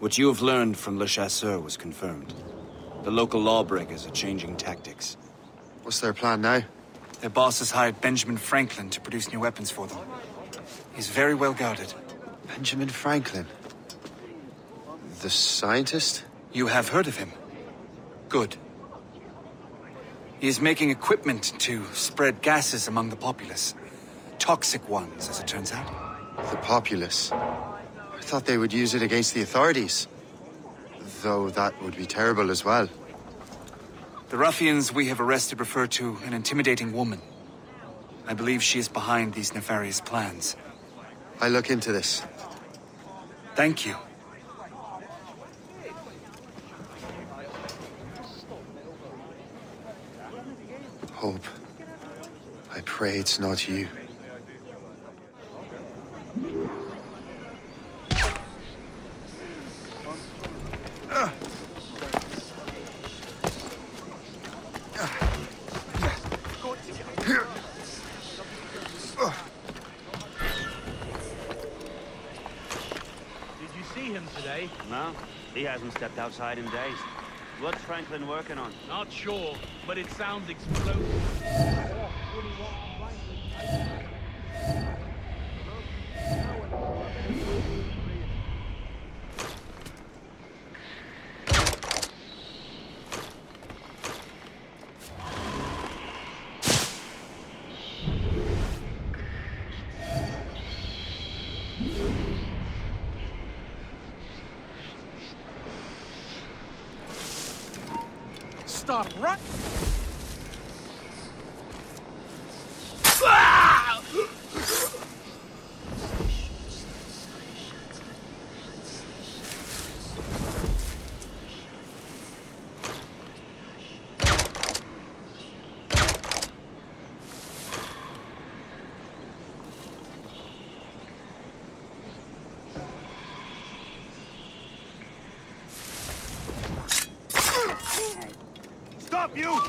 What you have learned from Le Chasseur was confirmed. The local lawbreakers are changing tactics. What's their plan now? Their boss has hired Benjamin Franklin to produce new weapons for them. He's very well guarded. Benjamin Franklin? The scientist? You have heard of him? Good. He is making equipment to spread gases among the populace. Toxic ones, as it turns out. The populace. I thought they would use it against the authorities. Though that would be terrible as well. The ruffians we have arrested refer to an intimidating woman. I believe she is behind these nefarious plans. I look into this. Thank you. Hope. I pray it's not you. He hasn't stepped outside in days. What's Franklin working on? Not sure, but it sounds explosive. Stop right. Stop you!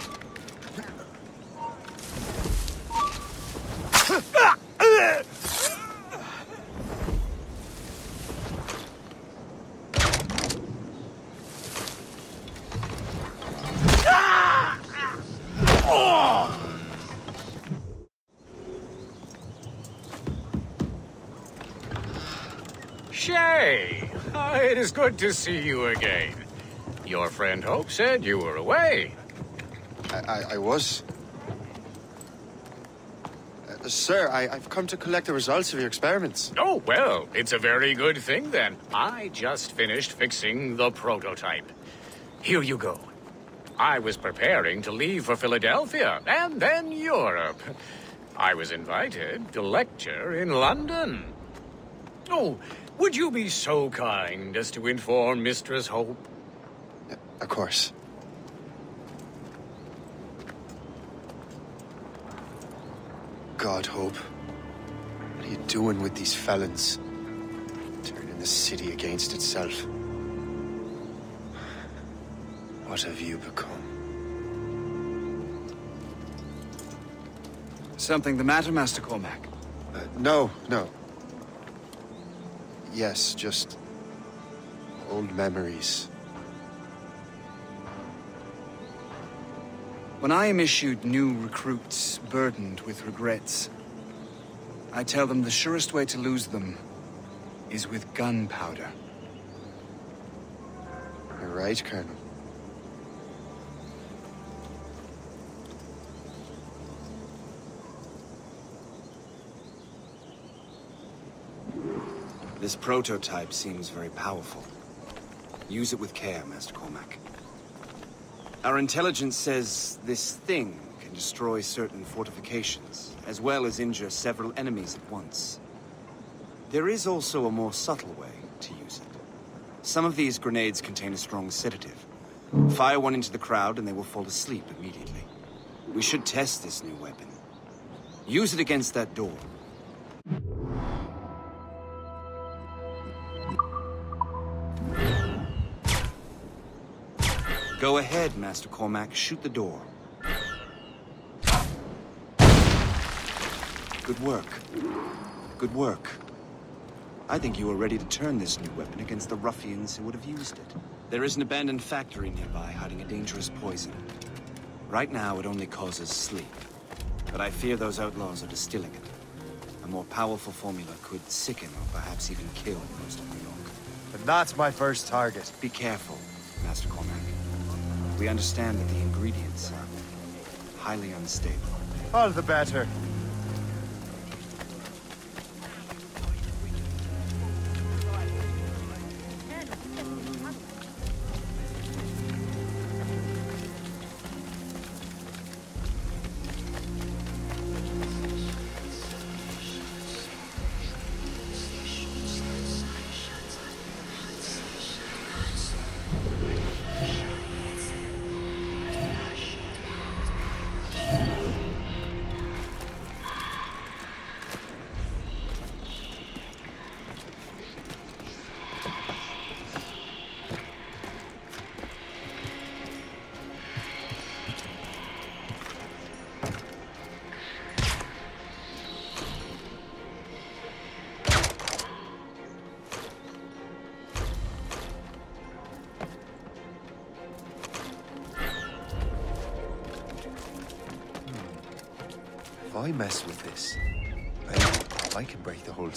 Shay! Ah, it is good to see you again. Your friend Hope said you were away. I, I, I was. Uh, sir, I, I've come to collect the results of your experiments. Oh, well, it's a very good thing then. I just finished fixing the prototype. Here you go. I was preparing to leave for Philadelphia and then Europe. I was invited to lecture in London. Oh, would you be so kind as to inform Mistress Hope? Of course. God, Hope. What are you doing with these felons? Turning the city against itself. What have you become? Something the matter, Master Cormac? Uh, no, no. Yes, just... old memories. When I am issued new recruits burdened with regrets, I tell them the surest way to lose them is with gunpowder. You're right, Colonel. This prototype seems very powerful. Use it with care, Master Cormac. Our intelligence says this thing can destroy certain fortifications, as well as injure several enemies at once. There is also a more subtle way to use it. Some of these grenades contain a strong sedative. Fire one into the crowd and they will fall asleep immediately. We should test this new weapon. Use it against that door. Go ahead, Master Cormac. Shoot the door. Good work. Good work. I think you are ready to turn this new weapon against the ruffians who would have used it. There is an abandoned factory nearby hiding a dangerous poison. Right now, it only causes sleep. But I fear those outlaws are distilling it. A more powerful formula could sicken or perhaps even kill most of New York. But that's my first target. Be careful, Master Cormac. We understand that the ingredients are highly unstable. All the better.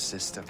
System.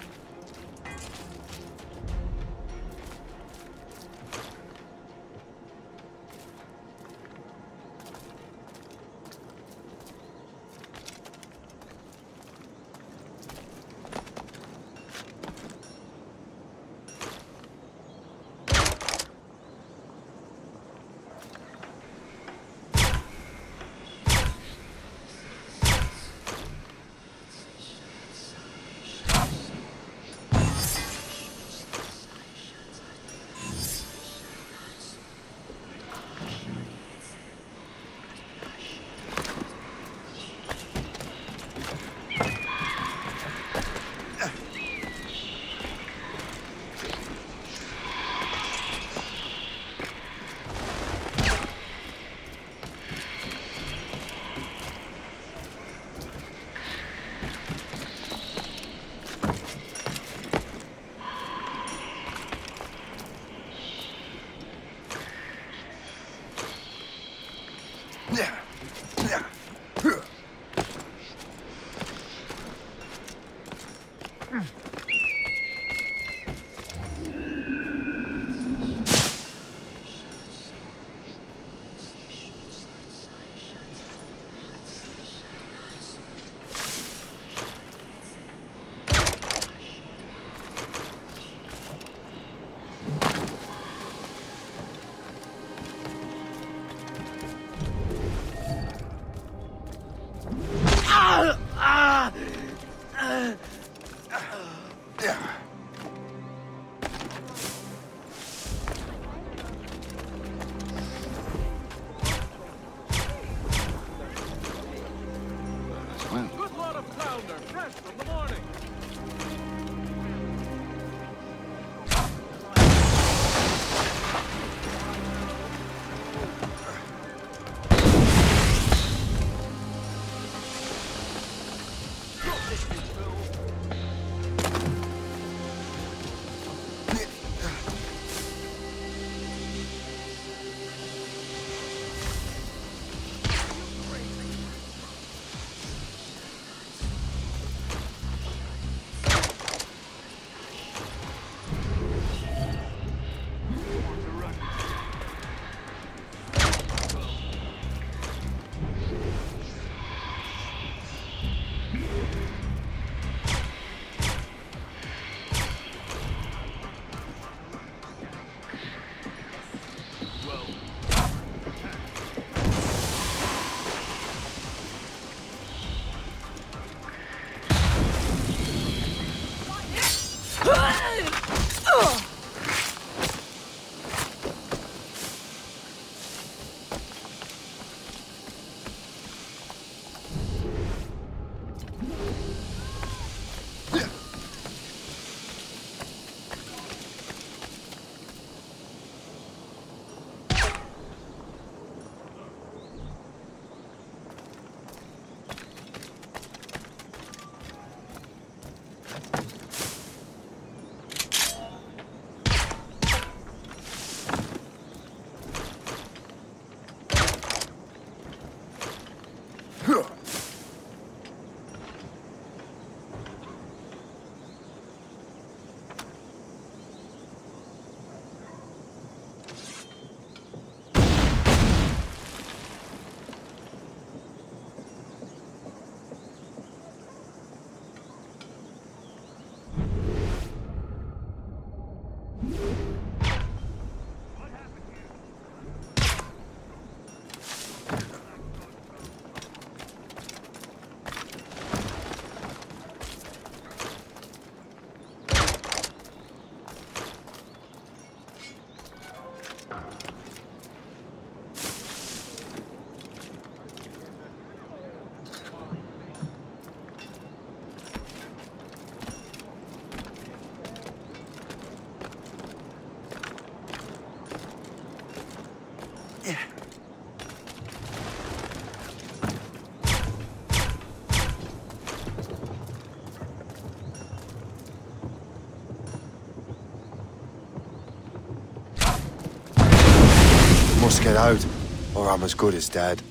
Must get out, or I'm as good as dead.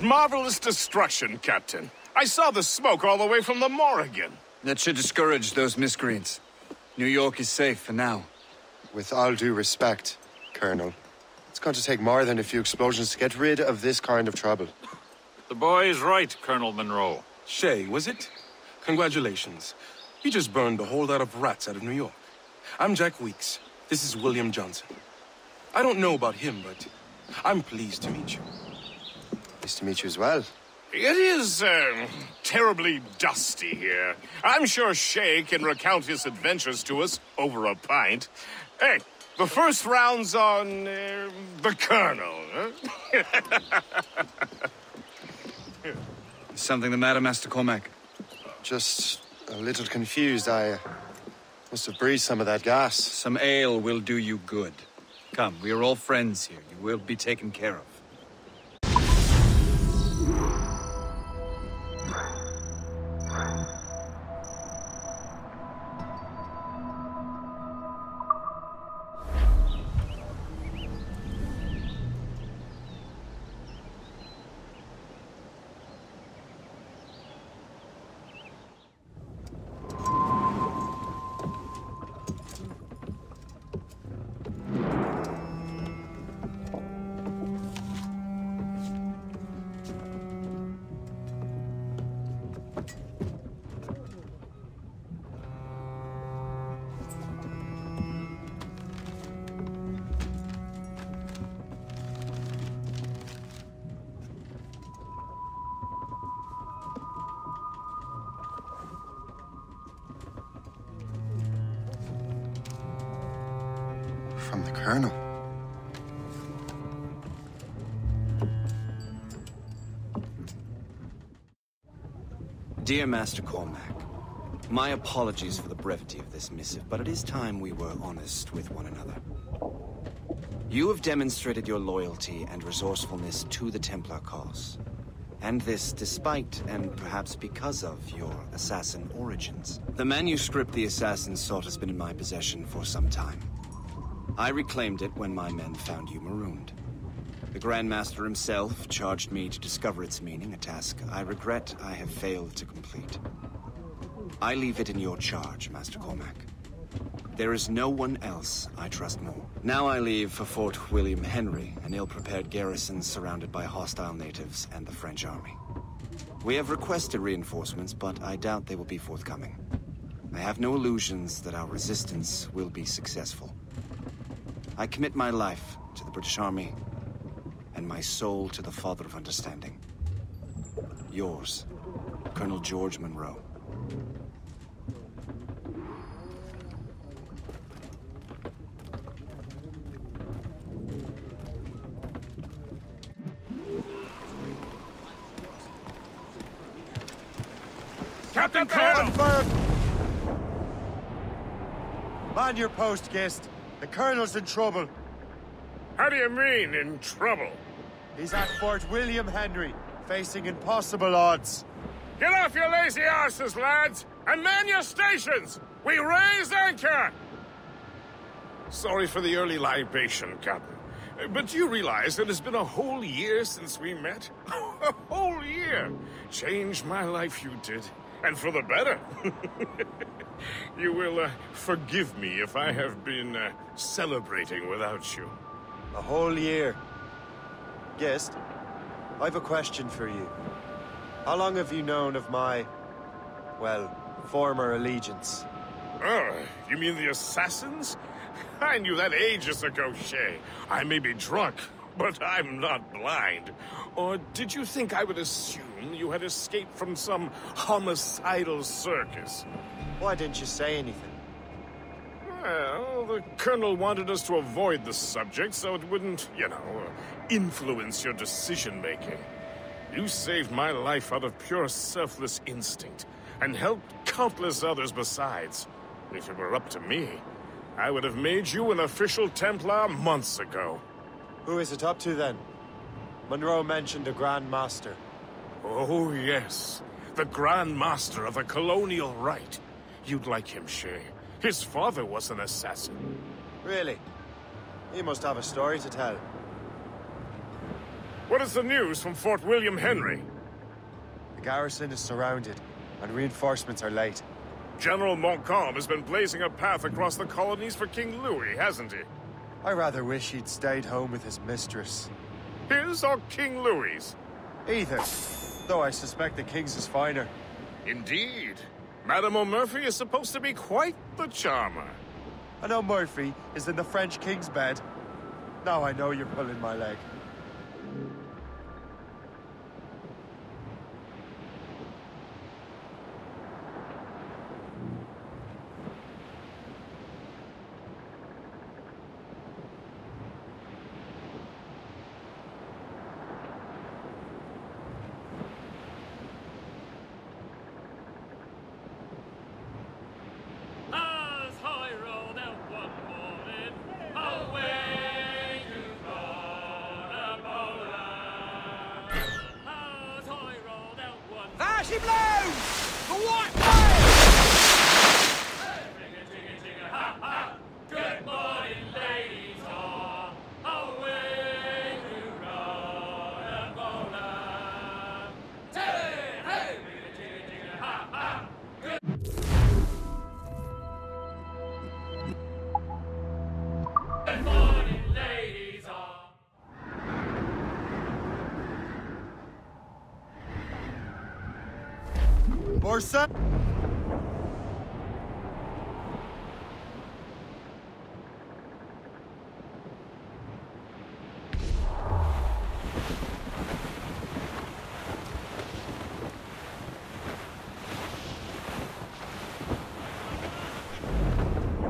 What marvelous destruction, Captain. I saw the smoke all the way from the Morrigan. That should discourage those miscreants. New York is safe for now. With all due respect, Colonel, it's going to take more than a few explosions to get rid of this kind of trouble. The boy is right, Colonel Monroe. Shay, was it? Congratulations. You just burned a whole lot of rats out of New York. I'm Jack Weeks. This is William Johnson. I don't know about him, but I'm pleased to meet you. Nice to meet you as well. It is, uh, terribly dusty here. I'm sure Shay can recount his adventures to us over a pint. Hey, the first round's on, uh, the Colonel, huh? [LAUGHS] Something the matter, Master Cormac? Just a little confused. I uh, must have breathed some of that gas. Some ale will do you good. Come, we are all friends here. You will be taken care of. Dear Master Cormac, my apologies for the brevity of this missive, but it is time we were honest with one another. You have demonstrated your loyalty and resourcefulness to the Templar cause. And this despite, and perhaps because of, your assassin origins. The manuscript the assassin sought has been in my possession for some time. I reclaimed it when my men found you marooned. The Grand Master himself charged me to discover its meaning, a task I regret I have failed to complete. I leave it in your charge, Master Cormac. There is no one else I trust more. Now I leave for Fort William Henry, an ill-prepared garrison surrounded by hostile natives and the French army. We have requested reinforcements, but I doubt they will be forthcoming. I have no illusions that our resistance will be successful. I commit my life to the British Army my soul to the Father of Understanding. Yours, Colonel George Monroe. Captain Colonel! Man your post, Gist. The Colonel's in trouble. How do you mean, in trouble? He's at Fort William Henry, facing impossible odds. Get off your lazy arses, lads, and man your stations! We raise anchor! Sorry for the early libation, Captain. But you realize that it has been a whole year since we met? [LAUGHS] a whole year! Changed my life, you did. And for the better. [LAUGHS] you will uh, forgive me if I have been uh, celebrating without you. A whole year. Gist, I've a question for you. How long have you known of my, well, former allegiance? Oh, you mean the assassins? [LAUGHS] I knew that ages ago, Shay. I may be drunk, but I'm not blind. Or did you think I would assume you had escaped from some homicidal circus? Why didn't you say anything? Well, the Colonel wanted us to avoid the subject so it wouldn't, you know, influence your decision-making. You saved my life out of pure selfless instinct, and helped countless others besides. If it were up to me, I would have made you an official Templar months ago. Who is it up to then? Monroe mentioned a Grand Master. Oh, yes. The Grand Master of a colonial rite. You'd like him, Shay. His father was an assassin. Really? He must have a story to tell. What is the news from Fort William Henry? The garrison is surrounded, and reinforcements are late. General Montcalm has been blazing a path across the colonies for King Louis, hasn't he? I rather wish he'd stayed home with his mistress. His or King Louis's? Either. Though I suspect the king's is finer. Indeed. Madame O'Murphy is supposed to be quite the charmer. And O'Murphy is in the French king's bed. Now I know you're pulling my leg. Borsa?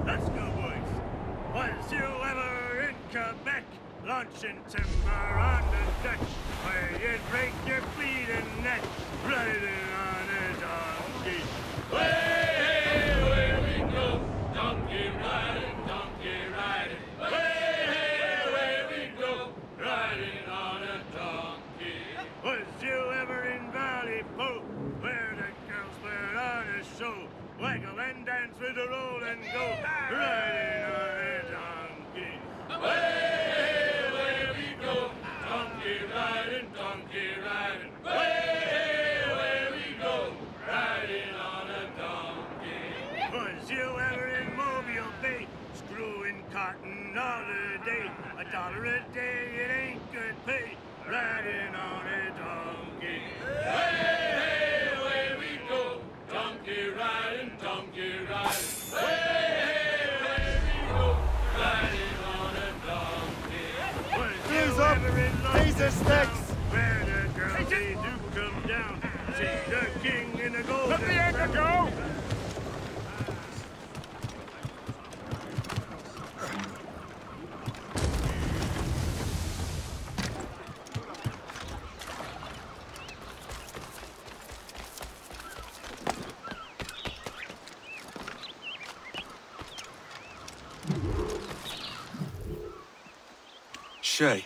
Let's go, boys. Was you ever in Quebec? Launching timber on the deck, where you'd break your bleeding neck, riding on a donkey. Way, where we go, donkey riding, donkey riding. Way, where we go, riding on a donkey. Was you ever in Valley Pope, where the girls put on a show? Waggle and dance with a roll and go, riding on a donkey. Way, where we go, donkey riding, donkey riding. Way, where we go, riding on a donkey. Was you ever in Mobile Bay, screwing cotton all the day? A dollar a day, it ain't good pay, riding on a donkey. Way, where we go, donkey riding, donkey riding. Way, where we go, riding on a donkey. Was Ears you up! ever in These are sticks! where the girls they do come down. See the king in the golden. Let the anchor go! Shay,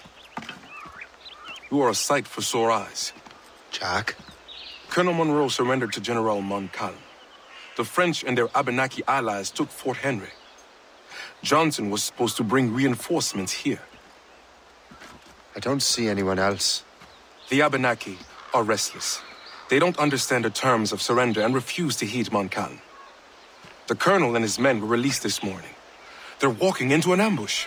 you are a sight for sore eyes. Jack? Colonel Monroe surrendered to General Montcalm. The French and their Abenaki allies took Fort Henry. Johnson was supposed to bring reinforcements here. I don't see anyone else. The Abenaki are restless. They don't understand the terms of surrender and refuse to heed Montcalm. The colonel and his men were released this morning. They're walking into an ambush.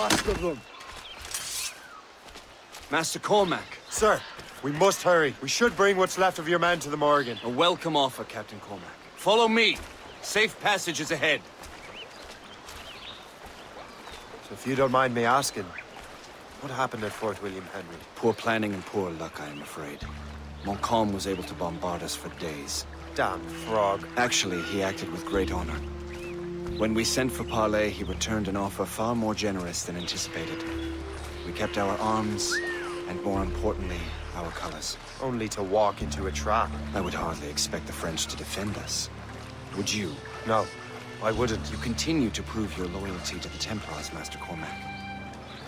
That's last of them. Master Cormac. Sir, we must hurry. We should bring what's left of your men to the Morrigan. A welcome offer, Captain Cormac. Follow me. Safe passage is ahead. So if you don't mind me asking, what happened at Fort William Henry? Poor planning and poor luck, I am afraid. Montcalm was able to bombard us for days. Damn frog. Actually, he acted with great honor. When we sent for Parley, he returned an offer far more generous than anticipated. We kept our arms, and more importantly, our colors. Only to walk into a trap. I would hardly expect the French to defend us. Would you? No, I wouldn't. You continue to prove your loyalty to the Templars, Master Cormac.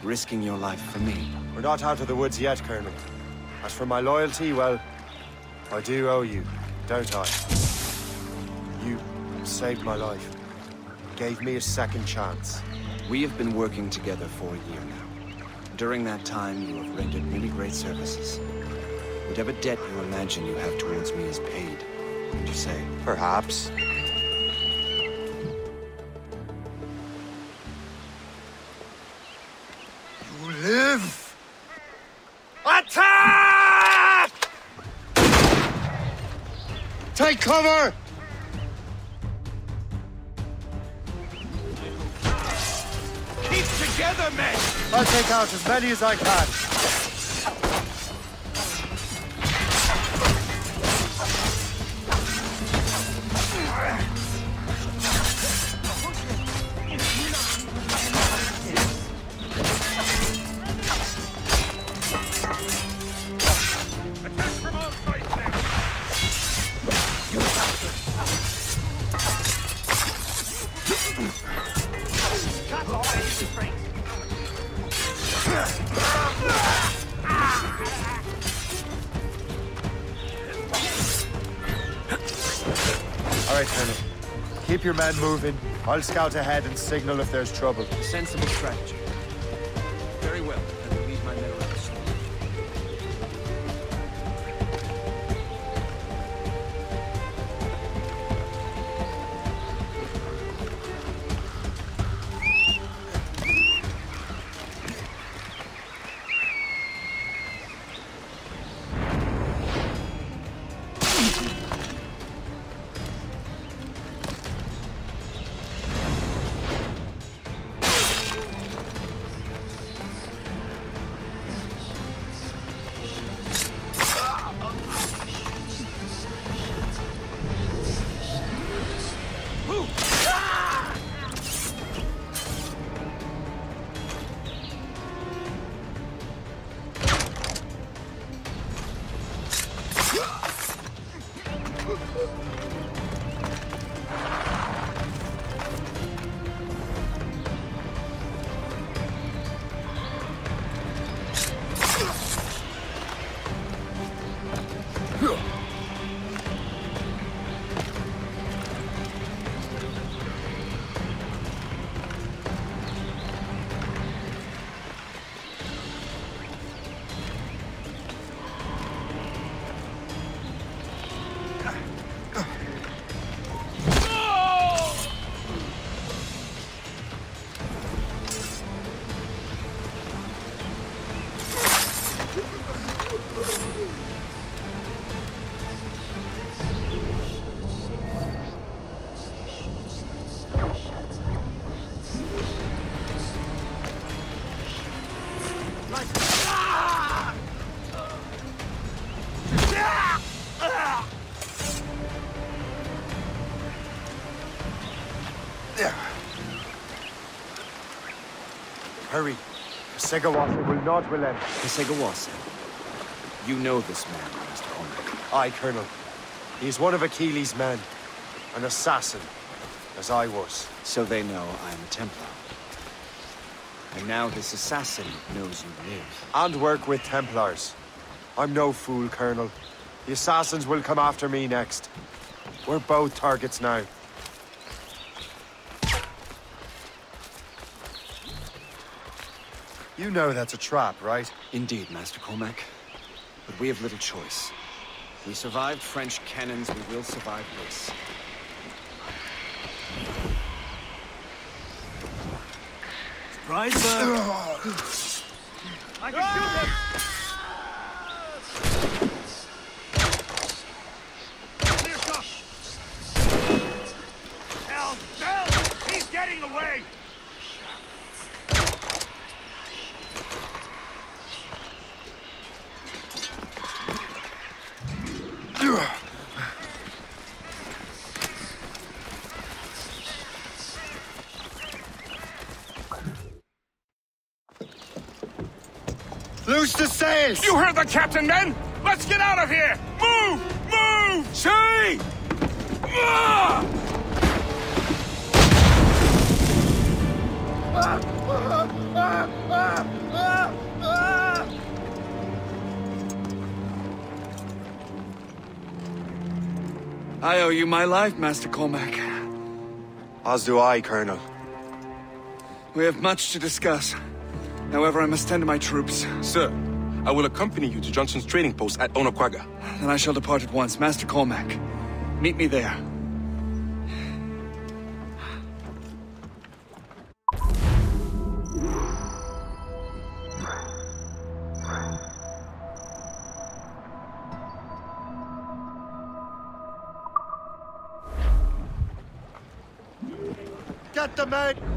Risking your life for me. We're not out of the woods yet, Colonel. As for my loyalty, well, I do owe you, don't I? You saved my life. Gave me a second chance. We have been working together for a year now. During that time, you have rendered many great services. Whatever debt you imagine you have towards me is paid. Would you say? Perhaps. You live! Attack! Take cover! Together, men! I'll take out as many as I can. All right, Colonel. Keep your men moving. I'll scout ahead and signal if there's trouble. Sensible strategy. Very well. Segawasa will not relent. Kesegowaase. You know this man, Master Cormac. Aye, Colonel. He is one of Achilles' men. An assassin, as I was. So they know I am a Templar. And now this assassin knows you live. And work with Templars. I'm no fool, Colonel. The assassins will come after me next. We're both targets now. You know that's a trap, right? Indeed, Master Cormac. But we have little choice. We survived French cannons, we will survive this. Surprise! I can shoot him! Clear shot! He's getting away! Loose the sails! You heard the captain, men! Let's get out of here! Move! Move! She! Ah! ah! ah! ah! I owe you my life, Master Cormac. As do I, Colonel. We have much to discuss. However, I must tend to my troops. Sir, I will accompany you to Johnson's trading post at Onokwaga. Then I shall depart at once. Master Cormac, meet me there. mode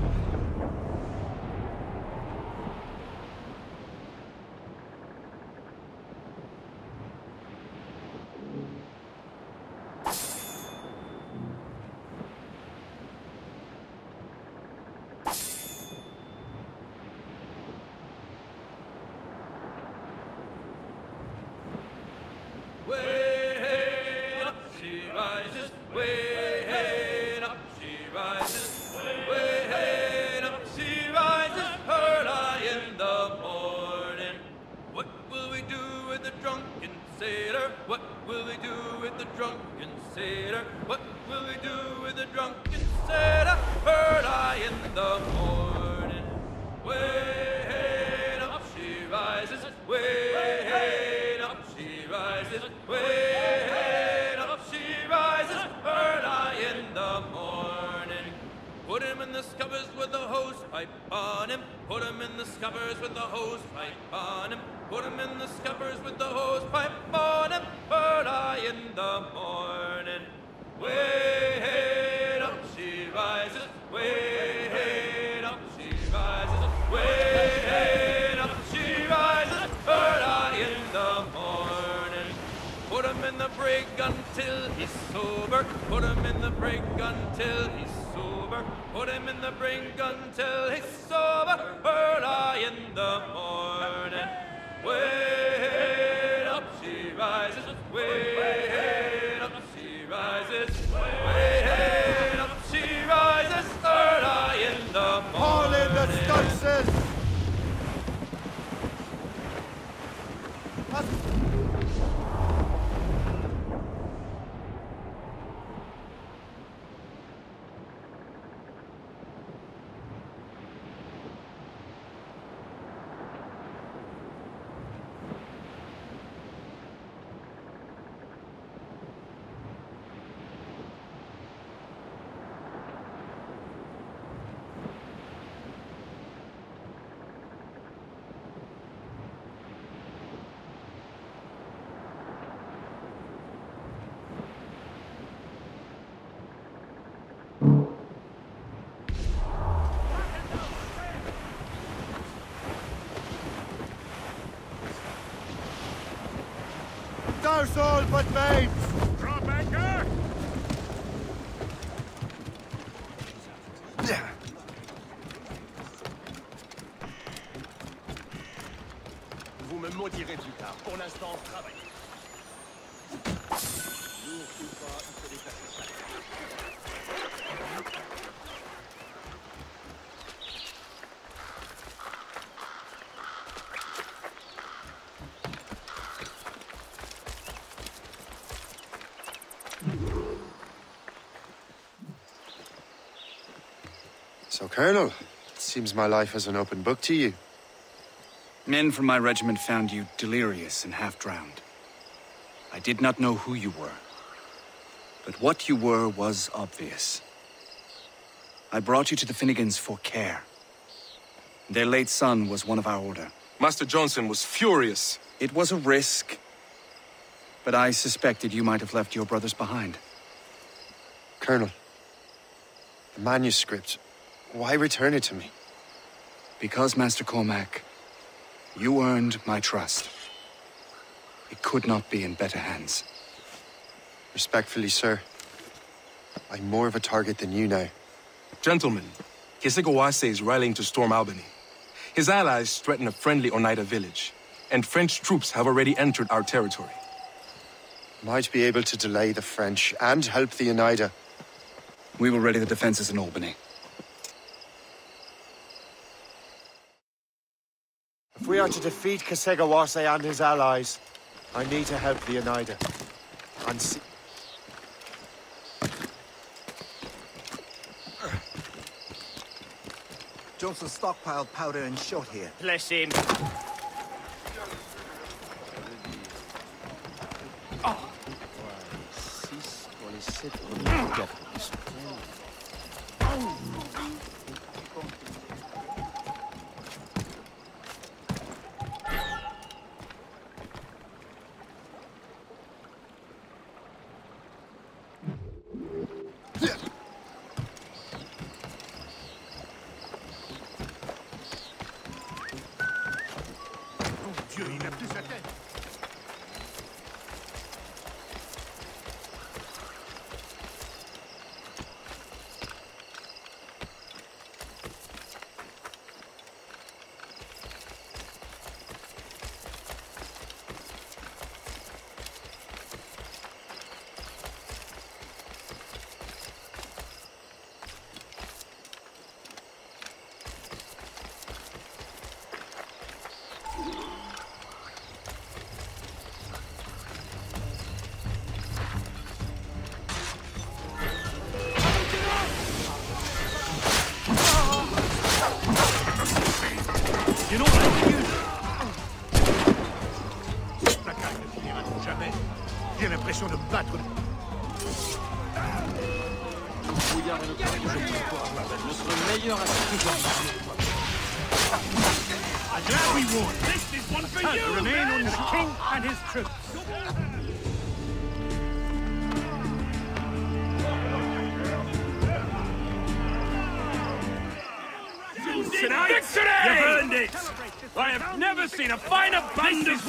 made! So, Colonel, it seems my life is an open book to you. Men from my regiment found you delirious and half-drowned. I did not know who you were. But what you were was obvious. I brought you to the Finnegans for care. Their late son was one of our order. Master Johnson was furious. It was a risk, but I suspected you might have left your brothers behind. Colonel, the manuscript why return it to me? Because, Master Cormac, you earned my trust. It could not be in better hands. Respectfully, sir, I'm more of a target than you now. Gentlemen, Kesegowaase is rallying to storm Albany. His allies threaten a friendly Oneida village, and French troops have already entered our territory. Might be able to delay the French and help the Oneida. We will ready the defenses in Albany. If we are to defeat Kesegowaase and his allies, I need to help the Oneida. And see... Johnson stockpiled powder and shot here. Bless him. Dieu,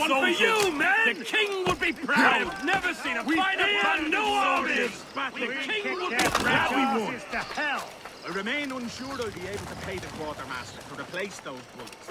band This of is one for you, man. The king would be I proud! have never seen a We finer fear band no of orders. soldiers. The king would be Now proud! we won. to. I remain unsure I'll be able to pay the quartermaster to replace those bullets.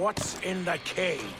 What's in the cave?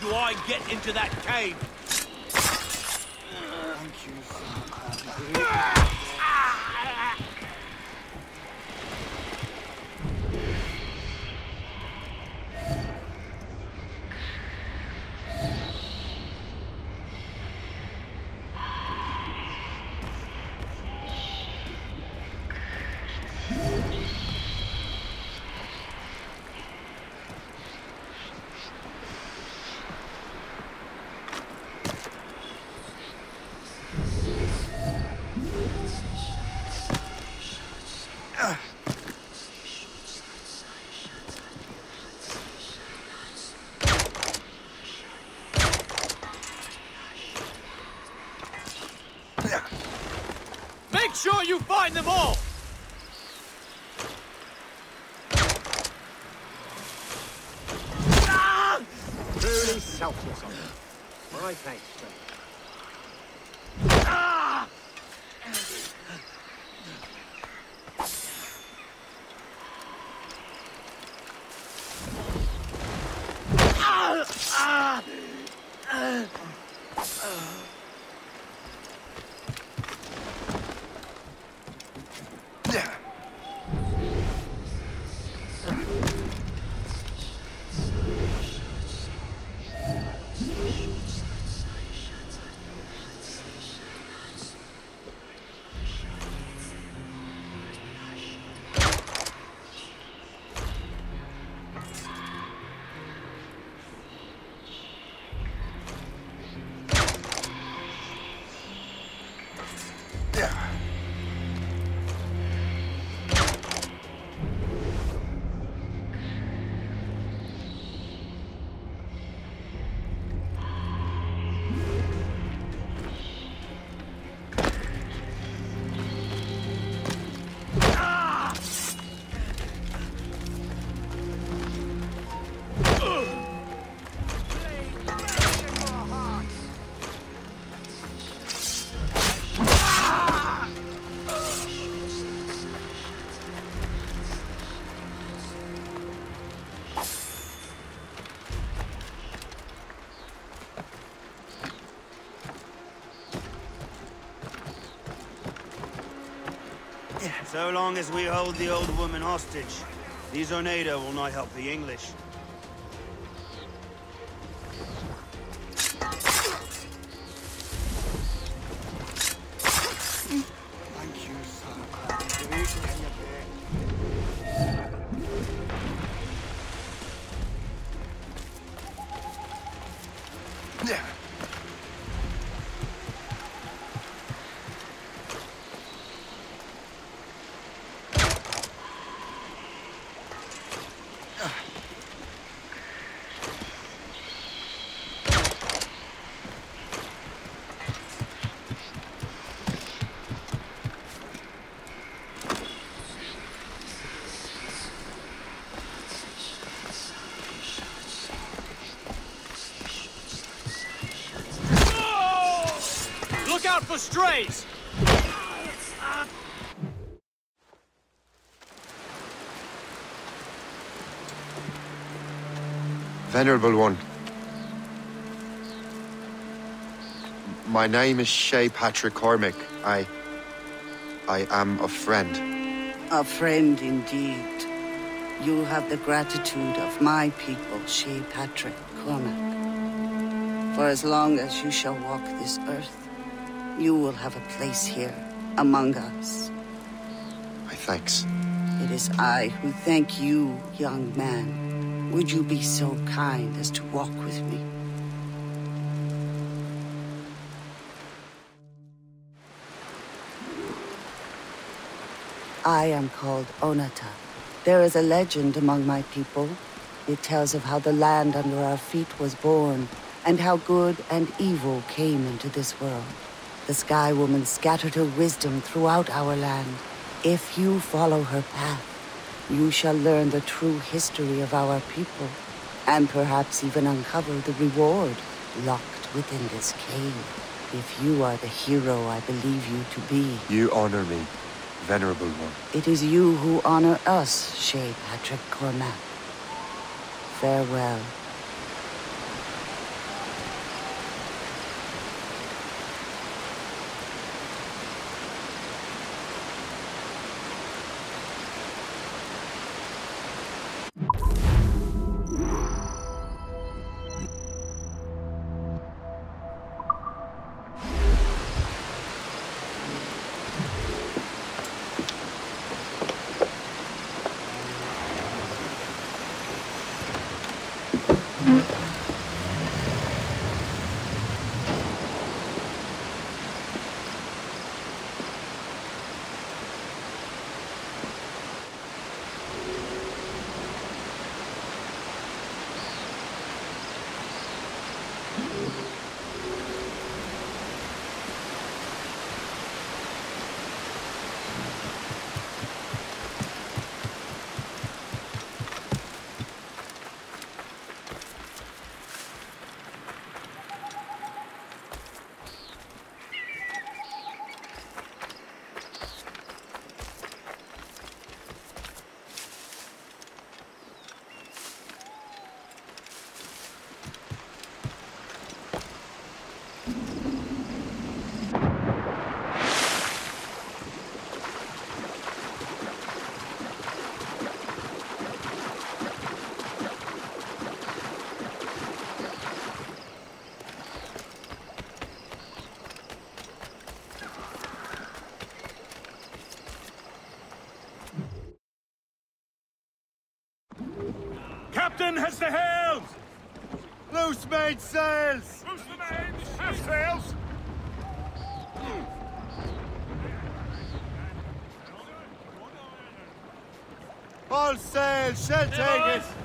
Do I get into that cave? So long as we hold the old woman hostage, these Oneida will not help the English. For strays! Venerable One. My name is Shay Patrick Cormac. I... I am a friend. A friend indeed. You have the gratitude of my people, Shay Patrick Cormac. For as long as you shall walk this earth, you will have a place here, among us. My thanks. It is I who thank you, young man. Would you be so kind as to walk with me? I am called Onata. There is a legend among my people. It tells of how the land under our feet was born, and how good and evil came into this world. The Sky Woman scattered her wisdom throughout our land. If you follow her path, you shall learn the true history of our people, and perhaps even uncover the reward locked within this cave. If you are the hero I believe you to be, You honor me, Venerable One. it is you who honor us, Shay Patrick Cormac. Farewell. Captain has the helm! Loose made sails! Loose the mains! Half sails! All sail, shall take it!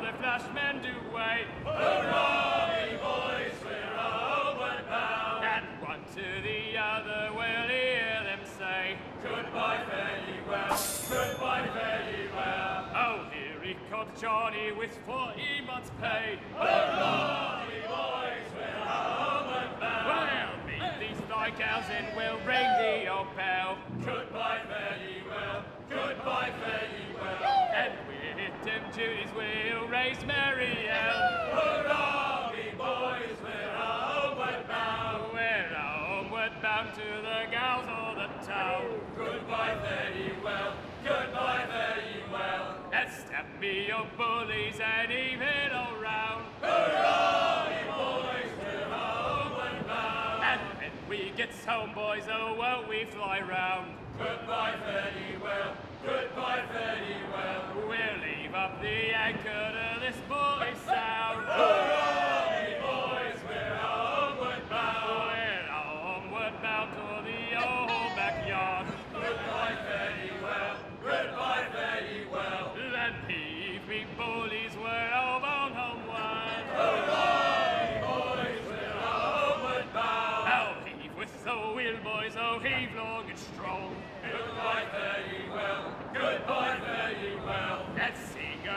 For the flashmen do wait. Hurrah, we boys, we're homeward bound. And one to the other will hear them say, Goodbye, very well, goodbye, very well. Oh, here he comes Johnny with forty months' pay. Hurrah, we boys, we're homeward bound. Well, meet these thy gals and we'll ring the old bell. Goodbye, very well, goodbye, very well. And with them duties we'll raise Marielle. Hurrah, we boys, we're homeward bound. We're homeward bound to the gals of the town. Goodbye, very well, goodbye, very well. And step me your bullies and even all round. Hurrah, we boys, we're homeward bound. And when we get home, boys, oh, won't we fly round? Goodbye, very well, goodbye, very well. We'll leave up the anchor to this bully sound.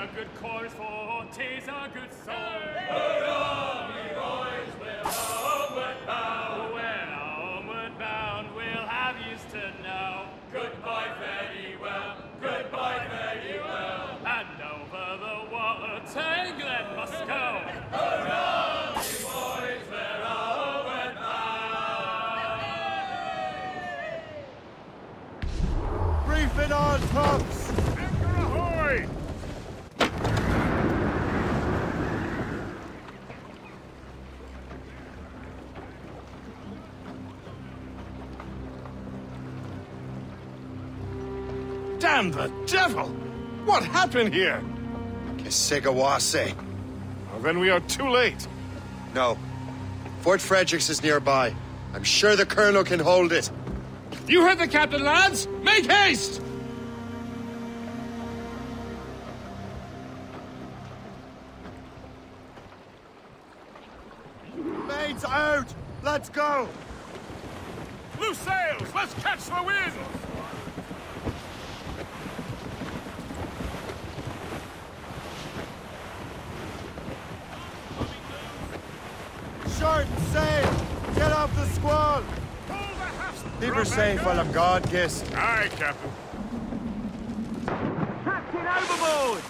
A good chorus, for 'tis a good song. Damn the devil! What happened here? Kesegowaase. Well, then we are too late. No. Fort Fredericks is nearby. I'm sure the Colonel can hold it. You heard the captain, lads! Make haste! Mates out! Let's go! Loose sails! Let's catch the wind! Short sail! Get off the squall! Keep her safe while I'm gone, Gist. Aye, Captain. Captain overboard!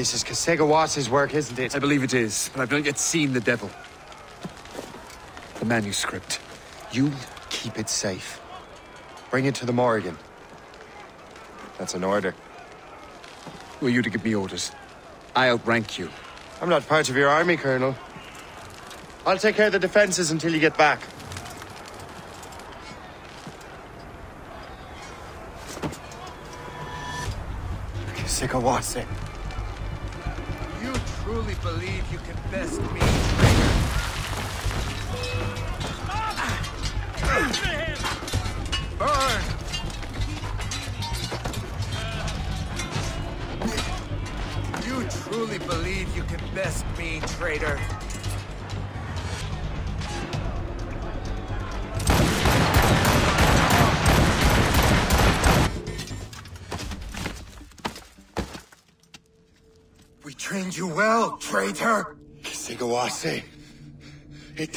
This is Kesegowaase's work, isn't it? I believe it is, but I've not yet seen the devil. The manuscript. You keep it safe. Bring it to the Morrigan. That's an order. Who are you to give me orders? I outrank you. I'm not part of your army, Colonel. I'll take care of the defenses until you get back. Kesegowaase. Believe you can best me,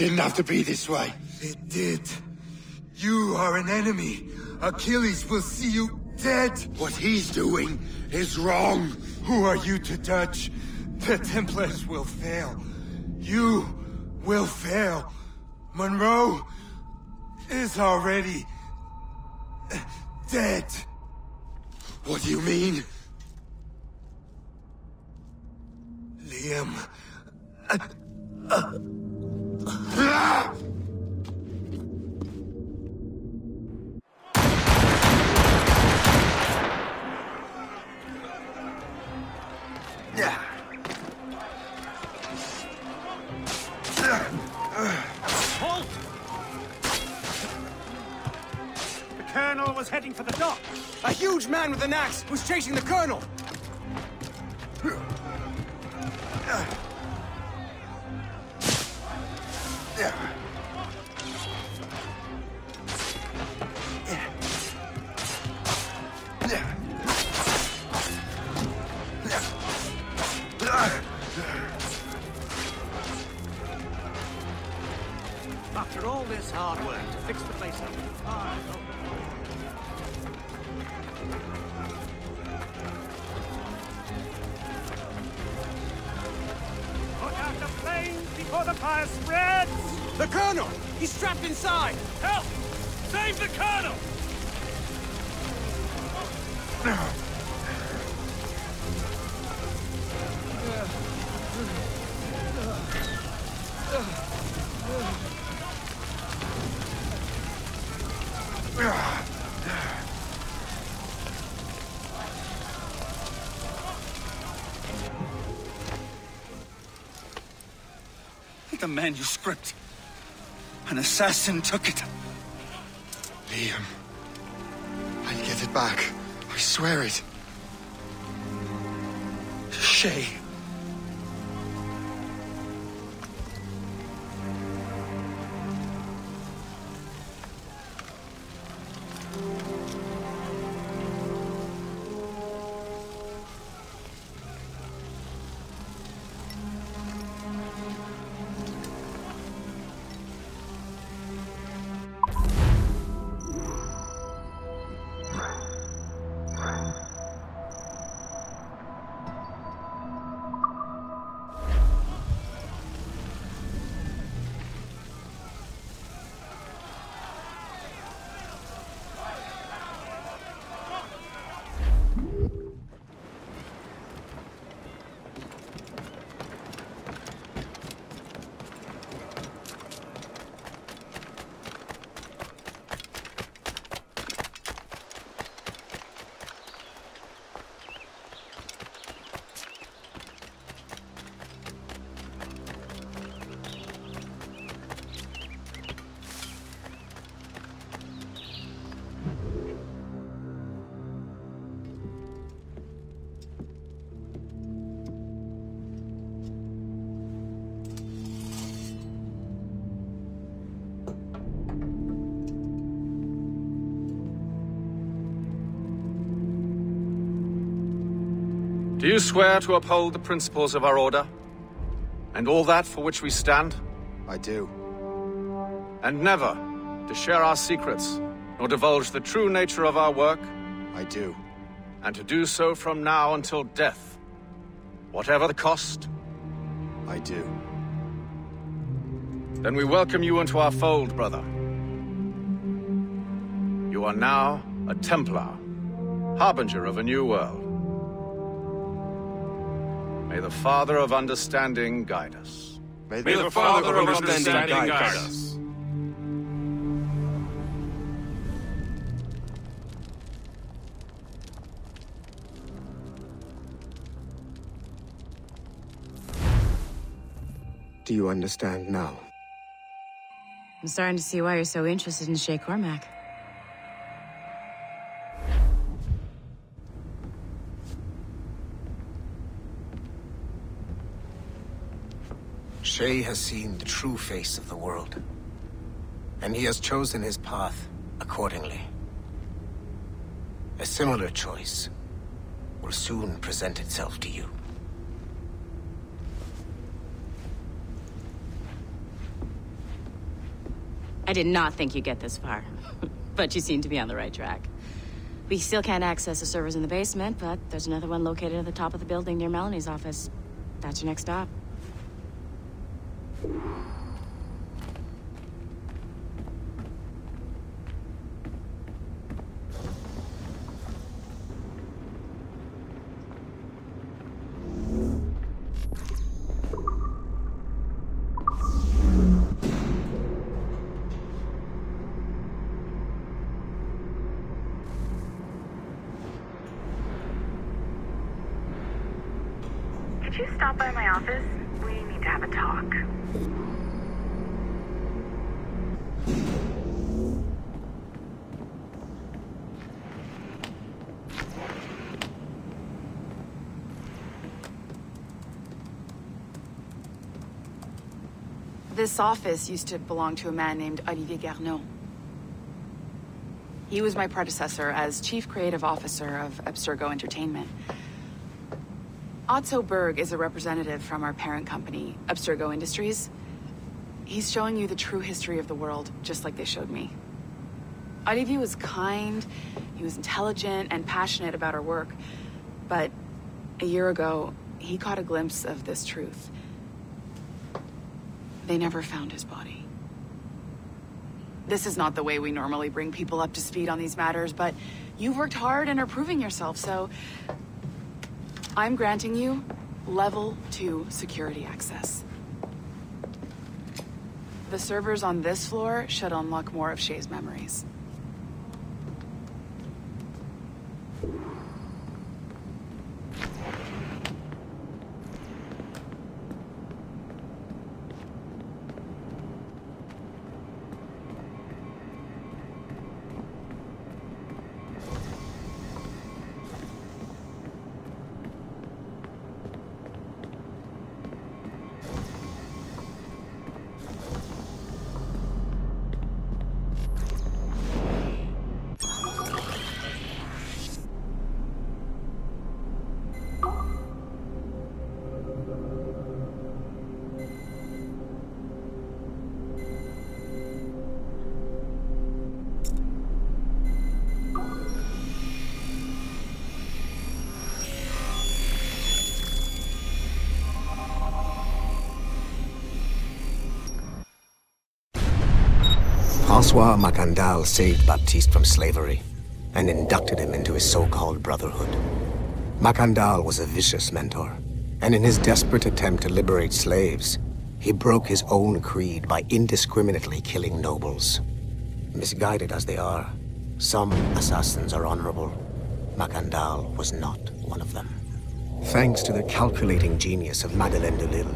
didn't have to be this way. It did. You are an enemy. Achilles will see you dead. What he's doing is wrong. Who are you to judge? The Templars will fail. You will fail. Monroe is already dead. What do you mean? Liam. The man with an axe was chasing the colonel. After colonel! He's trapped inside! Help! Save the colonel! The manuscript. An assassin took it. Liam. I'll get it back. I swear it. Shay. Do you swear to uphold the principles of our order? And all that for which we stand? I do. And never to share our secrets, nor divulge the true nature of our work? I do. And to do so from now until death, whatever the cost? I do. Then we welcome you into our fold, brother. You are now a Templar, harbinger of a new world. May the Father of Understanding guide us. May the, May the Father, Father of Understanding, understanding guide us. Do you understand now? I'm starting to see why you're so interested in Shay Cormac. Shay has seen the true face of the world. And he has chosen his path accordingly. A similar choice will soon present itself to you. I did not think you'd get this far. [LAUGHS] but you seem to be on the right track. We still can't access the servers in the basement, but there's another one located at the top of the building near Melanie's office. That's your next stop. This office used to belong to a man named Olivier Garneau. He was my predecessor as Chief Creative Officer of Abstergo Entertainment. Otso Berg is a representative from our parent company, Abstergo Industries. He's showing you the true history of the world, just like they showed me. Olivier was kind, he was intelligent and passionate about our work, but a year ago, he caught a glimpse of this truth. They never found his body. This is not the way we normally bring people up to speed on these matters, but you've worked hard and are proving yourself, so I'm granting you level 2 security access. The servers on this floor should unlock more of Shay's memories. Francois Mackandal saved Baptiste from slavery and inducted him into his so-called brotherhood. Mackandal was a vicious mentor, and in his desperate attempt to liberate slaves, he broke his own creed by indiscriminately killing nobles. Misguided as they are, some assassins are honorable. Mackandal was not one of them. Thanks to the calculating genius of Madeleine de L'Isle,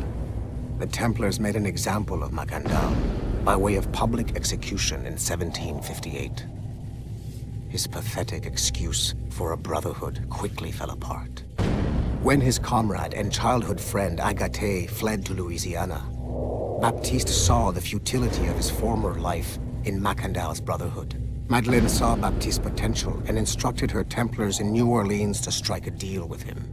the Templars made an example of Mackandal by way of public execution in 1758. His pathetic excuse for a brotherhood quickly fell apart. When his comrade and childhood friend Agaté fled to Louisiana, Baptiste saw the futility of his former life in Mackandal's brotherhood. Madeleine saw Baptiste's potential and instructed her Templars in New Orleans to strike a deal with him.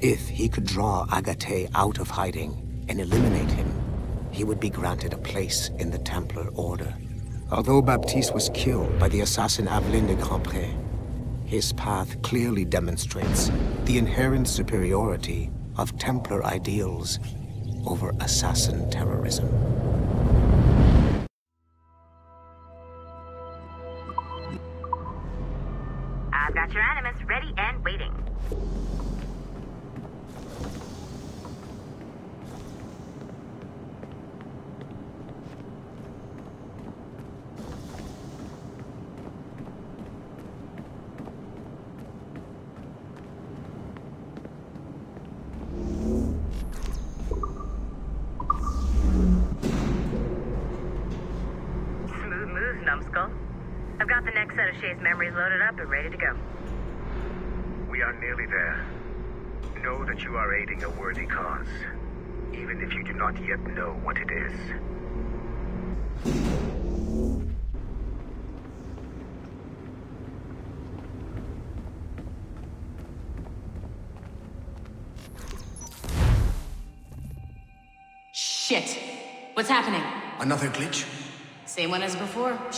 If he could draw Agaté out of hiding and eliminate him, he would be granted a place in the Templar Order. Although Baptiste was killed by the assassin Aveline de Grandpré, his path clearly demonstrates the inherent superiority of Templar ideals over assassin terrorism.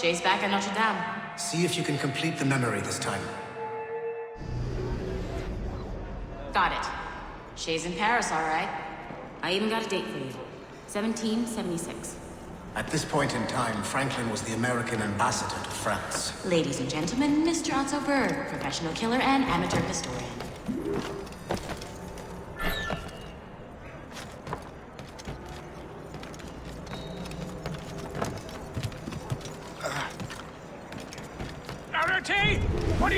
Shay's back at Notre Dame. See if you can complete the memory this time. Got it. Shay's in Paris, all right. I even got a date for you. 1776. At this point in time, Franklin was the American ambassador to France. Ladies and gentlemen, Mr. Otso Berg, professional killer and amateur historian.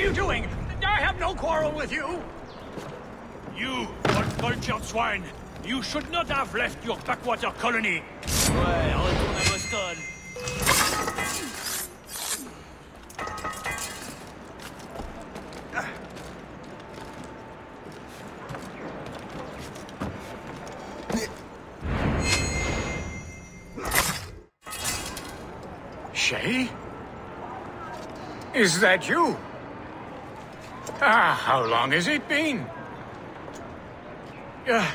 You doing? I have no quarrel with you! You, uncultured swine! You should not have left your backwater colony! Ouais, retourne à Boston. Shay? Is that you? Ah, how long has it been? Uh,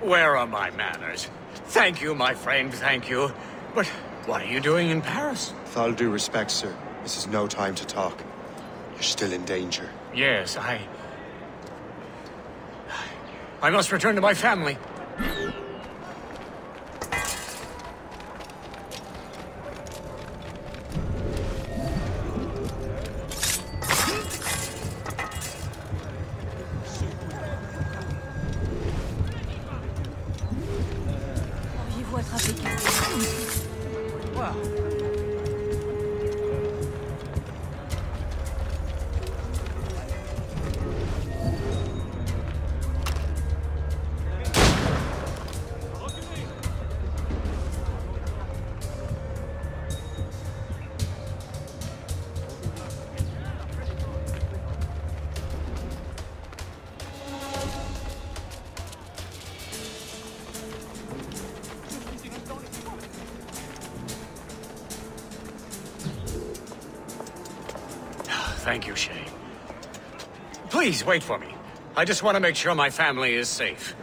where are my manners? Thank you, my friend, thank you. But what are you doing in Paris? With all due respect, sir, this is no time to talk. You're still in danger. Yes, I... I must return to my family. Please, wait for me. I just want to make sure my family is safe.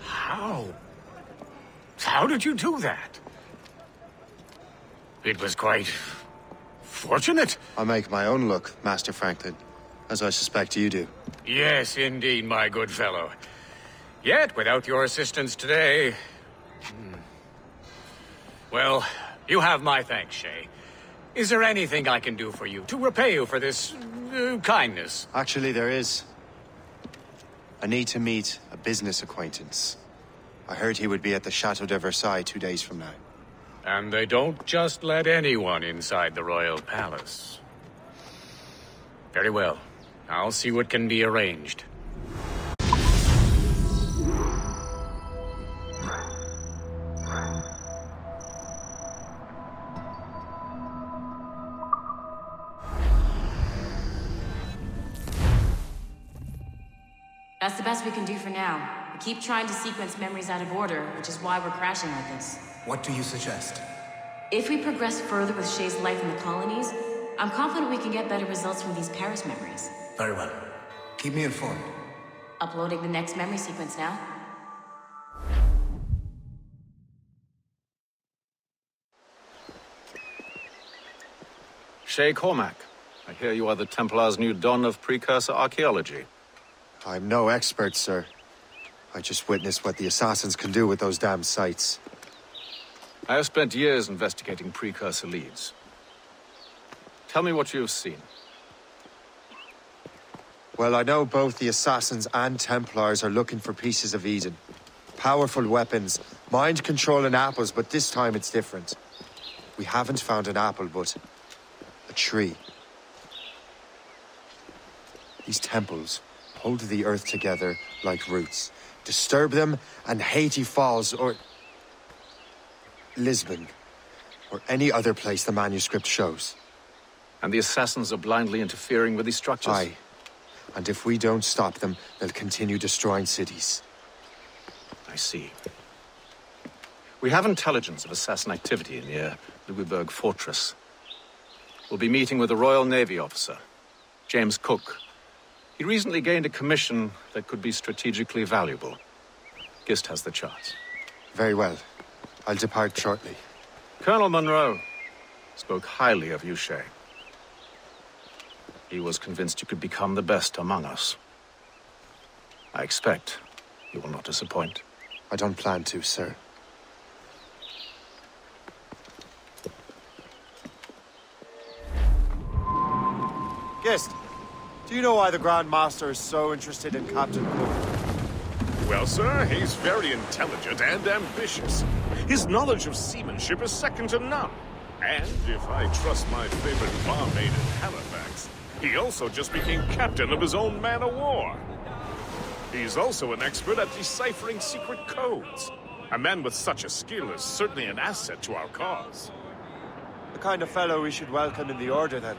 How? How did you do that? It was quite... fortunate. I make my own luck, Master Franklin. As I suspect you do. Yes, indeed, my good fellow. Yet, without your assistance today... hmm. Well, you have my thanks, Shay. Is there anything I can do for you to repay you for this uh, kindness? Actually, there is. I need to meet a business acquaintance. I heard he would be at the Chateau de Versailles two days from now. And they don't just let anyone inside the royal palace. Very well. I'll see what can be arranged. That's the best we can do for now. We keep trying to sequence memories out of order, which is why we're crashing like this. What do you suggest? If we progress further with Shay's life in the colonies, I'm confident we can get better results from these Paris memories. Very well. Keep me informed. Uploading the next memory sequence now. Shay Cormac, I hear you are the Templar's new don of precursor archaeology. I'm no expert, sir. I just witnessed what the assassins can do with those damn sites. I have spent years investigating precursor leads. Tell me what you have seen. Well, I know both the Assassins and Templars are looking for pieces of Eden. Powerful weapons, mind-controlling apples, but this time it's different. We haven't found an apple, but a tree. These temples hold the earth together like roots. Disturb them, and Haiti falls, or... Lisbon, or any other place the manuscript shows. And the assassins are blindly interfering with these structures? Aye. And if we don't stop them, they'll continue destroying cities. I see. We have intelligence of assassin activity near Louisburg Fortress. We'll be meeting with a Royal Navy officer, James Cook. He recently gained a commission that could be strategically valuable. Gist has the charts. Very well. I'll depart shortly. Colonel Monroe spoke highly of you, Shay. He was convinced you could become the best among us. I expect you will not disappoint. I don't plan to, sir. Gist, do you know why the Grand Master is so interested in Captain Cook? Well, sir, he's very intelligent and ambitious. His knowledge of seamanship is second to none. And if I trust my favorite barmaid in Halifax, he also just became captain of his own man of war. He's also an expert at deciphering secret codes. A man with such a skill is certainly an asset to our cause. The kind of fellow we should welcome in the Order, then.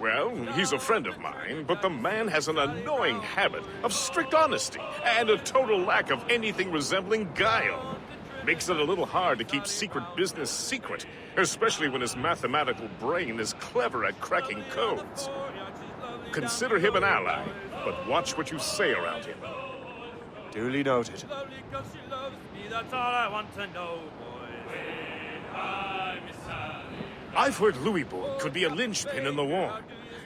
Well, he's a friend of mine, but the man has an annoying habit of strict honesty and a total lack of anything resembling guile. Makes it a little hard to keep secret business secret, especially when his mathematical brain is clever at cracking codes. Consider him an ally, but watch what you say around him. Duly noted. That's all I want to know, I've heard Louisbourg could be a linchpin in the war.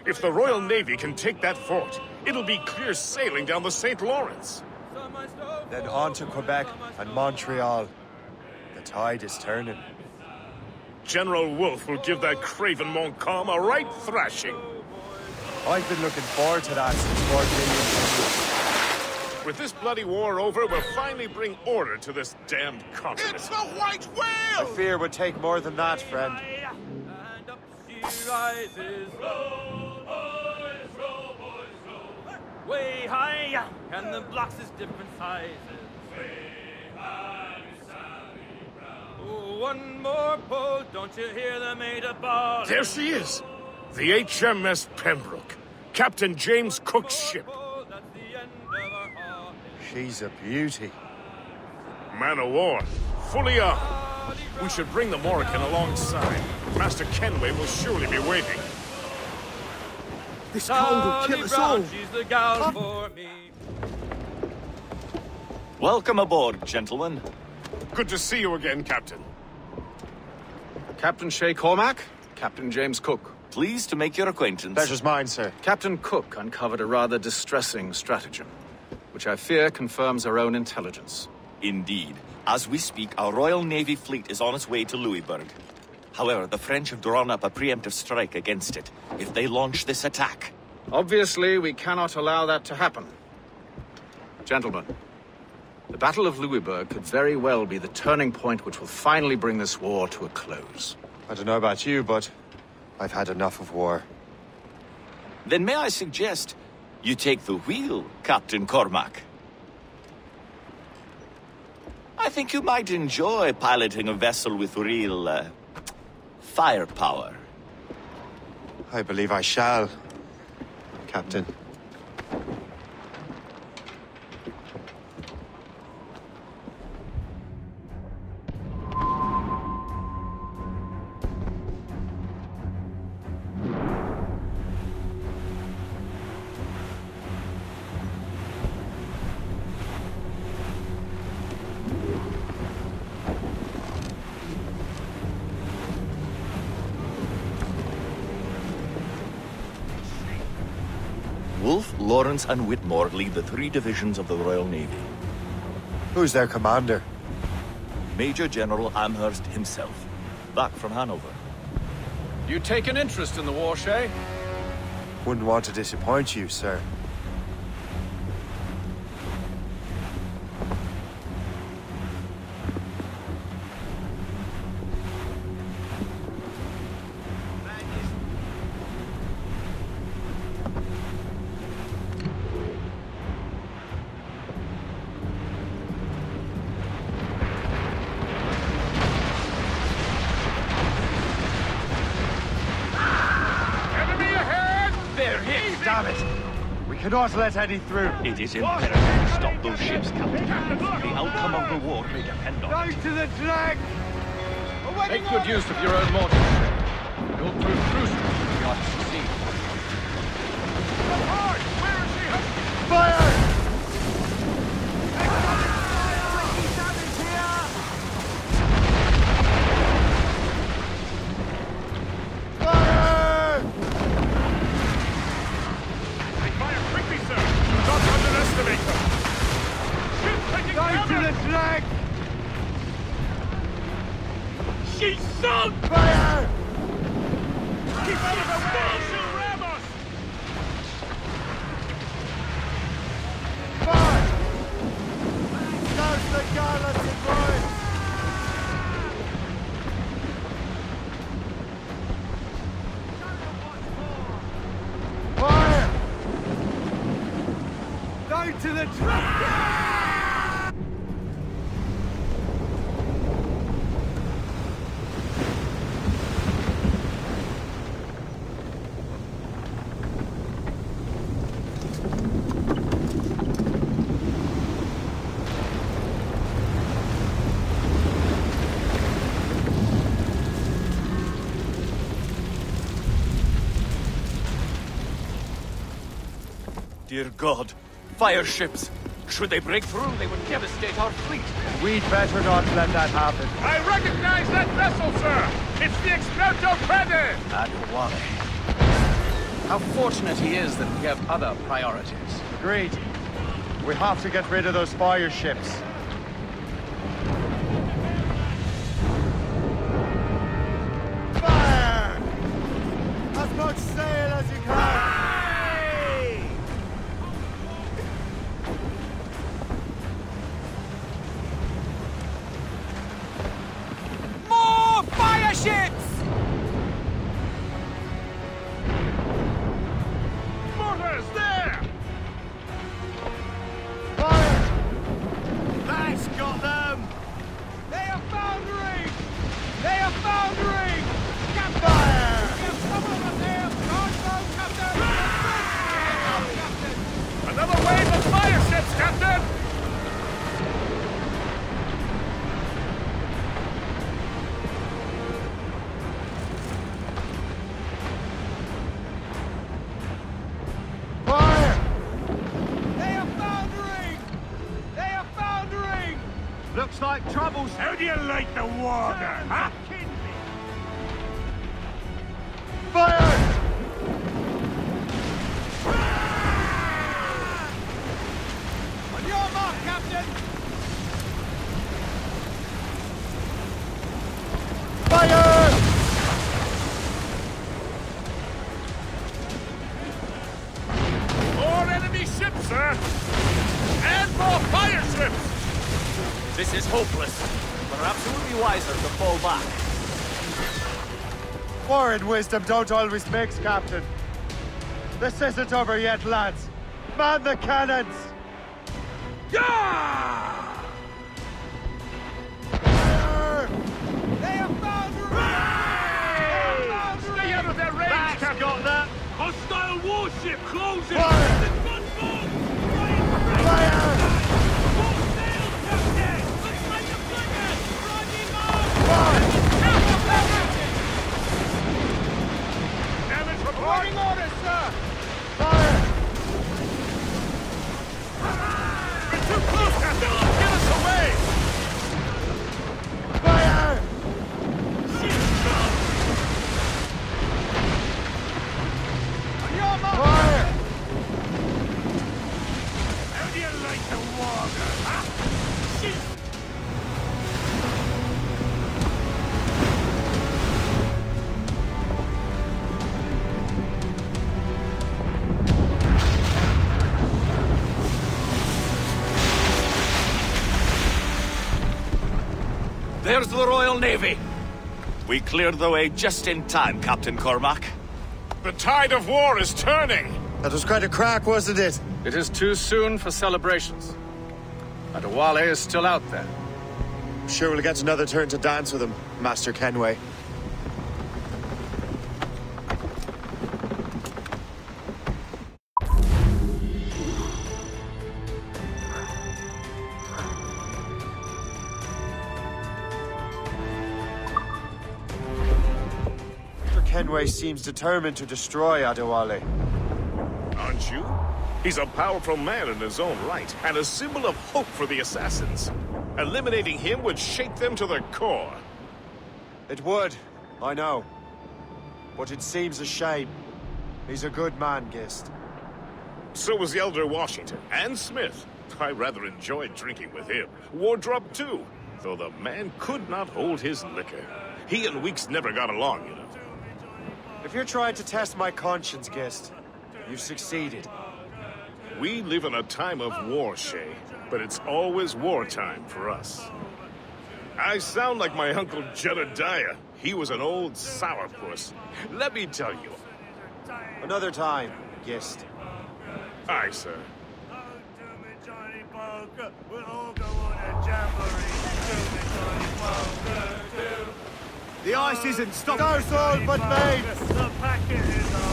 If the Royal Navy can take that fort, it'll be clear sailing down the St. Lawrence. Then on to Quebec and Montreal. The tide is turning. General Wolfe will give that craven Montcalm a right thrashing. I've been looking forward to that since Fort William. With this bloody war over, we'll finally bring order to this damned continent. It's the White Whale! I fear would take more than that, friend. She rises. Roll, boys, roll, boys, roll. Way high, and the blocks is different sizes. Way high, one more pull, don't you hear the mate a ball? There she is! The HMS Pembroke, Captain James Cook's ship. She's a beauty. Man of war, fully armed. We should bring the Morrigan alongside. Master Kenway will surely be waiting. This cold will kill us all. She's the gal for me. Welcome aboard, gentlemen. Good to see you again, Captain. Captain Shay Cormac, Captain James Cook. Pleased to make your acquaintance. Pleasure's mine, sir. Captain Cook uncovered a rather distressing stratagem, which I fear confirms our own intelligence. Indeed. As we speak, our Royal Navy fleet is on its way to Louisburg. However, the French have drawn up a preemptive strike against it. If they launch this attack... Obviously, we cannot allow that to happen. Gentlemen, the Battle of Louisburg could very well be the turning point which will finally bring this war to a close. I don't know about you, but I've had enough of war. Then may I suggest you take the wheel, Captain Cormac? I think you might enjoy piloting a vessel with real, uh, firepower. I believe I shall, Captain. Wolfe, Lawrence, and Whitmore lead the three divisions of the Royal Navy. Who's their commander? Major General Amherst himself, back from Hanover. You take an interest in the war, Shay? Wouldn't want to disappoint you, sir. Enemy ahead! They're hit! Damn it! We cannot let any through. It is imperative to stop those ships, Captain. The outcome of the war may depend on it. to the drag! Make good use of your own mortars. It will prove crucial if we are to succeed. Fire! Fire! They fire quickly, sir! Do not underestimate them! Ship taking Down to cover! the drag! She's sunk! Fire! Keep out of the way! She'll ram us! Fire! Down the gallants and boys! Fire! Down to the drag! Dear God, fire ships! Should they break through, they would devastate our fleet. We'd better not let that happen. I recognize that vessel, sir! It's the Experto Crede! Adewale. How fortunate he is that we have other priorities. Agreed. We have to get rid of those fire ships. Trouble's... How do you like the water, wisdom don't always mix, Captain. This isn't over yet, lads. Man the cannons! There's the Royal Navy. We cleared the way just in time, Captain Cormac. The tide of war is turning! That was quite a crack, wasn't it? It is too soon for celebrations. Adewale is still out there. Sure we'll get another turn to dance with him, Master Kenway. Seems determined to destroy Adewale. Aren't you? He's a powerful man in his own right, and a symbol of hope for the assassins. Eliminating him would shake them to the core. It would, I know. But it seems a shame. He's a good man, Gist. So was the Elder Washington, and Smith. I rather enjoyed drinking with him. Wardrop, too, though the man could not hold his liquor. He and Weeks never got along, you know. If you're trying to test my conscience, Gist, you've succeeded. We live in a time of war, Shay, but it's always wartime for us. I sound like my uncle Jedediah. He was an old sourpuss. Let me tell you. Another time, Gist. Aye, sir. Johnny Poker, we'll all go on a jamboree. Do me, Johnny Poker, do. The ice isn't stopping us all but me! The packet is all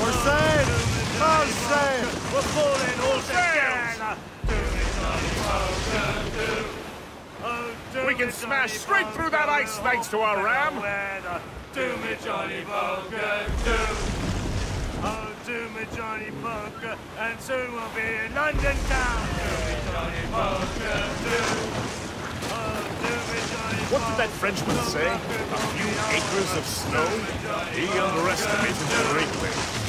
We're safe! All safe! We're falling all together. Do me, Johnny Poker, do. Oh, do We can smash straight through that ice thanks to our ram. weather. Do me, Johnny Poker, do. Oh, do me, Johnny Poker, and soon we'll be in London town. Do me, Johnny Poker, do. Oh, do me, Johnny What did that Frenchman say? A few acres of snow? He underestimated greatly.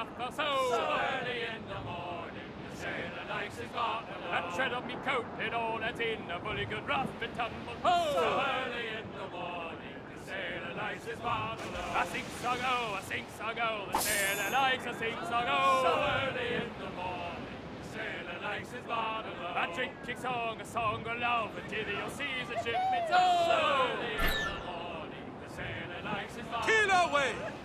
laugh so, so early in the morning. the sailor likes his bottle. along. That tread on me coat it all that in a bully good rough and tumble. Oh, so early in the morning. The sailor likes his bottle. I sink so go, I sink so go. The sailor likes a sink so go. So early in the morning. The sailor likes his bottle. A drinking song, a song of love until you'll the ship. It's oh, so early in the morning. The sailor likes his bottle. Keel away!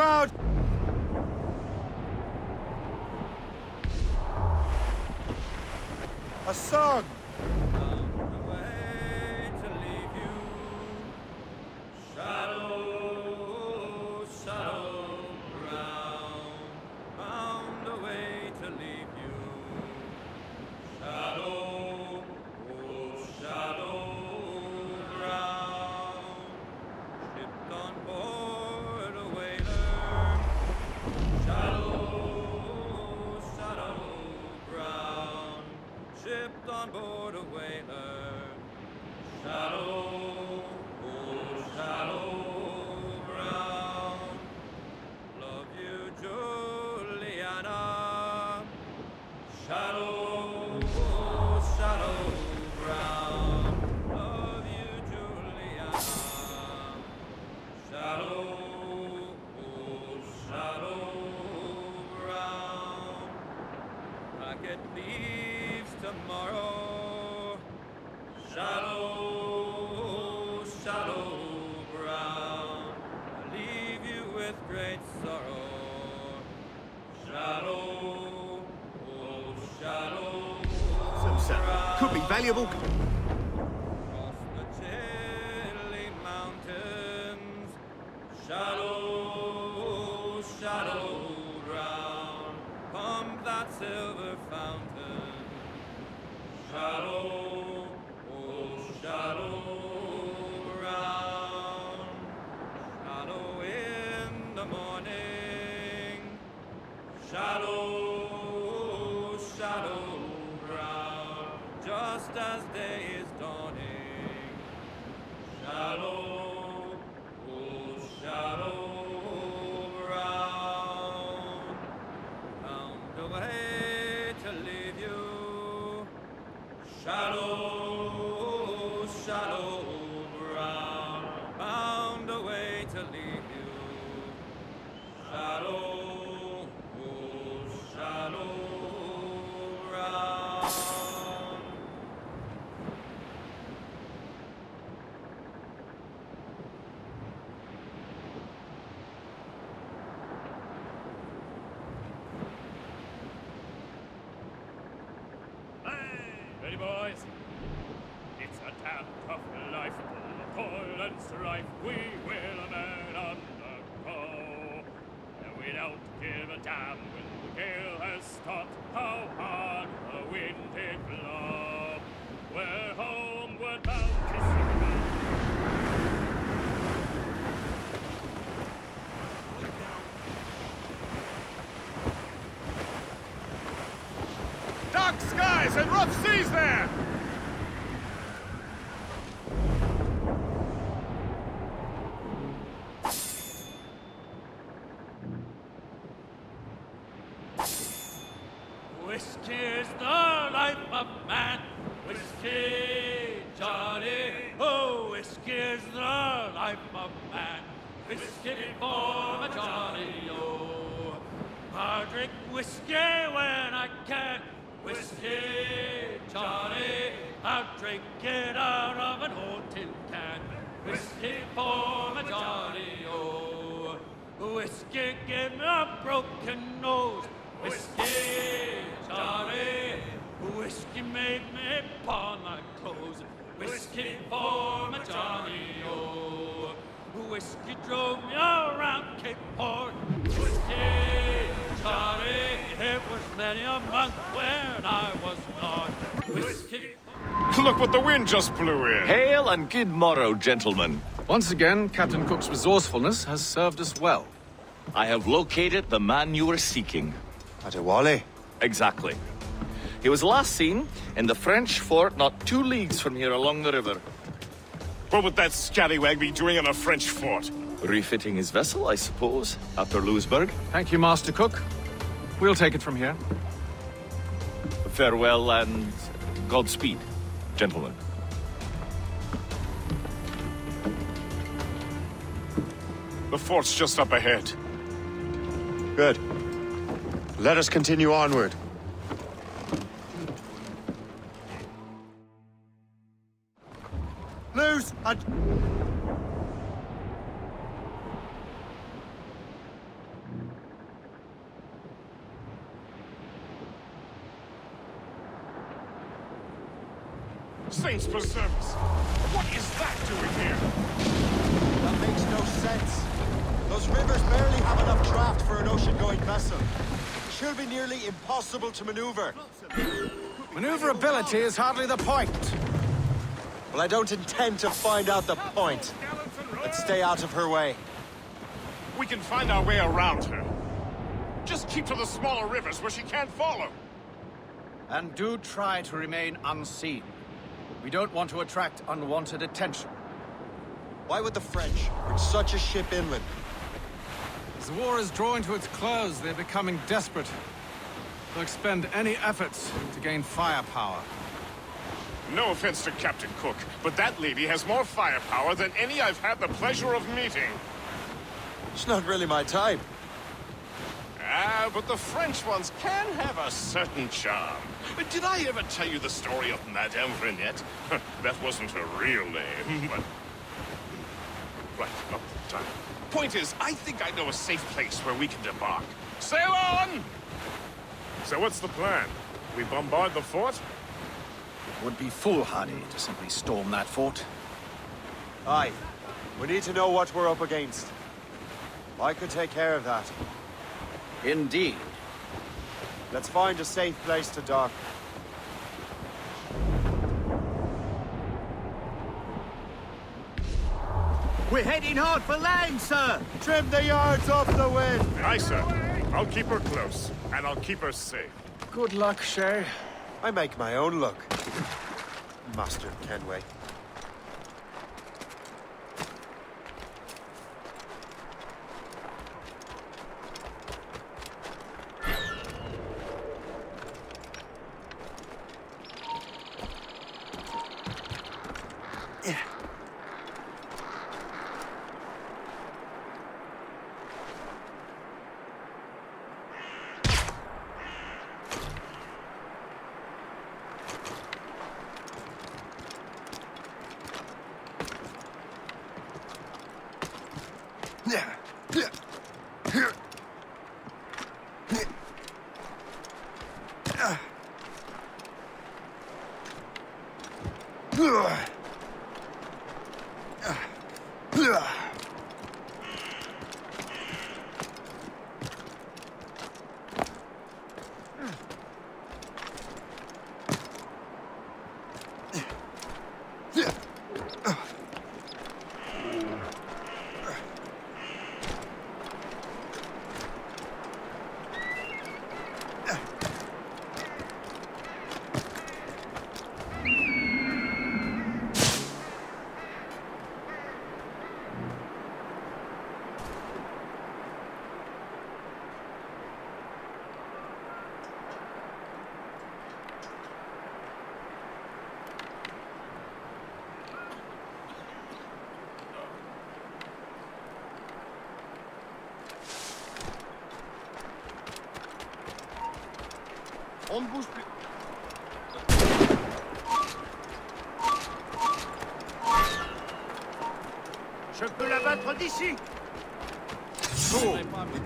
crowd! A song! agreeable. and rough seas there! Look wind just blew in. Hail and good morrow, gentlemen. Once again, Captain Cook's resourcefulness has served us well. I have located the man you were seeking. Adewale? Exactly. He was last seen in the French fort not two leagues from here along the river. What would that scallywag be doing in a French fort? Refitting his vessel, I suppose, after Louisburg. Thank you, Master Cook. We'll take it from here. Farewell and Godspeed, gentlemen. The fort's just up ahead. Good. Let us continue onward. Loose and... Saints preserve us! What is that doing here? That makes no sense. Those rivers barely have enough draft for an ocean-going vessel. It should be nearly impossible to maneuver. Maneuverability is hardly the point. Well, I don't intend to find out the point. Let's stay out of her way. We can find our way around her. Just keep to the smaller rivers where she can't follow. And do try to remain unseen. We don't want to attract unwanted attention. Why would the French bring such a ship inland? As the war is drawing to its close, they're becoming desperate. They'll expend any efforts to gain firepower. No offense to Captain Cook, but that lady has more firepower than any I've had the pleasure of meeting. It's not really my type. Ah, but the French ones can have a certain charm. But did I ever tell you the story of Madame Renette? [LAUGHS] that wasn't her real name, but... Right, not the time. Point is, I think I know a safe place where we can debark. Sail on! So what's the plan? We bombard the fort? It would be foolhardy to simply storm that fort. Aye. We need to know what we're up against. I could take care of that. Indeed. Let's find a safe place to dock. We're heading hard for land, sir! Trim the yards off the wind! Aye, sir. I'll keep her close, and I'll keep her safe. Good luck, Shay. I make my own luck. Master Kenway.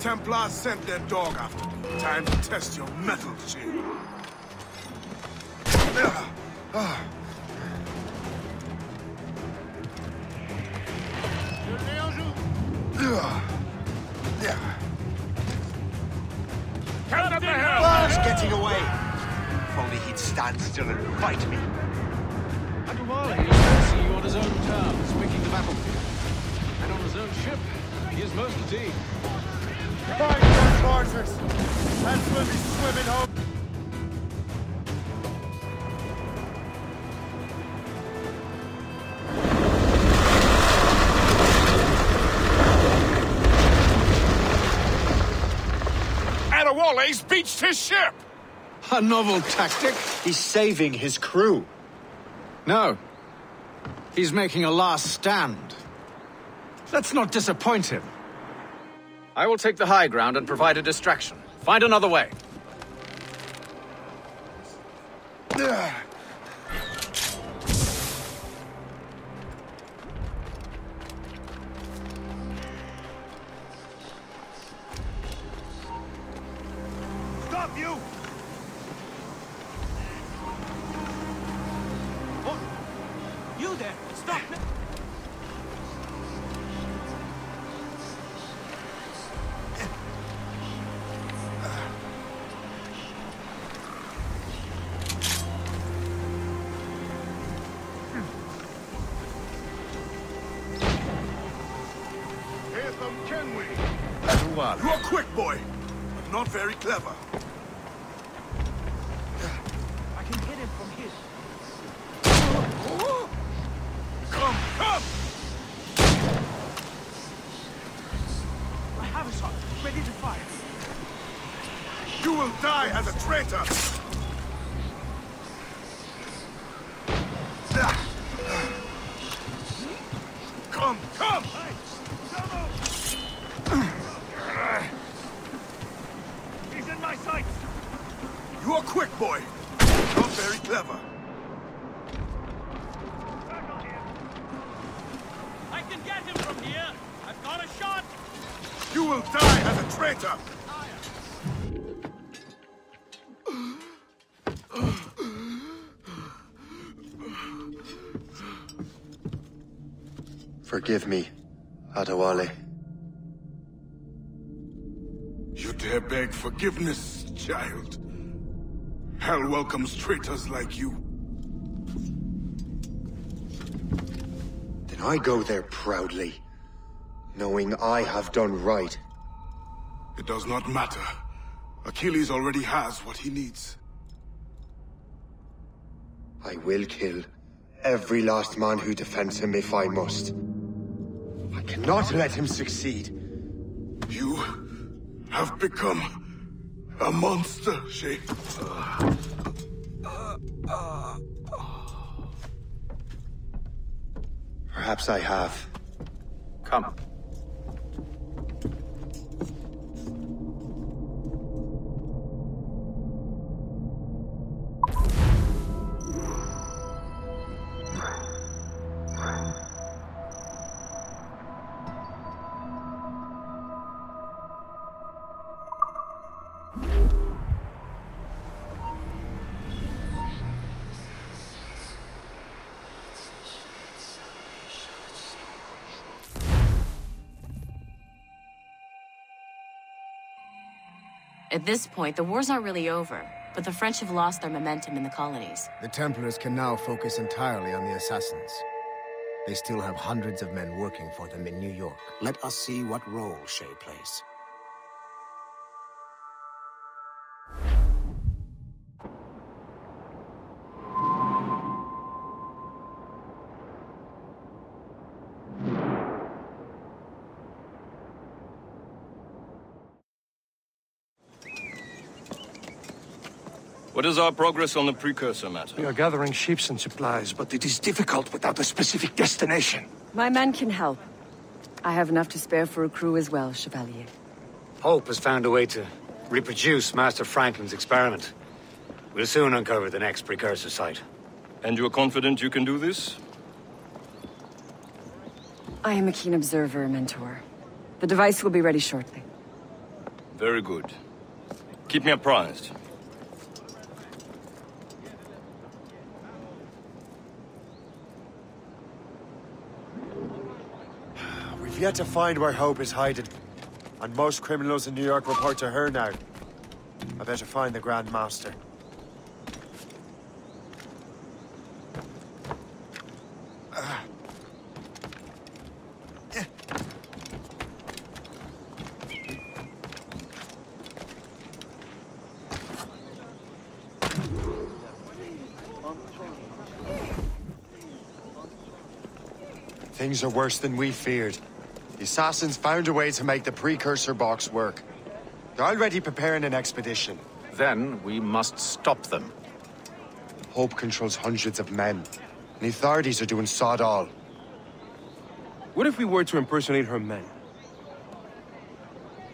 Templars sent their dog after me. Time to test your mettle, Shay. Adewale's beached his ship! A novel tactic? He's saving his crew. No. He's making a last stand. Let's not disappoint him. I will take the high ground and provide a distraction. Find another way. Forgive me, Adewale. You dare beg forgiveness, child? Hell welcomes traitors like you. Then I go there proudly, knowing I have done right. It does not matter. Achilles already has what he needs. I will kill every last man who defends him if I must. I cannot let him succeed. You have become a monster, Shay. Perhaps I have. Come. At this point, the war's aren't really over, but the French have lost their momentum in the colonies. The Templars can now focus entirely on the assassins. They still have hundreds of men working for them in New York. Let us see what role Shay plays. What is our progress on the precursor matter? We are gathering ships and supplies, but it is difficult without a specific destination. My men can help. I have enough to spare for a crew as well, Chevalier. Hope has found a way to reproduce Master Franklin's experiment. We'll soon uncover the next precursor site. And you're confident you can do this? I am a keen observer, Mentor. The device will be ready shortly. Very good. Keep me apprised. We've yet to find where Hope is hiding. And most criminals in New York report to her now. I better find the Grand Master. Things are worse than we feared. The assassins found a way to make the precursor box work. They're already preparing an expedition. Then we must stop them. Hope controls hundreds of men. And the authorities are doing sod all. What if we were to impersonate her men?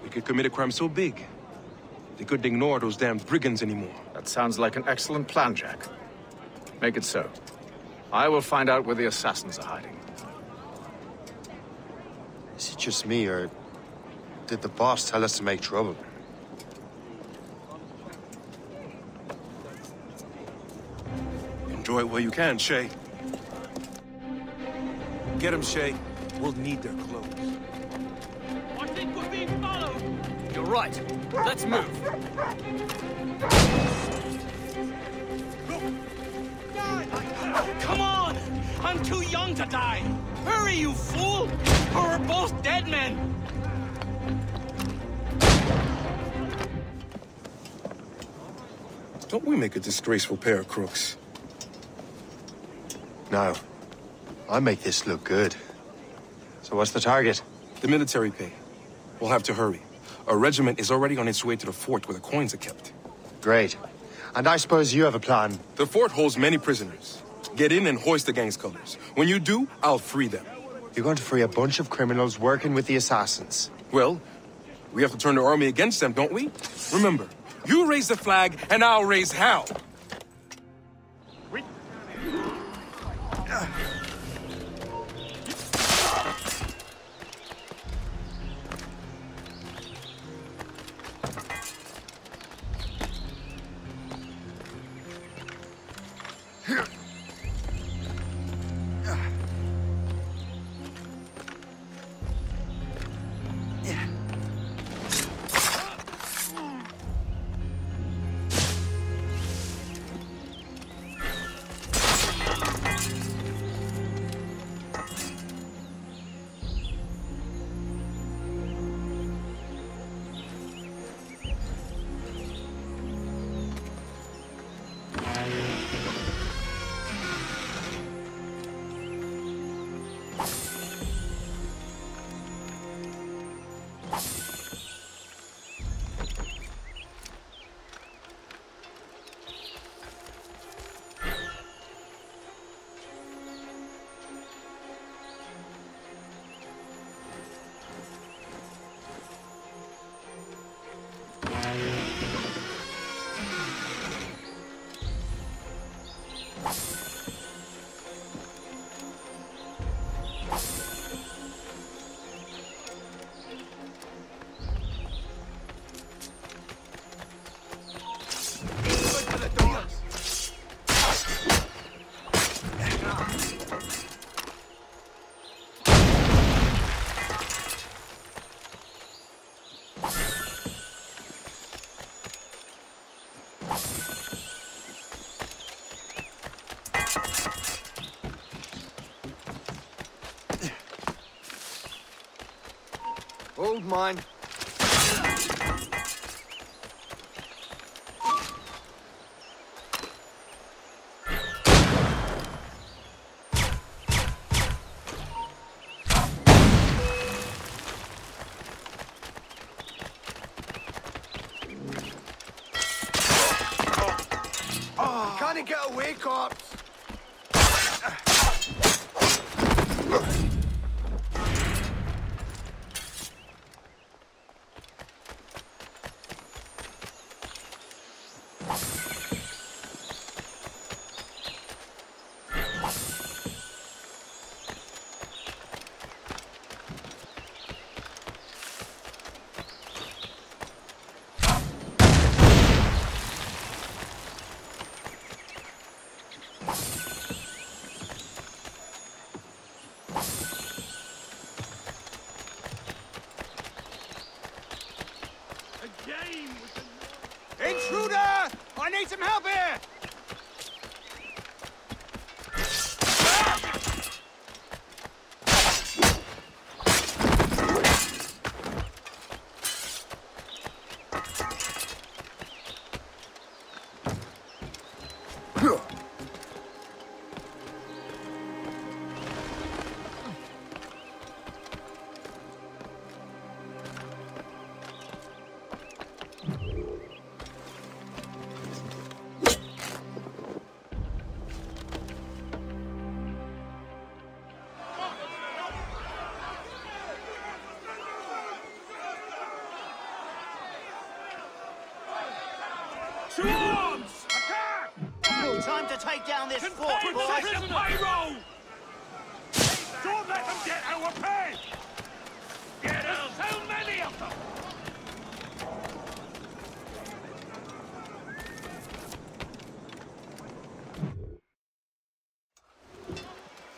We could commit a crime so big, they couldn't ignore those damn brigands anymore. That sounds like an excellent plan, Jack. Make it so. I will find out where the assassins are hiding. Is it just me, or did the boss tell us to make trouble? Enjoy it while you can, Shay. Get him, Shay. We'll need their clothes. I think we're being followed. You're right. Let's move. Come on! I'm too young to die. Hurry, you fool! Or we're both dead men. Don't we make a disgraceful pair of crooks? No. I make this look good. So what's the target? The military pay. We'll have to hurry. A regiment is already on its way to the fort where the coins are kept. Great. And I suppose you have a plan. The fort holds many prisoners. Get in and hoist the gang's colors. When you do, I'll free them. You're going to free a bunch of criminals working with the assassins. Well, we have to turn the army against them, don't we? Remember, you raise the flag, and I'll raise hell. Mine. Oh, can't he get away, cops? I need some help down this fort, boys! the payroll! Don't let them get our pay! Get us so many of them!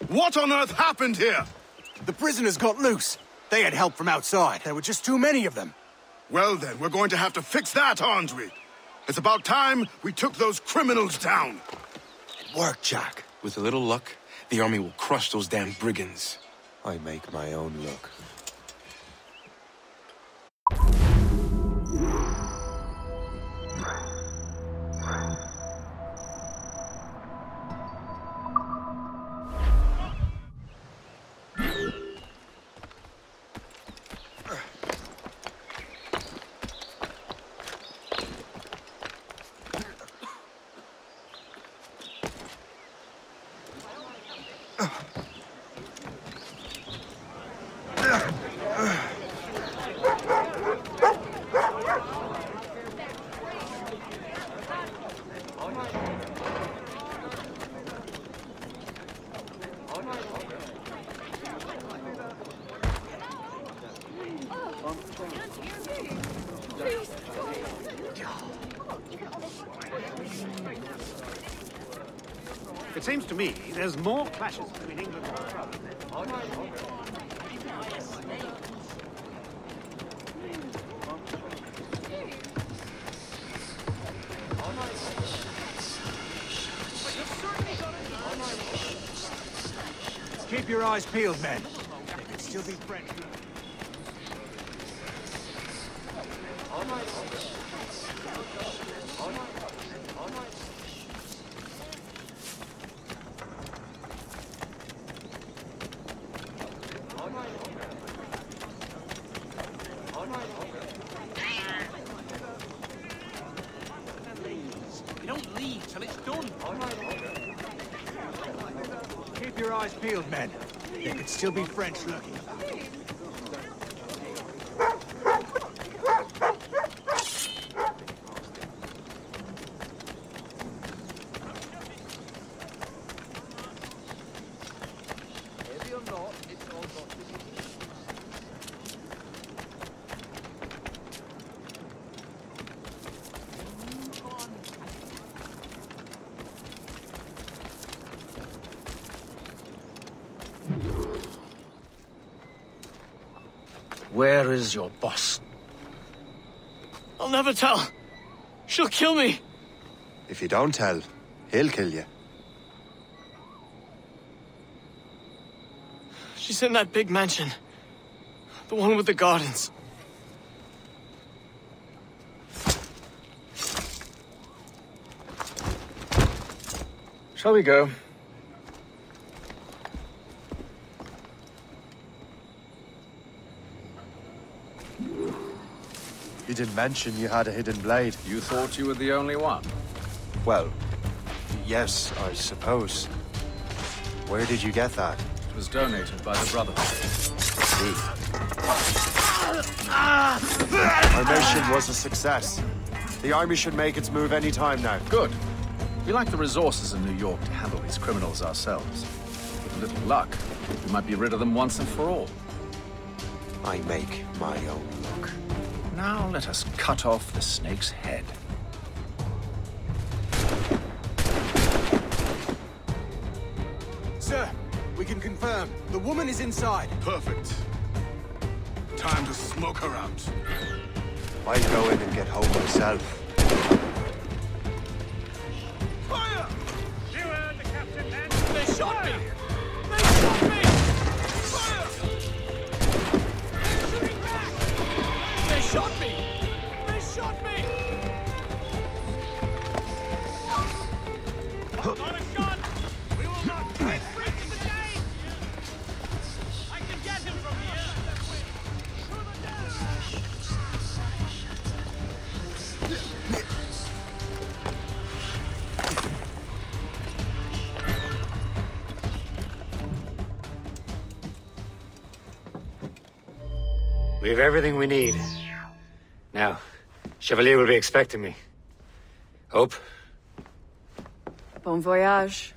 What on earth happened here? The prisoners got loose. They had help from outside. There were just too many of them. Well then, we're going to have to fix that, aren't we? It's about time we took those criminals down. It worked, Jack. With a little luck, the army will crush those damn brigands. I make my own luck. Where is your boss? I'll never tell. She'll kill me. If you don't tell, he'll kill you. She's in that big mansion. The one with the gardens. Shall we go? Didn't mention you had a hidden blade. You thought you were the only one? Well, yes, I suppose. Where did you get that? It was donated by the Brotherhood. Our mission was a success. The army should make its move any time now. Good. We lack the resources in New York to handle these criminals ourselves. With a little luck, we might be rid of them once and for all. I make my own. Now let us cut off the snake's head. Sir, we can confirm. The woman is inside. Perfect. Time to smoke her out. I'll go in and get home myself. Everything we need. Now, Chevalier will be expecting me. Hope? Bon voyage.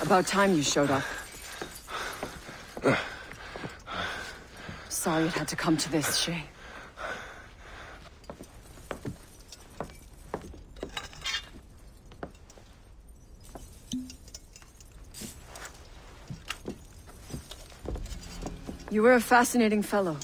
About time you showed up. Sorry it had to come to this, Shay. You were a fascinating fellow.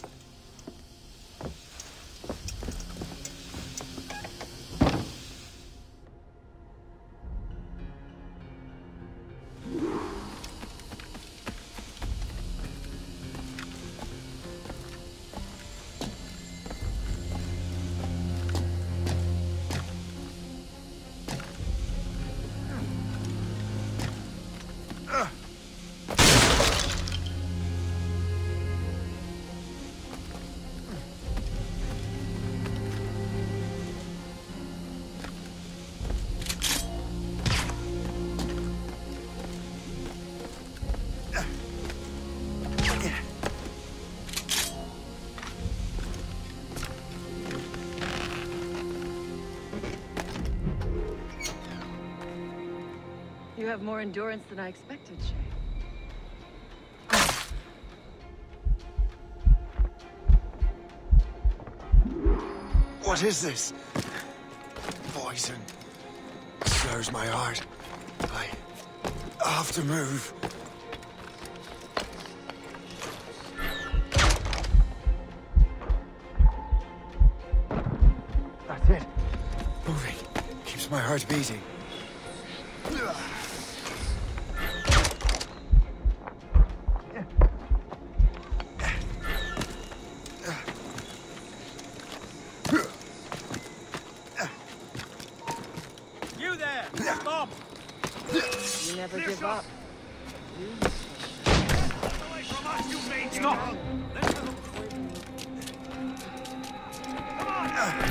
Have more endurance than I expected, Shay. What is this? Poison. Slurs my heart. I have to move. That's it. Moving. Keeps my heart beating.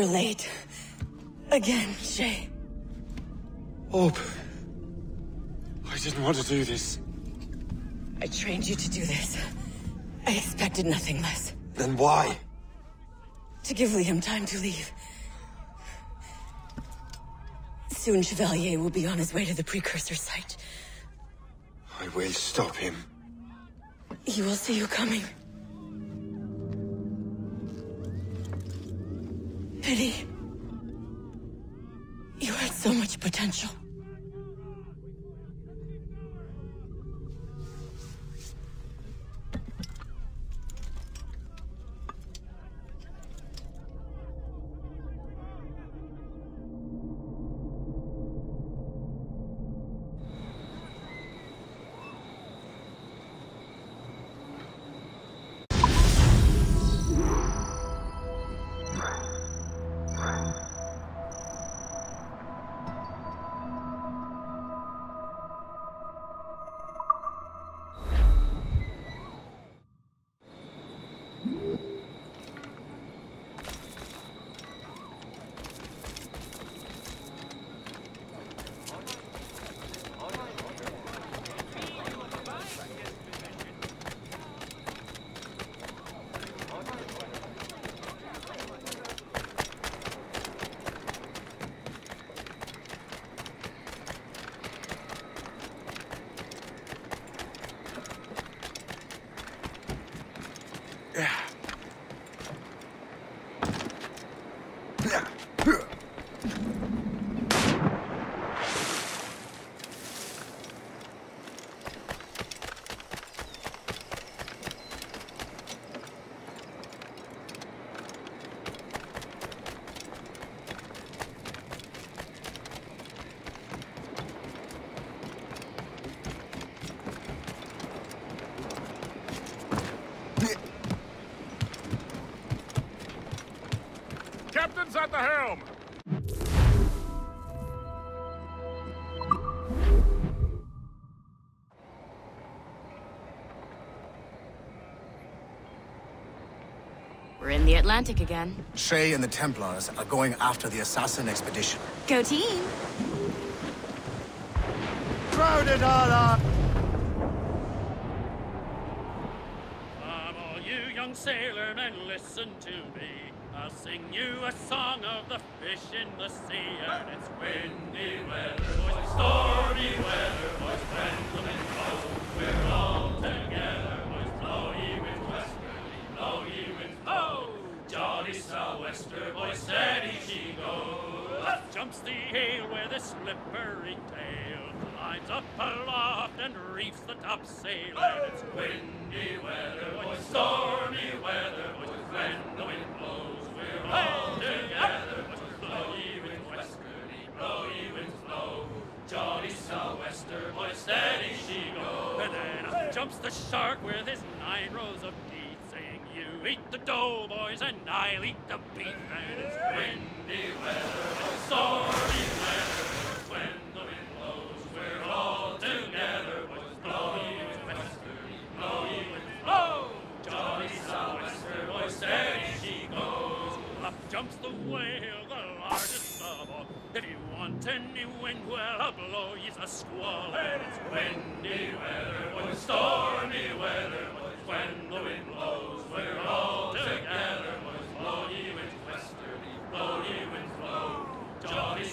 You're late. Again, Shay. Hope. I didn't want to do this. I trained you to do this. I expected nothing less. Then why? To give Liam time to leave. Soon Chevalier will be on his way to the precursor site. I will stop him. He will see you coming. Pity. You had so much potential. At the helm! We're in the Atlantic again. Shay and the Templars are going after the assassin expedition. Go team! Crowd it all up! Come all you young sailormen, listen to me. Sing you a song of the fish in the sea, and it's windy weather, boys, stormy weather, boys, the wind we're all together, boys, blow ye winds westerly, blow ye winds, oh! Jolly sou'wester, boys, steady she goes. Up jumps the hail with a slippery tail, lines up aloft and reefs the topsail, and it's windy weather, boys, stormy weather, boys, when the wind blows, we're all together, boys, blow ye winds westerly, blow ye winds blow. Jolly sou'wester, boys, steady she goes. And then up jumps the shark with his nine rows of teeth, saying, You eat the dough, boys, and I'll eat the beef. And it's windy weather, boys, stormy weather, when the wind blows, we're all together, boys, blow ye winds westerly, blow ye winds blow. Jolly sou'wester, boys, steady she goes. Up jumps the whale, the largest of all. If you want any wind, well, I'll blow ye a squall. And it's windy weather, boys, stormy weather, boys, when the wind blows, we're all together, boys, blow ye winds westerly, blow ye winds blow. Jolly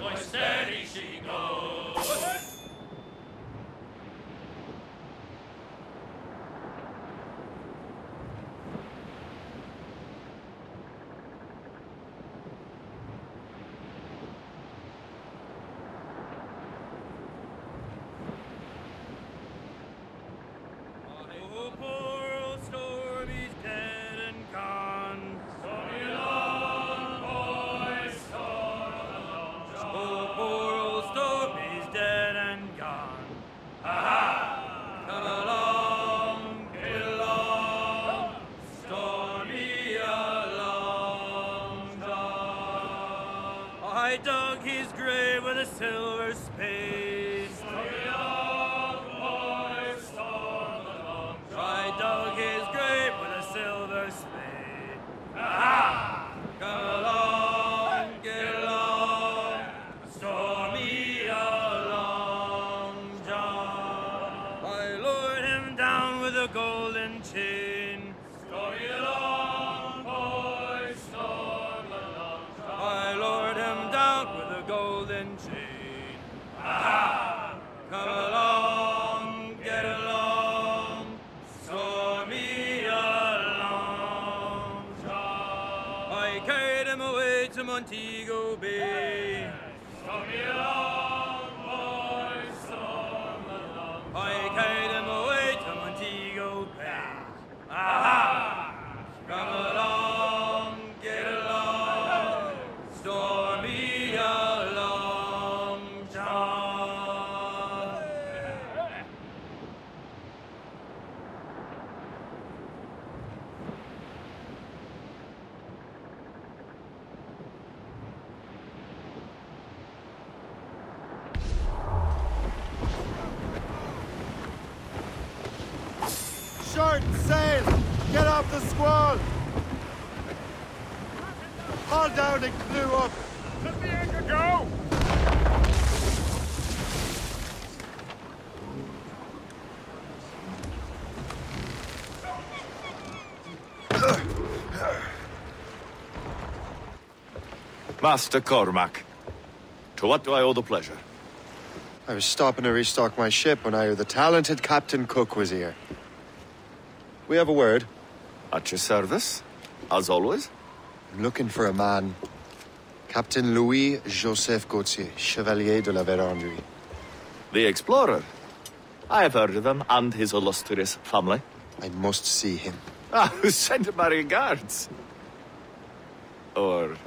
boys, steady she goes. Master Cormac, to what do I owe the pleasure? I was stopping to restock my ship when I heard the talented Captain Cook was here. We have a word. At your service, as always. I'm looking for a man. Captain Louis Joseph Gauthier, Chevalier de la Vérendrye. The explorer. I have heard of him and his illustrious family. I must see him. Ah, [LAUGHS] who sent him my regards? Or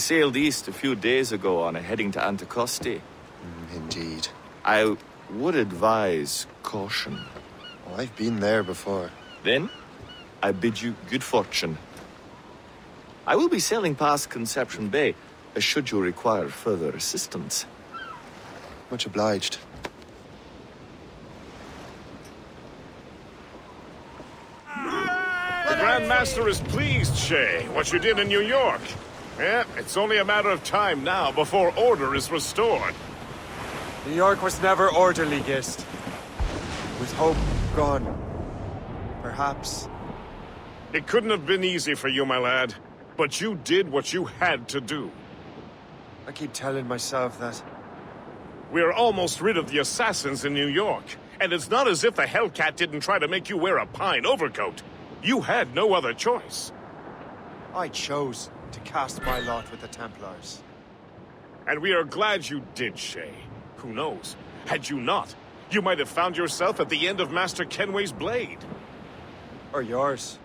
sailed east a few days ago on a heading to Anticosti. Mm, indeed. I would advise caution. Oh, I've been there before. Then, I bid you good fortune. I will be sailing past Conception Bay, uh, should you require further assistance. Much obliged. The Grand Master is pleased, Shay, what you did in New York. Yeah, it's only a matter of time now before order is restored. New York was never orderly, Gist. With hope gone. Perhaps. It couldn't have been easy for you, my lad. But you did what you had to do. I keep telling myself that. We're almost rid of the assassins in New York. And it's not as if the Hellcat didn't try to make you wear a pine overcoat. You had no other choice. I chose to cast my lot with the Templars. And we are glad you did, Shay. Who knows? Had you not, you might have found yourself at the end of Master Kenway's blade. Or yours.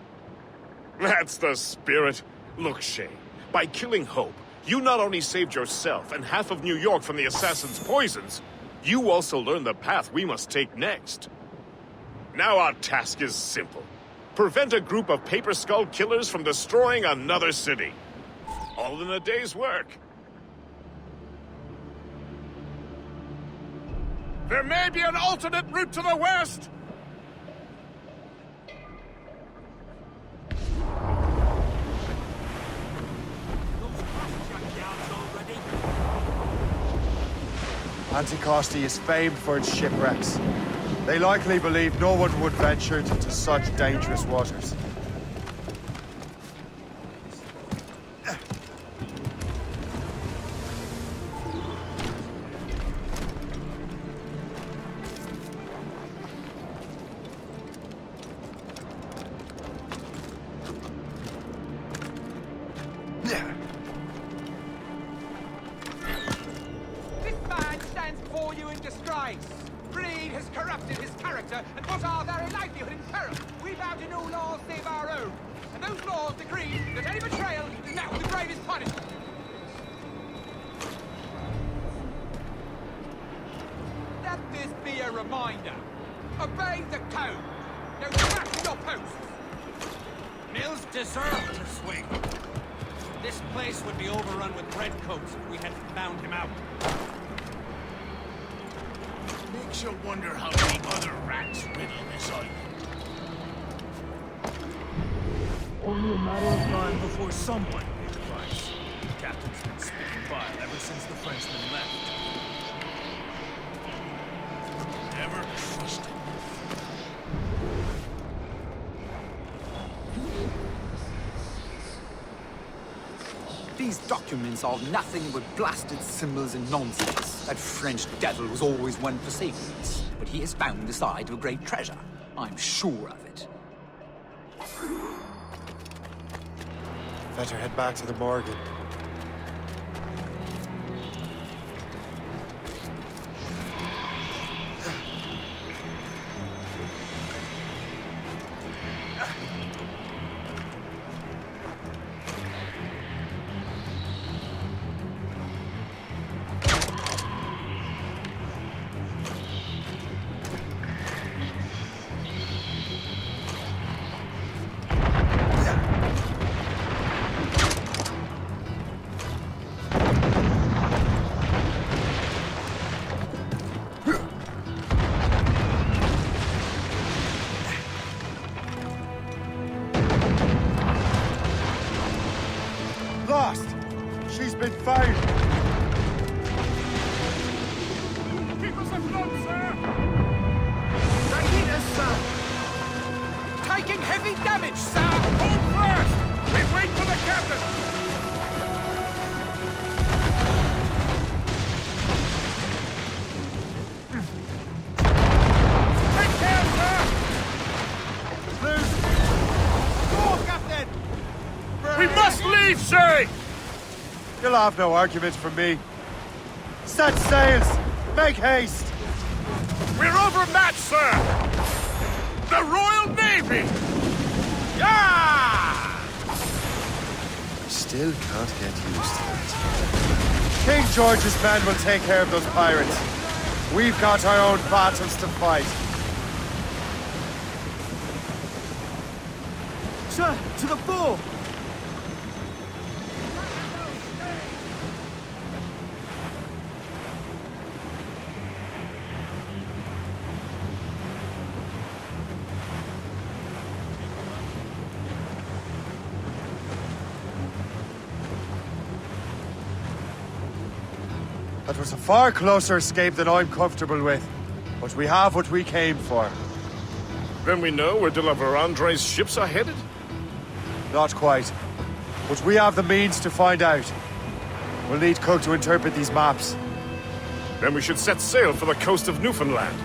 That's the spirit. Look, Shay, by killing Hope, you not only saved yourself and half of New York from the assassin's poisons, you also learned the path we must take next. Now our task is simple. Prevent a group of Paper Skull killers from destroying another city. All in a day's work. There may be an alternate route to the west! Anticosti is famed for its shipwrecks. They likely believe no one would venture into such dangerous waters. A reminder. Obey the code. Now back your posts. Mills deserved to swing. This place would be overrun with redcoats if we hadn't found him out. Makes you wonder how many other rats riddle this island. Only a matter of time before someone pays the price. The captain's been spitting fire ever since the Frenchmen left. Never trust him. These documents are nothing but blasted symbols and nonsense. That French devil was always one for secrets, but he has found the side of a great treasure. I'm sure of it. Better head back to the Morrigan. You'll have no arguments from me. Set sails! Make haste! We're overmatched, sir! The Royal Navy! Yeah! I still can't get used to it. King George's men will take care of those pirates. We've got our own battles to fight. Sir, to the fore! That was a far closer escape than I'm comfortable with. But we have what we came for. Then we know where de la Vérendrye's ships are headed? Not quite. But we have the means to find out. We'll need Cook to interpret these maps. Then we should set sail for the coast of Newfoundland.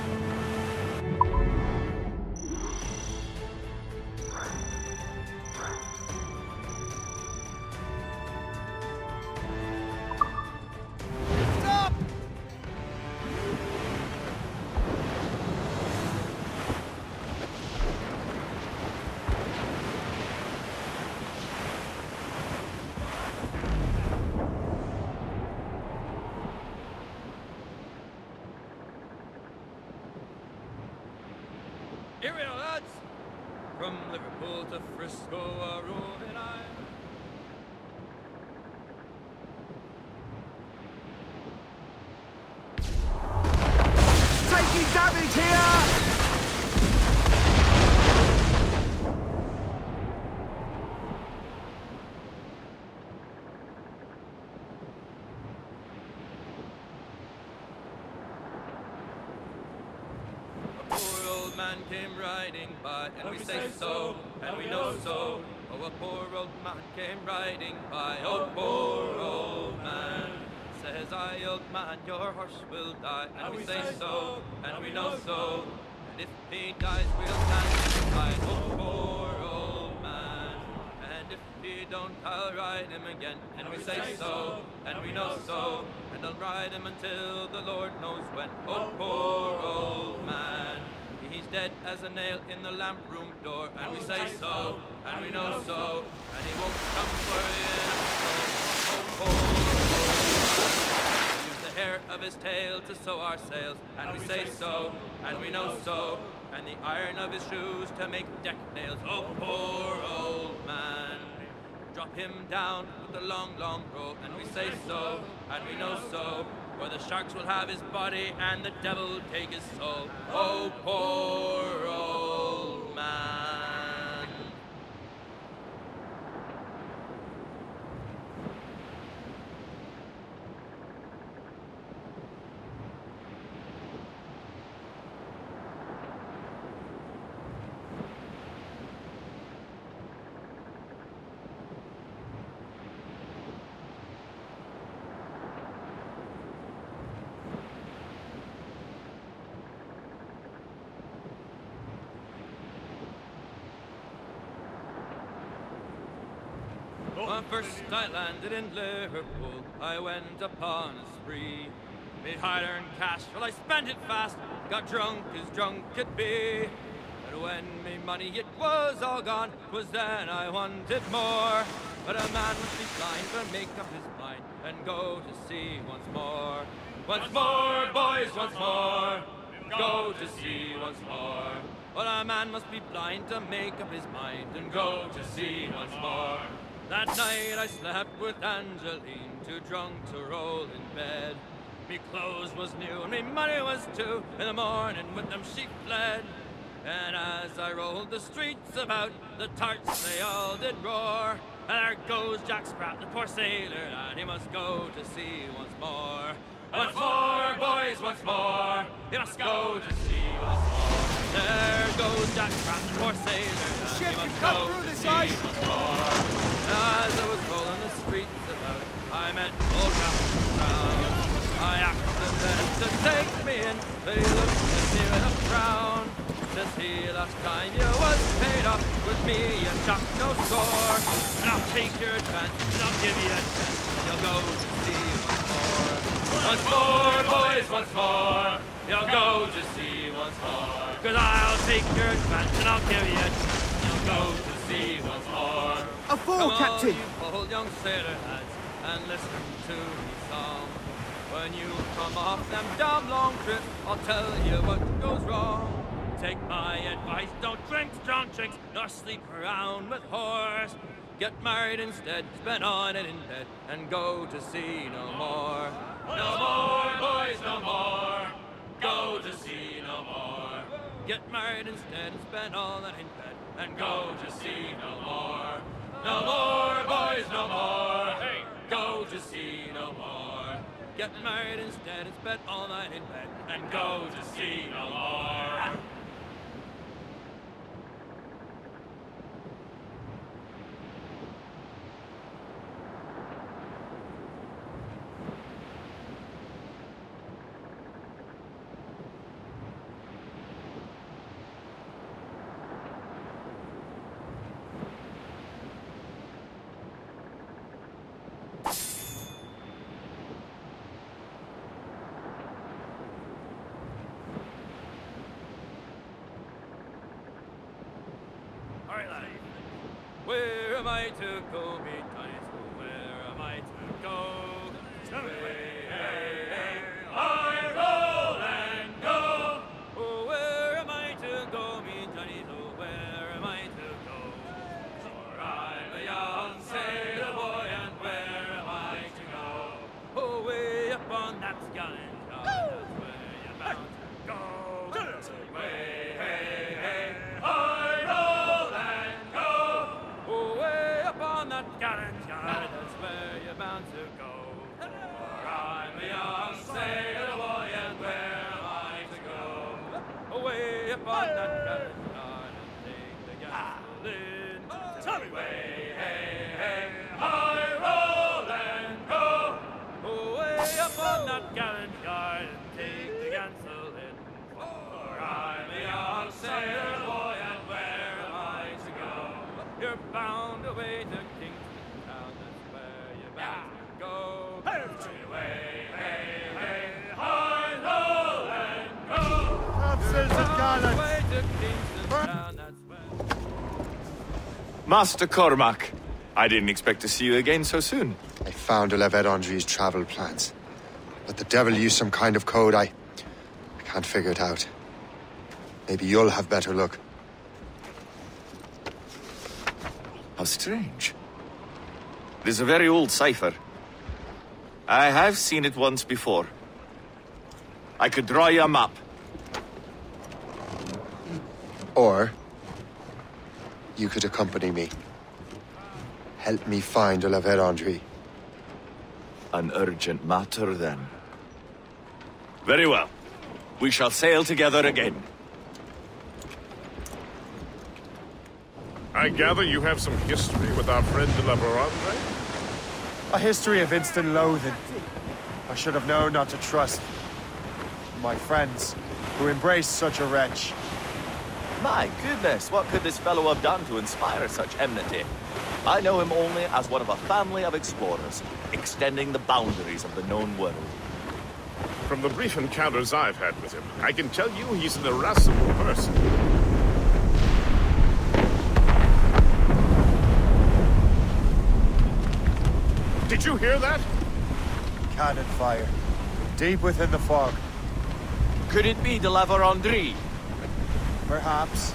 And we say so, and we know so. Oh, a poor old man came riding by, oh, poor old man. Says I, old man, your horse will die, and we say so, and we know so. And if he dies, we'll stand beside, oh, poor old man. And if he don't, I'll ride him again, and we say so, and we know so. And I'll ride him until the Lord knows when, oh, poor old. He's dead as a nail in the lamp room door, and we say so, and we know so, and he won't come for man. Use the hair of his tail to sew our sails, and we say so, and we know so, and the iron of his shoes to make deck nails. Oh, poor old man. Drop him down with the long, long rope, and we say so, and we know so. For the sharks will have his body, and the devil take his soul. Oh, poor old man. When first I landed in Liverpool, I went upon a spree. Made hard-earned cash, well I spent it fast, got drunk as drunk could be. But when me money it was all gone, was then I wanted more. But a man must be blind to make up his mind and go to sea once more. Once more, boys, once more, go to sea once more. Well, a man must be blind to make up his mind and go to sea once more. That night I slept with Angeline, too drunk to roll in bed. Me clothes was new and me money was too. In the morning with them she fled. And as I rolled the streets about, the tarts they all did roar. And there goes Jack Sprat, the poor sailor, and he must go to sea once more. Once more, boys, once more, he must go to sea once more. There goes Jack Sprat, the poor sailor, and he must go to sea once more. As I was rolling the streets about, I met old Captain. I asked them to take me in, they looked at me with a frown. Says he, last time you was paid up with me, you chuck no score. And I'll take your advance, and I'll give you a chance, you'll go to sea once more. Once more, boys, once more, you'll go to sea once more. Cause I'll take your advance, and I'll give you a chance, you'll go to sea once more. A fool, Come Captain. you bold young sailor lads, and listen to me song. When you come off them damn long trips, I'll tell you what goes wrong. Take my advice, don't drink strong drinks, nor sleep around with whores. Get married instead, spend on it in bed, and go to sea no more. No more, boys, no more. Go to sea no more. Get married instead, and spend all that in bed, and go to sea no more. No more, boys, no more. Hey, go to sea no more. Get married instead and spend all night in bed and go to sea no more. All right, lads. Where am I to go, Master Cormac, I didn't expect to see you again so soon. I found La Vérendrye's travel plans. But the devil used some kind of code. I, I can't figure it out. Maybe you'll have better luck. How strange. It is a very old cipher. I have seen it once before. I could draw you a map. Or you could accompany me. Help me find La Vérendrye. An urgent matter, then. Very well. We shall sail together again. I gather you have some history with our friend de la Vérendrye? A history of instant loathing. I should have known not to trust my friends who embrace such a wretch. My goodness, what could this fellow have done to inspire such enmity? I know him only as one of a family of explorers, extending the boundaries of the known world. From the brief encounters I've had with him, I can tell you he's an irascible person. Did you hear that? Cannon fire. Deep within the fog. Could it be the La Vérendrye? Perhaps.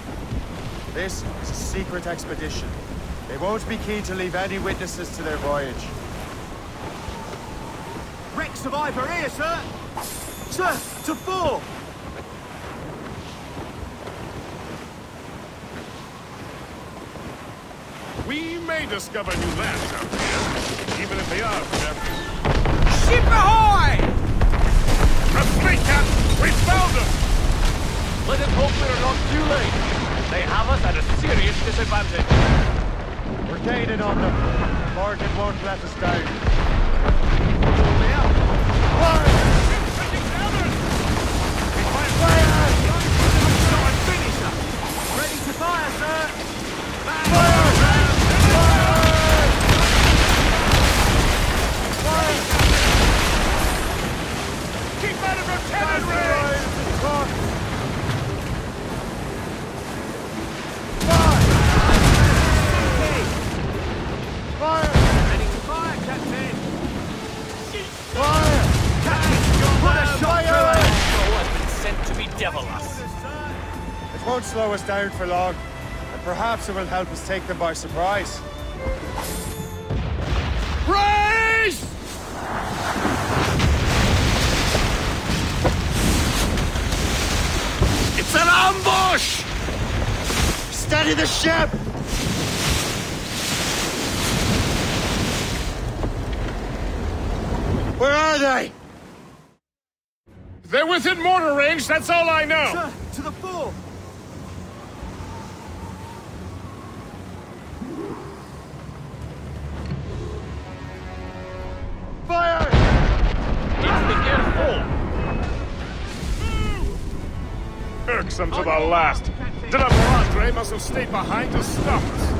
This is a secret expedition. They won't be keen to leave any witnesses to their voyage. Wreck survivor here, sir! Sir, to four! We may discover new lands out here, even if they are very... Ship ahoy! A fleet, Captain! We found them! Let us hope we're not too late. They have us at a serious disadvantage. We're gaining on them. Morrigan won't let us down. Ready to fire, sir! Fire! Keep out of her cannon range! You're put a shot through it! has been sent to bedevil us. It won't slow us down for long, and perhaps it will help us take them by surprise. Brace! It's an ambush! Steady the ship! Where are they? They're within mortar range, that's all I know! Sir, to the fore! Fire! It's the gear full. Irksome to the last. Did La Vérendrye must have stayed behind to stop us.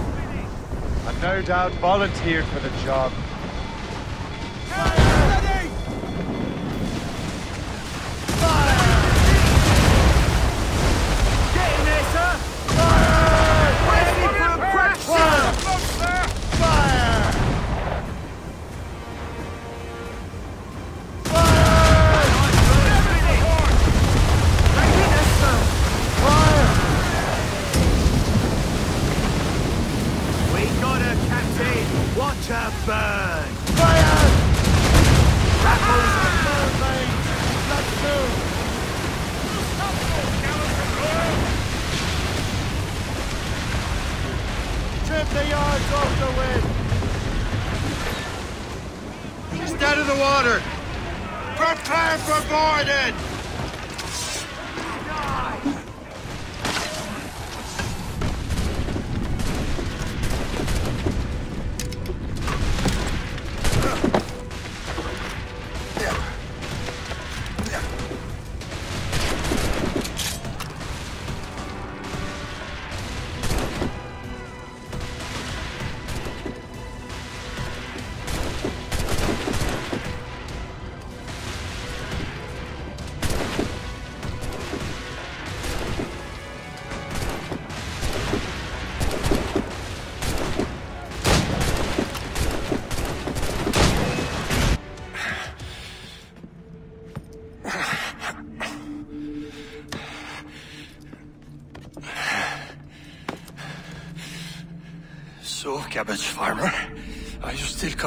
And no doubt volunteered for the job.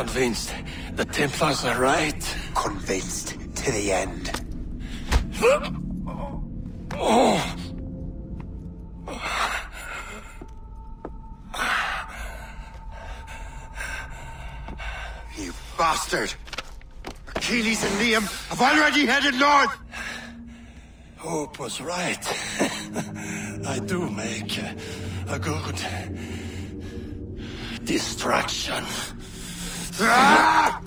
Convinced the Templars are right? Convinced to the end. Oh. You bastard! Achilles and Liam have already headed north! Hope was right. [LAUGHS] I do make a, a good distraction. Thanks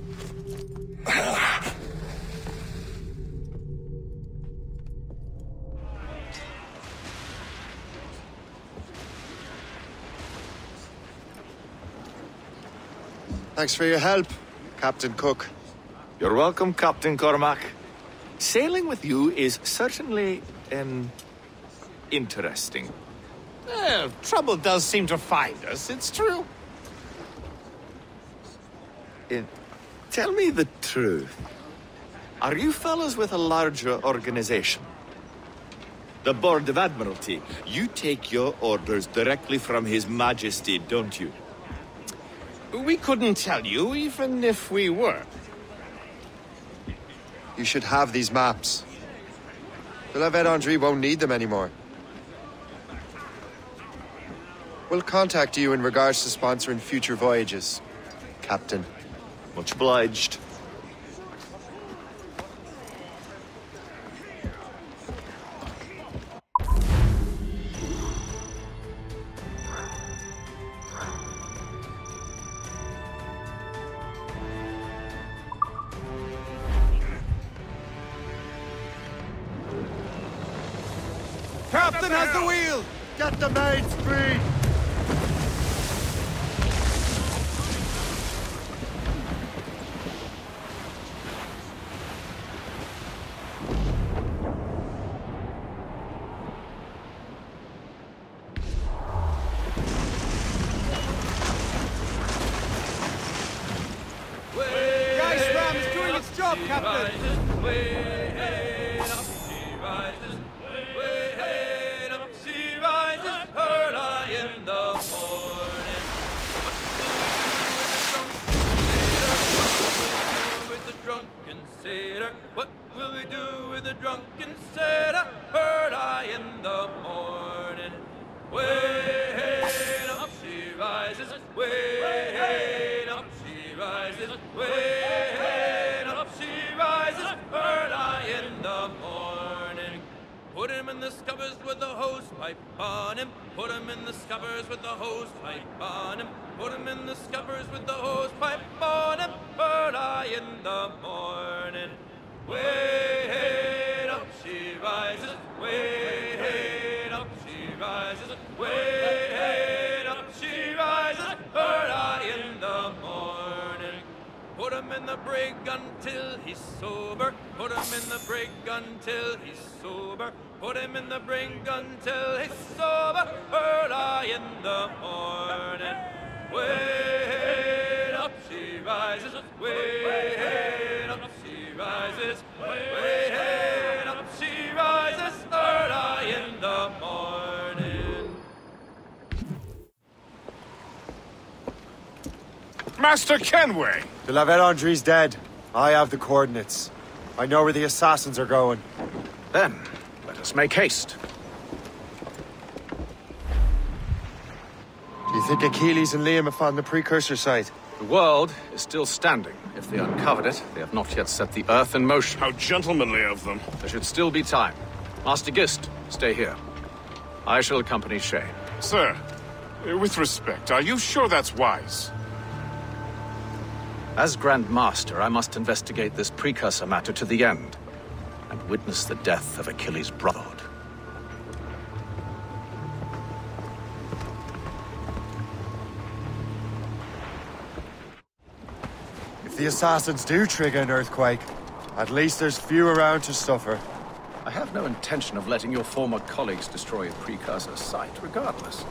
for your help, Captain Cook. You're welcome, Captain Cormac. Sailing with you is certainly, um, interesting. Eh, trouble does seem to find us, it's true. Uh, tell me the truth. Are you fellows with a larger organization? The Board of Admiralty. You take your orders directly from His Majesty, don't you? We couldn't tell you, even if we were. You should have these maps. The La Vérendrye won't need them anymore. We'll contact you in regards to sponsoring future voyages, Captain. Much obliged. Captain has the wheel! Get the mates free! Master Kenway! The La Vérendrye's dead. I have the coordinates. I know where the assassins are going. Then, let us make haste. Do you think Achilles and Liam have found the precursor site? The world is still standing. If they uncovered it, they have not yet set the Earth in motion. How gentlemanly of them. There should still be time. Master Gist, stay here. I shall accompany Shay. Sir, with respect, are you sure that's wise? As Grand Master, I must investigate this precursor matter to the end, and witness the death of Achilles' Brotherhood. If the assassins do trigger an earthquake, at least there's few around to suffer. I have no intention of letting your former colleagues destroy a precursor site, regardless.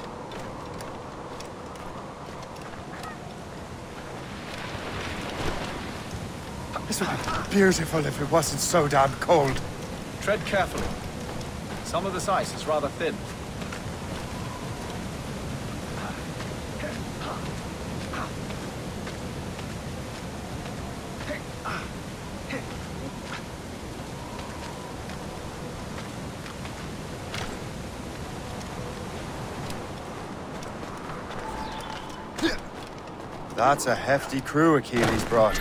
This would be beautiful if it wasn't so damn cold. Tread carefully. Some of this ice is rather thin. That's a hefty crew Achilles brought.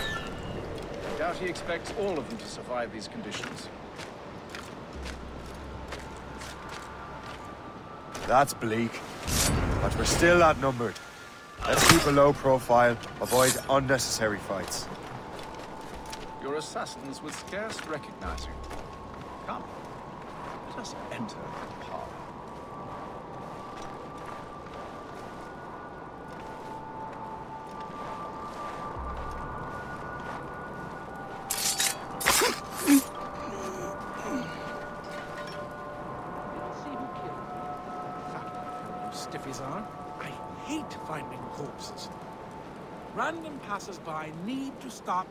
Doubt he expects all of them to survive these conditions. That's bleak. But we're still outnumbered. Let's keep a low profile, avoid unnecessary fights. Your assassins would scarce recognize you. Come, let us enter I need to stop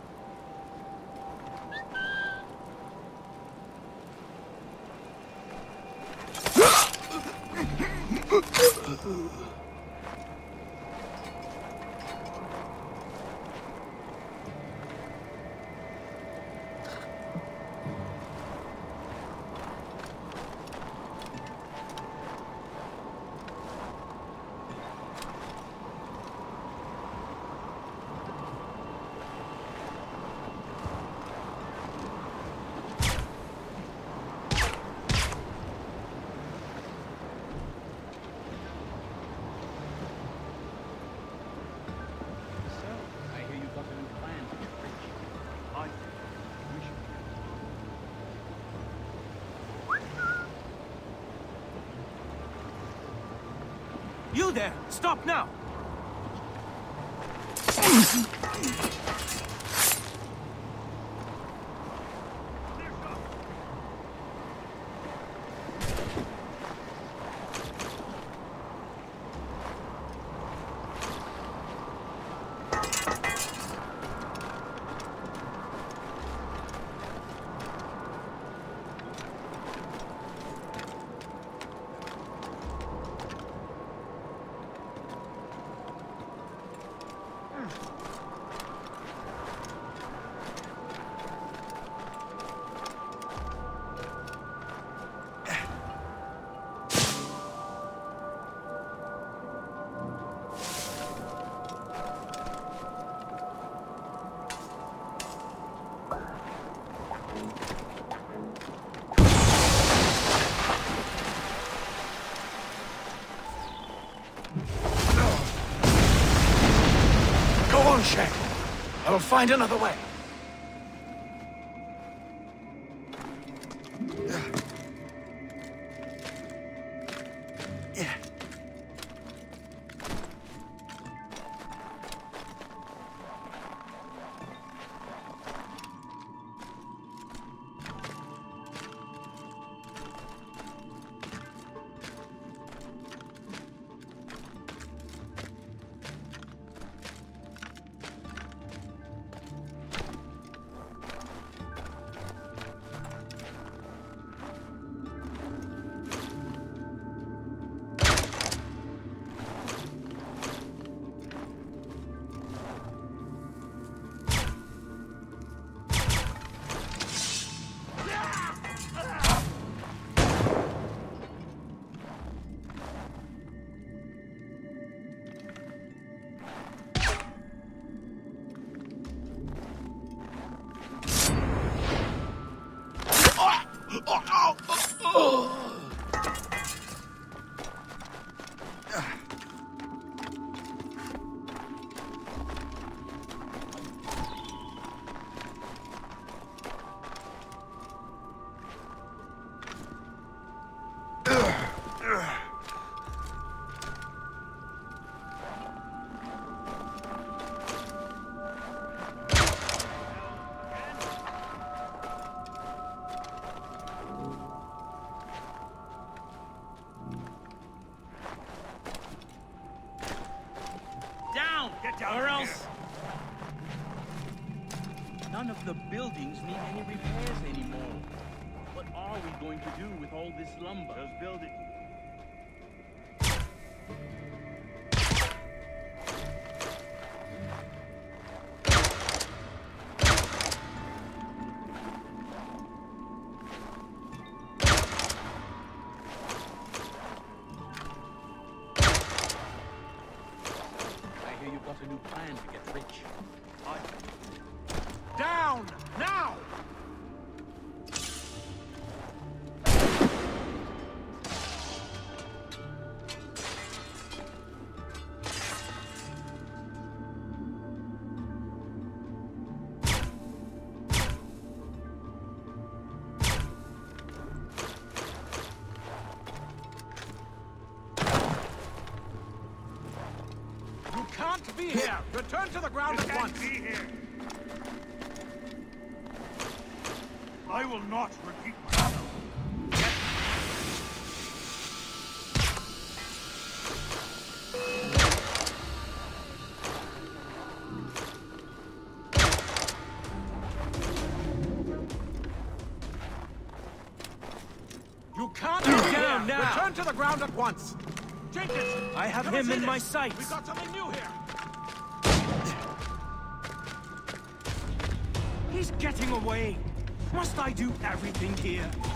You there! Stop now! find another way. all this lumber. can't be here. Return to the ground at can't once. Be here. I will not repeat myself. You can't get down now! Return to the ground at once! Jenkins! I have him in my sights! We got something new I do everything here?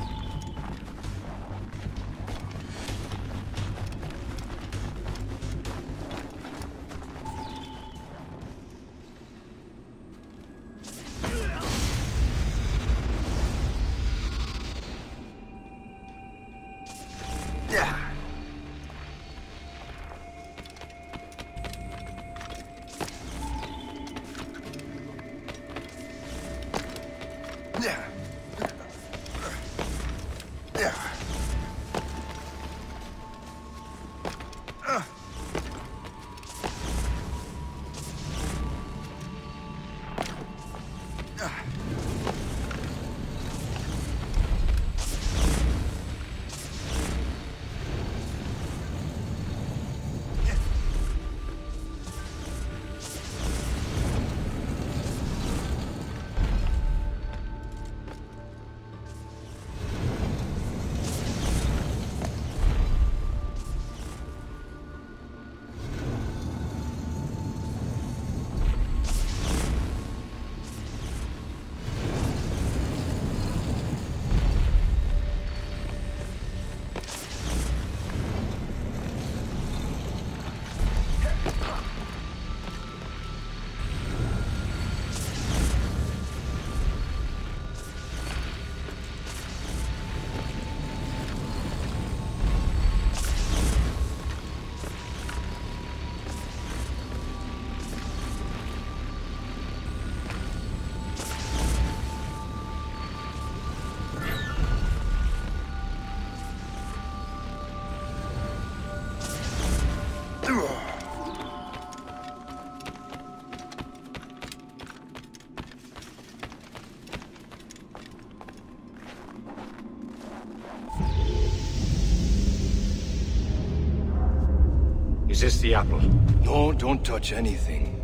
Is the apple? No, don't touch anything.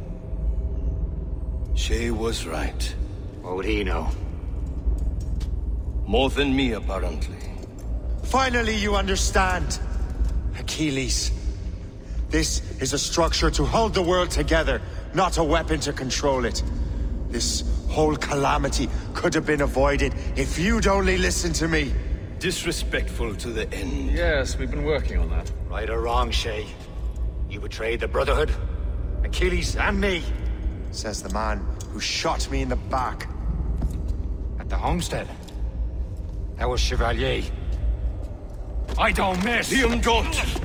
Shay was right. What would he know? More than me, apparently. Finally, you understand. Achilles. This is a structure to hold the world together, not a weapon to control it. This whole calamity could have been avoided if you'd only listened to me. Disrespectful to the end. Yes, we've been working on that. Right or wrong, Shay. You betrayed the Brotherhood, Achilles, and me. Says the man who shot me in the back. At the homestead. That was Chevalier. I don't miss. Liam, don't.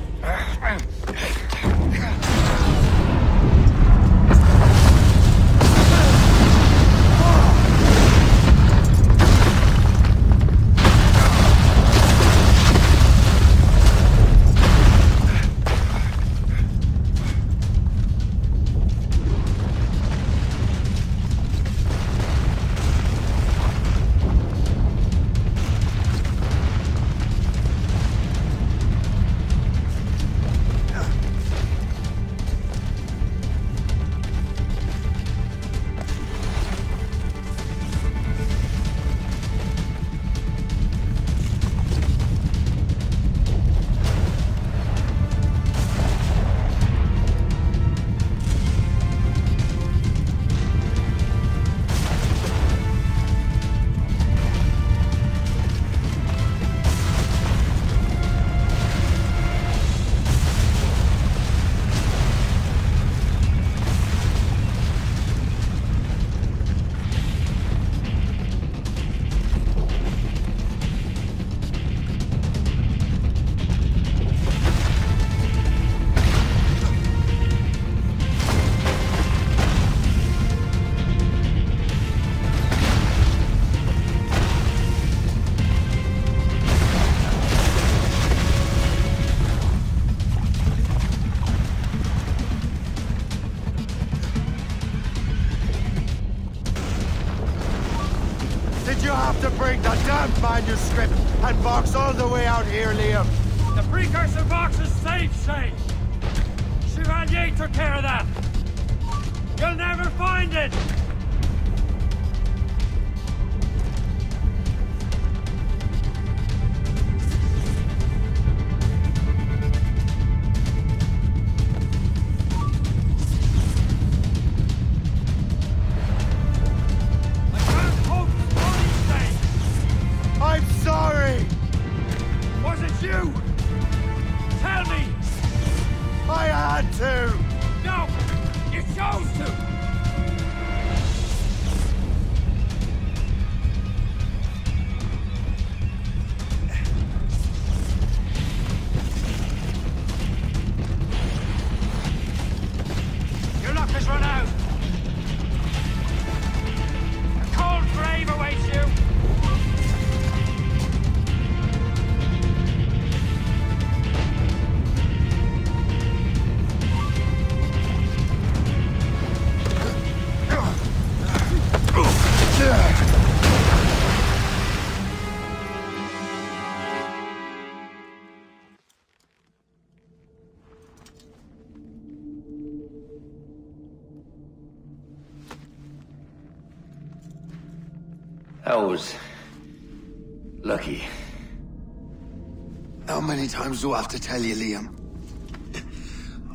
Times I have to tell you, Liam?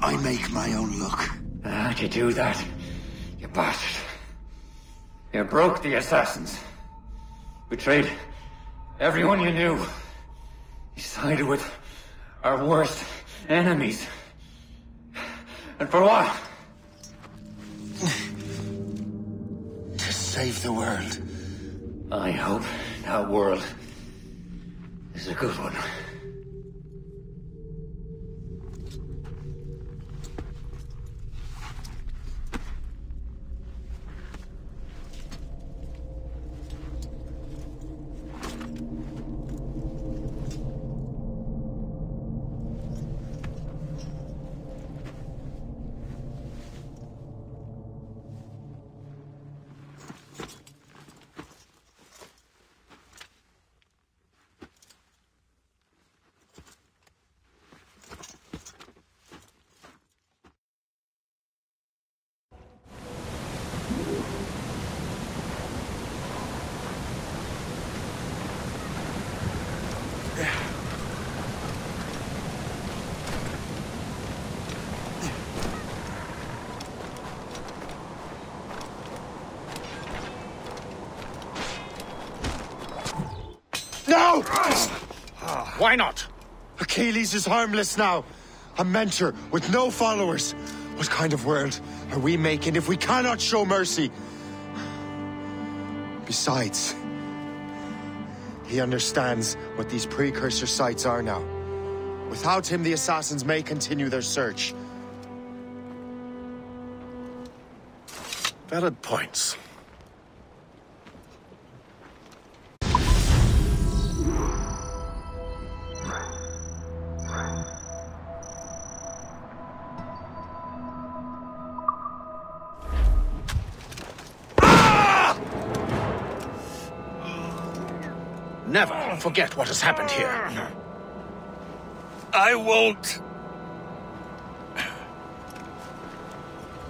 I make my own luck. How'd ah, you do that? You bastard. You broke the assassins. Betrayed everyone you knew. You sided with our worst enemies. And for what? To save the world. I hope that world is a good one. No! Why not? Achilles is harmless now. A mentor with no followers. What kind of world are we making if we cannot show mercy? Besides, he understands what these precursor sites are now. Without him, the assassins may continue their search. Valid points. Never forget what has happened here. I won't.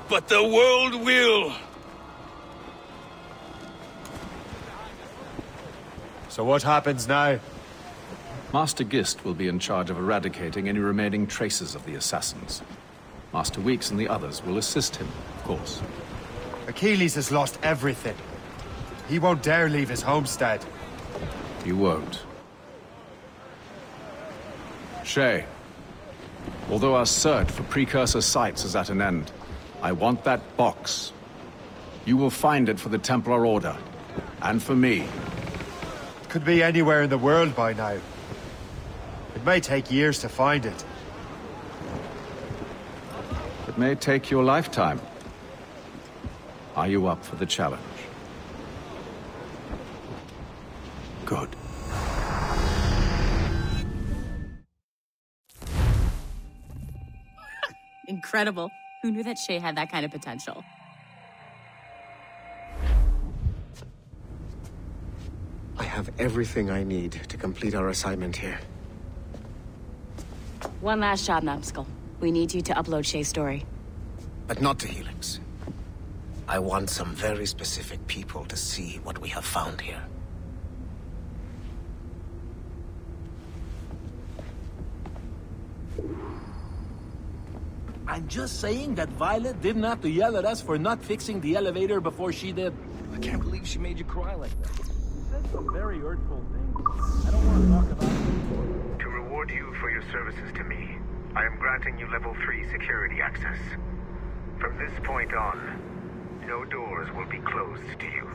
But the world will. So what happens now? Master Gist will be in charge of eradicating any remaining traces of the assassins. Master Weeks and the others will assist him, of course. Achilles has lost everything. He won't dare leave his homestead. You won't. Shay, although our search for precursor sites is at an end, I want that box. You will find it for the Templar Order, and for me. It could be anywhere in the world by now. It may take years to find it. It may take your lifetime. Are you up for the challenge? Good. Incredible. Who knew that Shay had that kind of potential? I have everything I need to complete our assignment here. One last job, Numbskull. We need you to upload Shay's story. But not to Helix. I want some very specific people to see what we have found here. I'm just saying that Violet didn't have to yell at us for not fixing the elevator before she did. I can't believe she made you cry like that. said some very hurtful things. I don't want to talk about it. To reward reward you for your services to me, I am granting you level 3 security access. From this point on, no doors will be closed to you.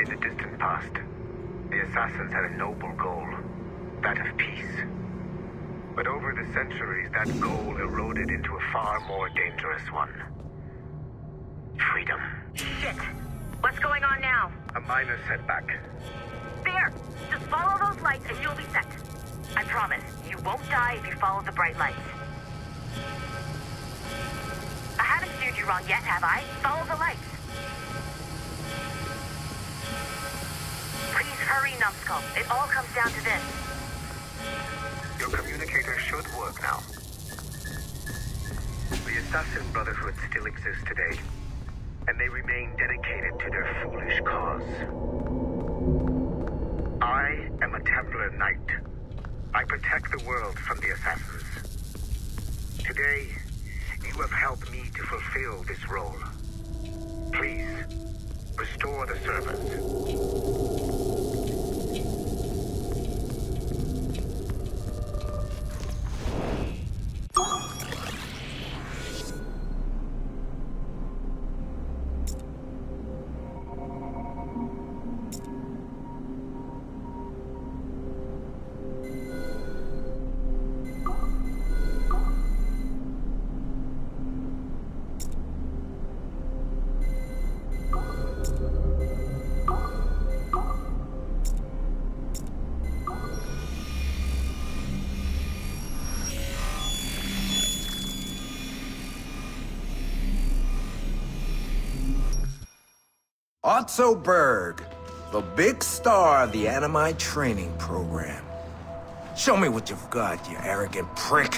In the distant past, the Assassins had a noble goal, that of peace. But over the centuries, that goal eroded into a far more dangerous one. Freedom. Shit. What's going on now? A minor setback. There! Just follow those lights and you'll be set. I promise, you won't die if you follow the bright lights. I haven't steered you wrong yet, have I? Follow the lights. Please hurry, Numbskull. It all comes down to this. Your communicator should work now. The Assassin Brotherhood still exists today, and they remain dedicated to their foolish cause. I am a Templar Knight. I protect the world from the Assassins. Today, you have helped me to fulfill this role. Please, restore the servants. Otso Berg, the big star of the Animi training program. Show me what you've got, you arrogant prick.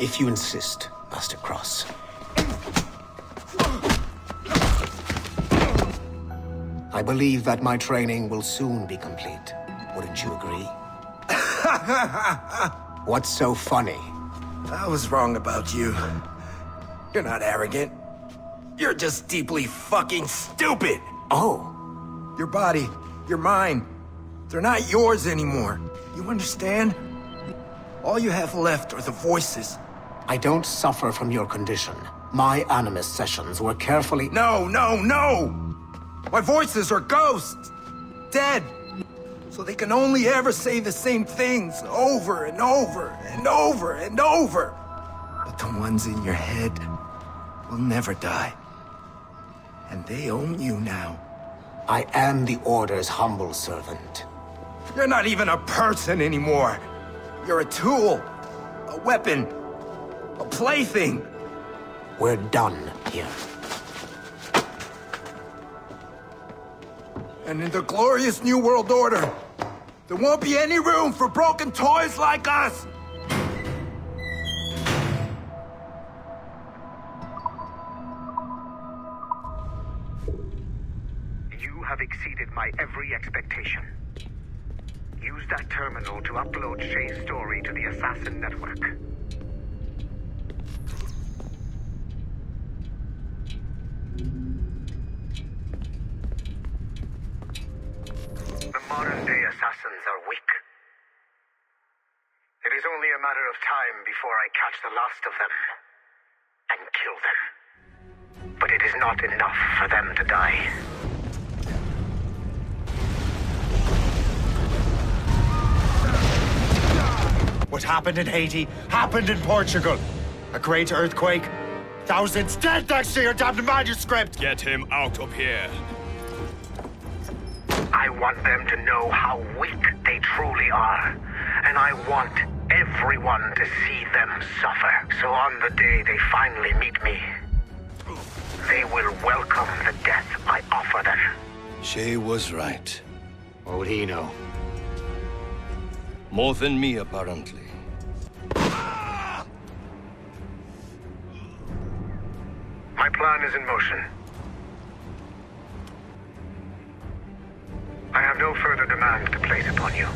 If you insist, Master Cross. I believe that my training will soon be complete. Wouldn't you agree? [LAUGHS] What's so funny? I was wrong about you. You're not arrogant. You're just deeply fucking stupid. Oh. Your body, your mind, they're not yours anymore. You understand? All you have left are the voices. I don't suffer from your condition. My Animus sessions were carefully- No, no, no! My voices are ghosts! Dead! So they can only ever say the same things over and over and over and over. But the ones in your head will never die. And they own you now. I am the Order's humble servant. You're not even a person anymore. You're a tool, a weapon, a plaything. We're done here. And in the glorious New World Order, there won't be any room for broken toys like us! Have exceeded my every expectation. Use that terminal to upload Shay's story to the Assassin Network. The modern-day assassins are weak. It is only a matter of time before I catch the last of them and kill them. But it is not enough for them to die. What happened in Haiti happened in Portugal. A great earthquake. Thousands dead thanks to your damned manuscript! Get him out of here. I want them to know how weak they truly are. And I want everyone to see them suffer. So on the day they finally meet me, they will welcome the death I offer them. Shay was right. What would he know? More than me, apparently. My plan is in motion. I have no further demands to place upon you.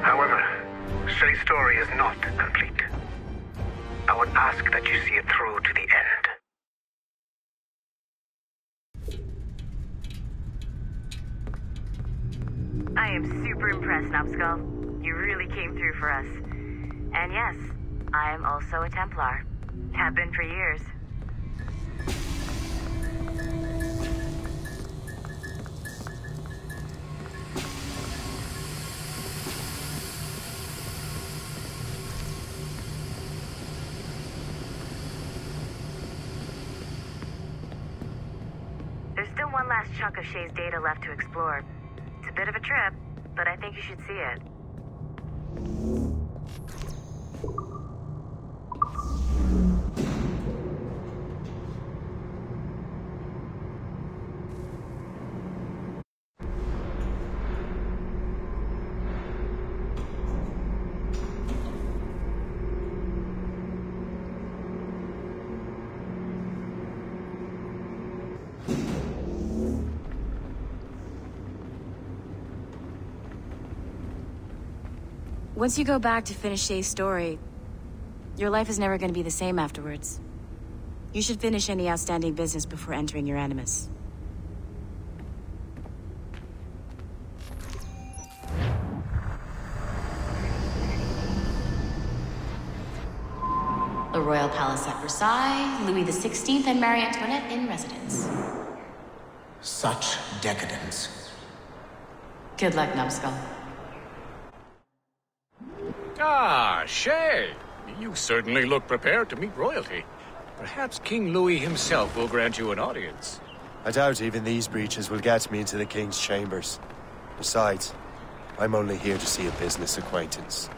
However, Shay's story is not complete. I would ask that you see it through to the end. I am super impressed, Numbskull. You really came through for us. And yes, I am also a Templar. Have been for years. There's still one last chunk of Shay's data left to explore. Bit of a trip, but I think you should see it. Once you go back to finish Shay's story, your life is never going to be the same afterwards. You should finish any outstanding business before entering your animus. The Royal Palace at Versailles, Louis XVI and Marie Antoinette in residence. Such decadence. Good luck, Numbskull. Ah, Shay! You certainly look prepared to meet royalty. Perhaps King Louis himself will grant you an audience. I doubt even these breaches will get me into the King's chambers. Besides, I'm only here to see a business acquaintance.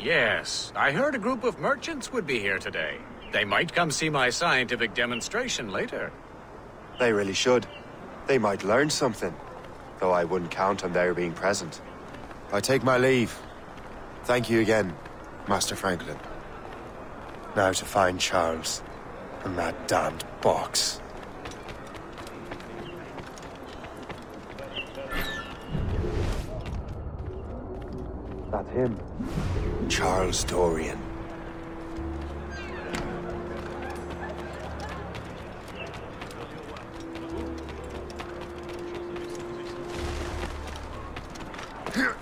Yes, I heard a group of merchants would be here today. They might come see my scientific demonstration later. They really should. They might learn something. Though I wouldn't count on their being present. I take my leave. Thank you again, Master Franklin. Now to find Charles and that damned box. That's him. Charles Dorian. Mais [LAUGHS]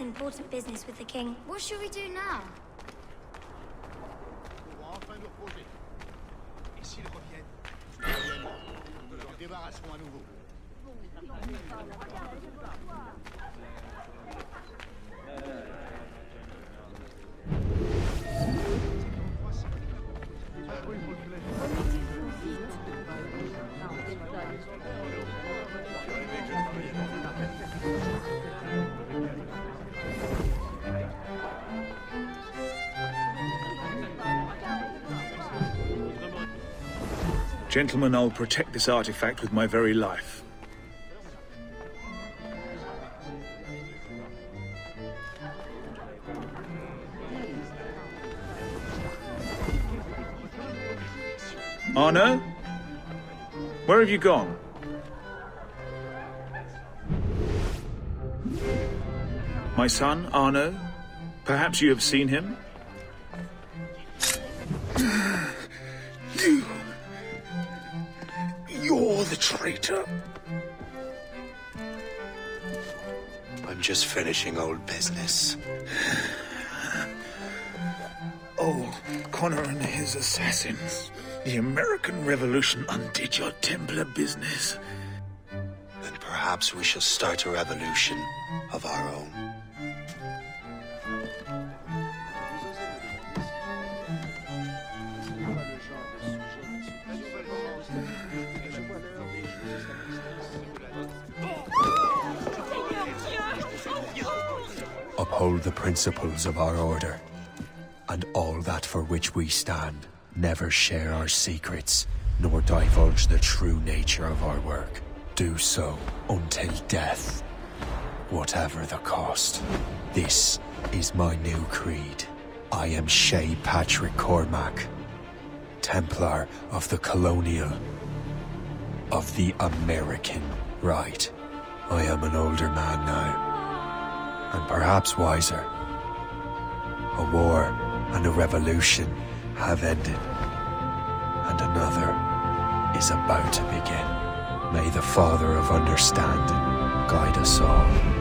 important business with the king. What should we do now? Gentlemen, I'll protect this artifact with my very life. Arno? Where have you gone? My son, Arno? Perhaps you have seen him? [SIGHS] [SIGHS] You. You're the traitor. I'm just finishing old business. [SIGHS] Old oh, Connor and his assassins. The American Revolution undid your Templar business. Then perhaps we shall start a revolution of our own. Uphold the principles of our order, and all that for which we stand. Never share our secrets, nor divulge the true nature of our work. Do so until death, whatever the cost. This is my new creed. I am Shay Patrick Cormac, Templar of the Colonial, of the American Rite. I am an older man now, and perhaps wiser. A war and a revolution have ended, and another is about to begin. May the Father of Understanding guide us all.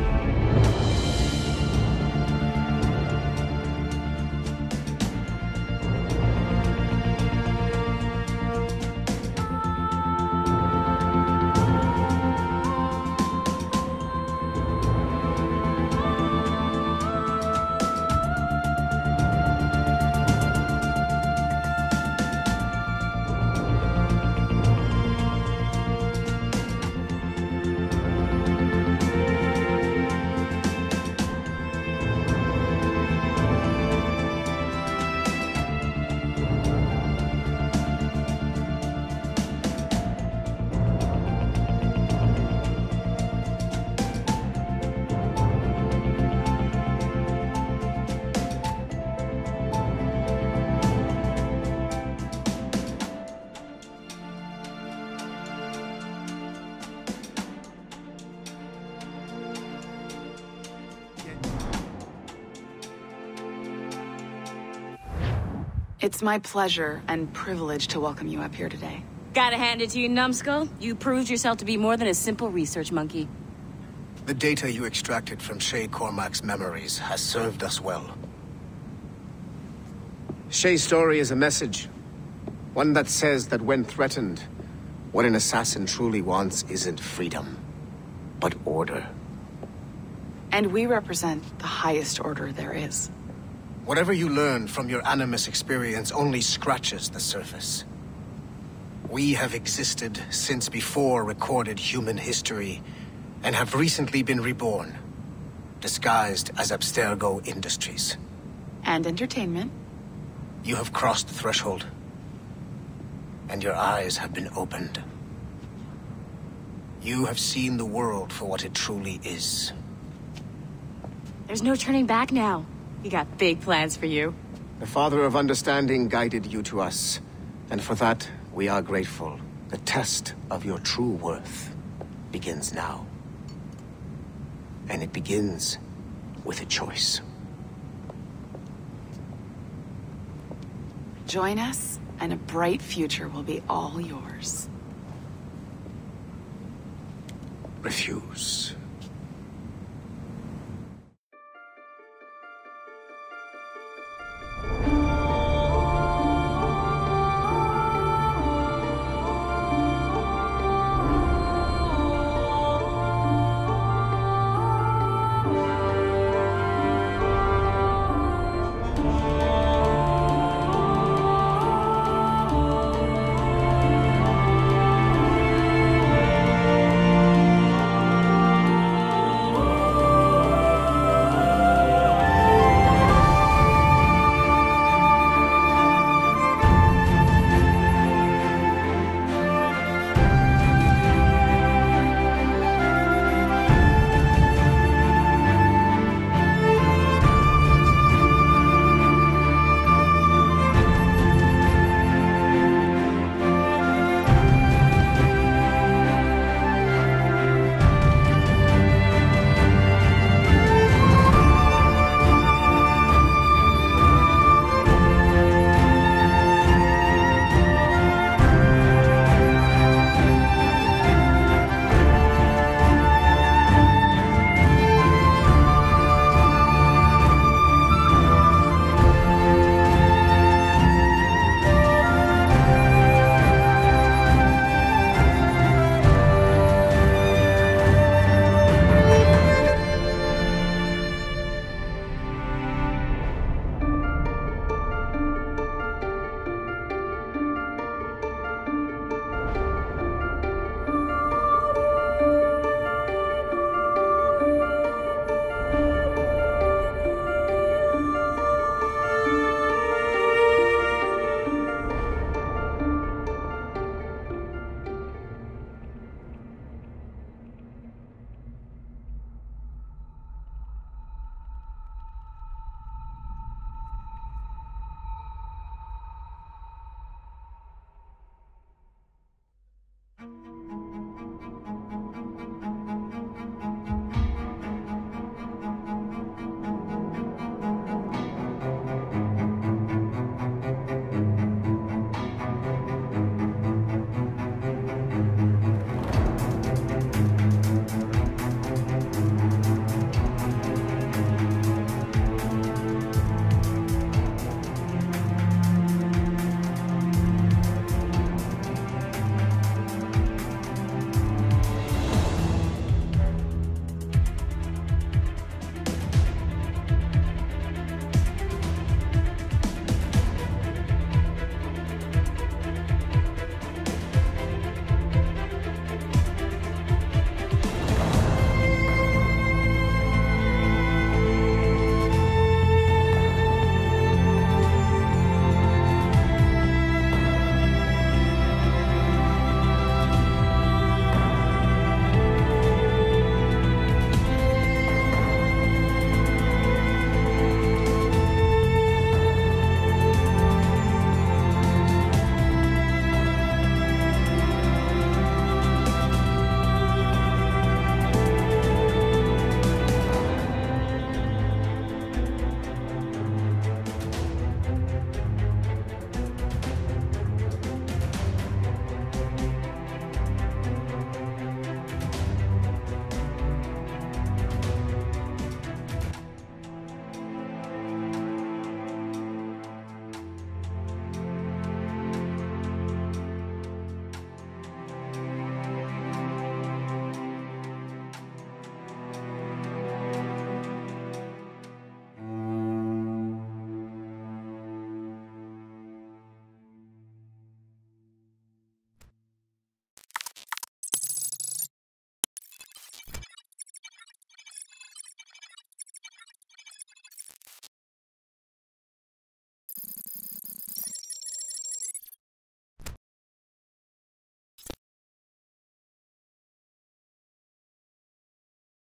It's my pleasure and privilege to welcome you up here today. Gotta hand it to you, numbskull. You proved yourself to be more than a simple research monkey. The data you extracted from Shay Cormac's memories has served us well. Shay's story is a message. One that says that when threatened, what an assassin truly wants isn't freedom, but order. And we represent the highest order there is. Whatever you learned from your Animus experience only scratches the surface. We have existed since before recorded human history, and have recently been reborn, disguised as Abstergo Industries. And entertainment. You have crossed the threshold, and your eyes have been opened. You have seen the world for what it truly is. There's no turning back now. We got big plans for you. The Father of Understanding guided you to us, and for that, we are grateful. The test of your true worth begins now. And it begins with a choice. Join us, and a bright future will be all yours. Refuse.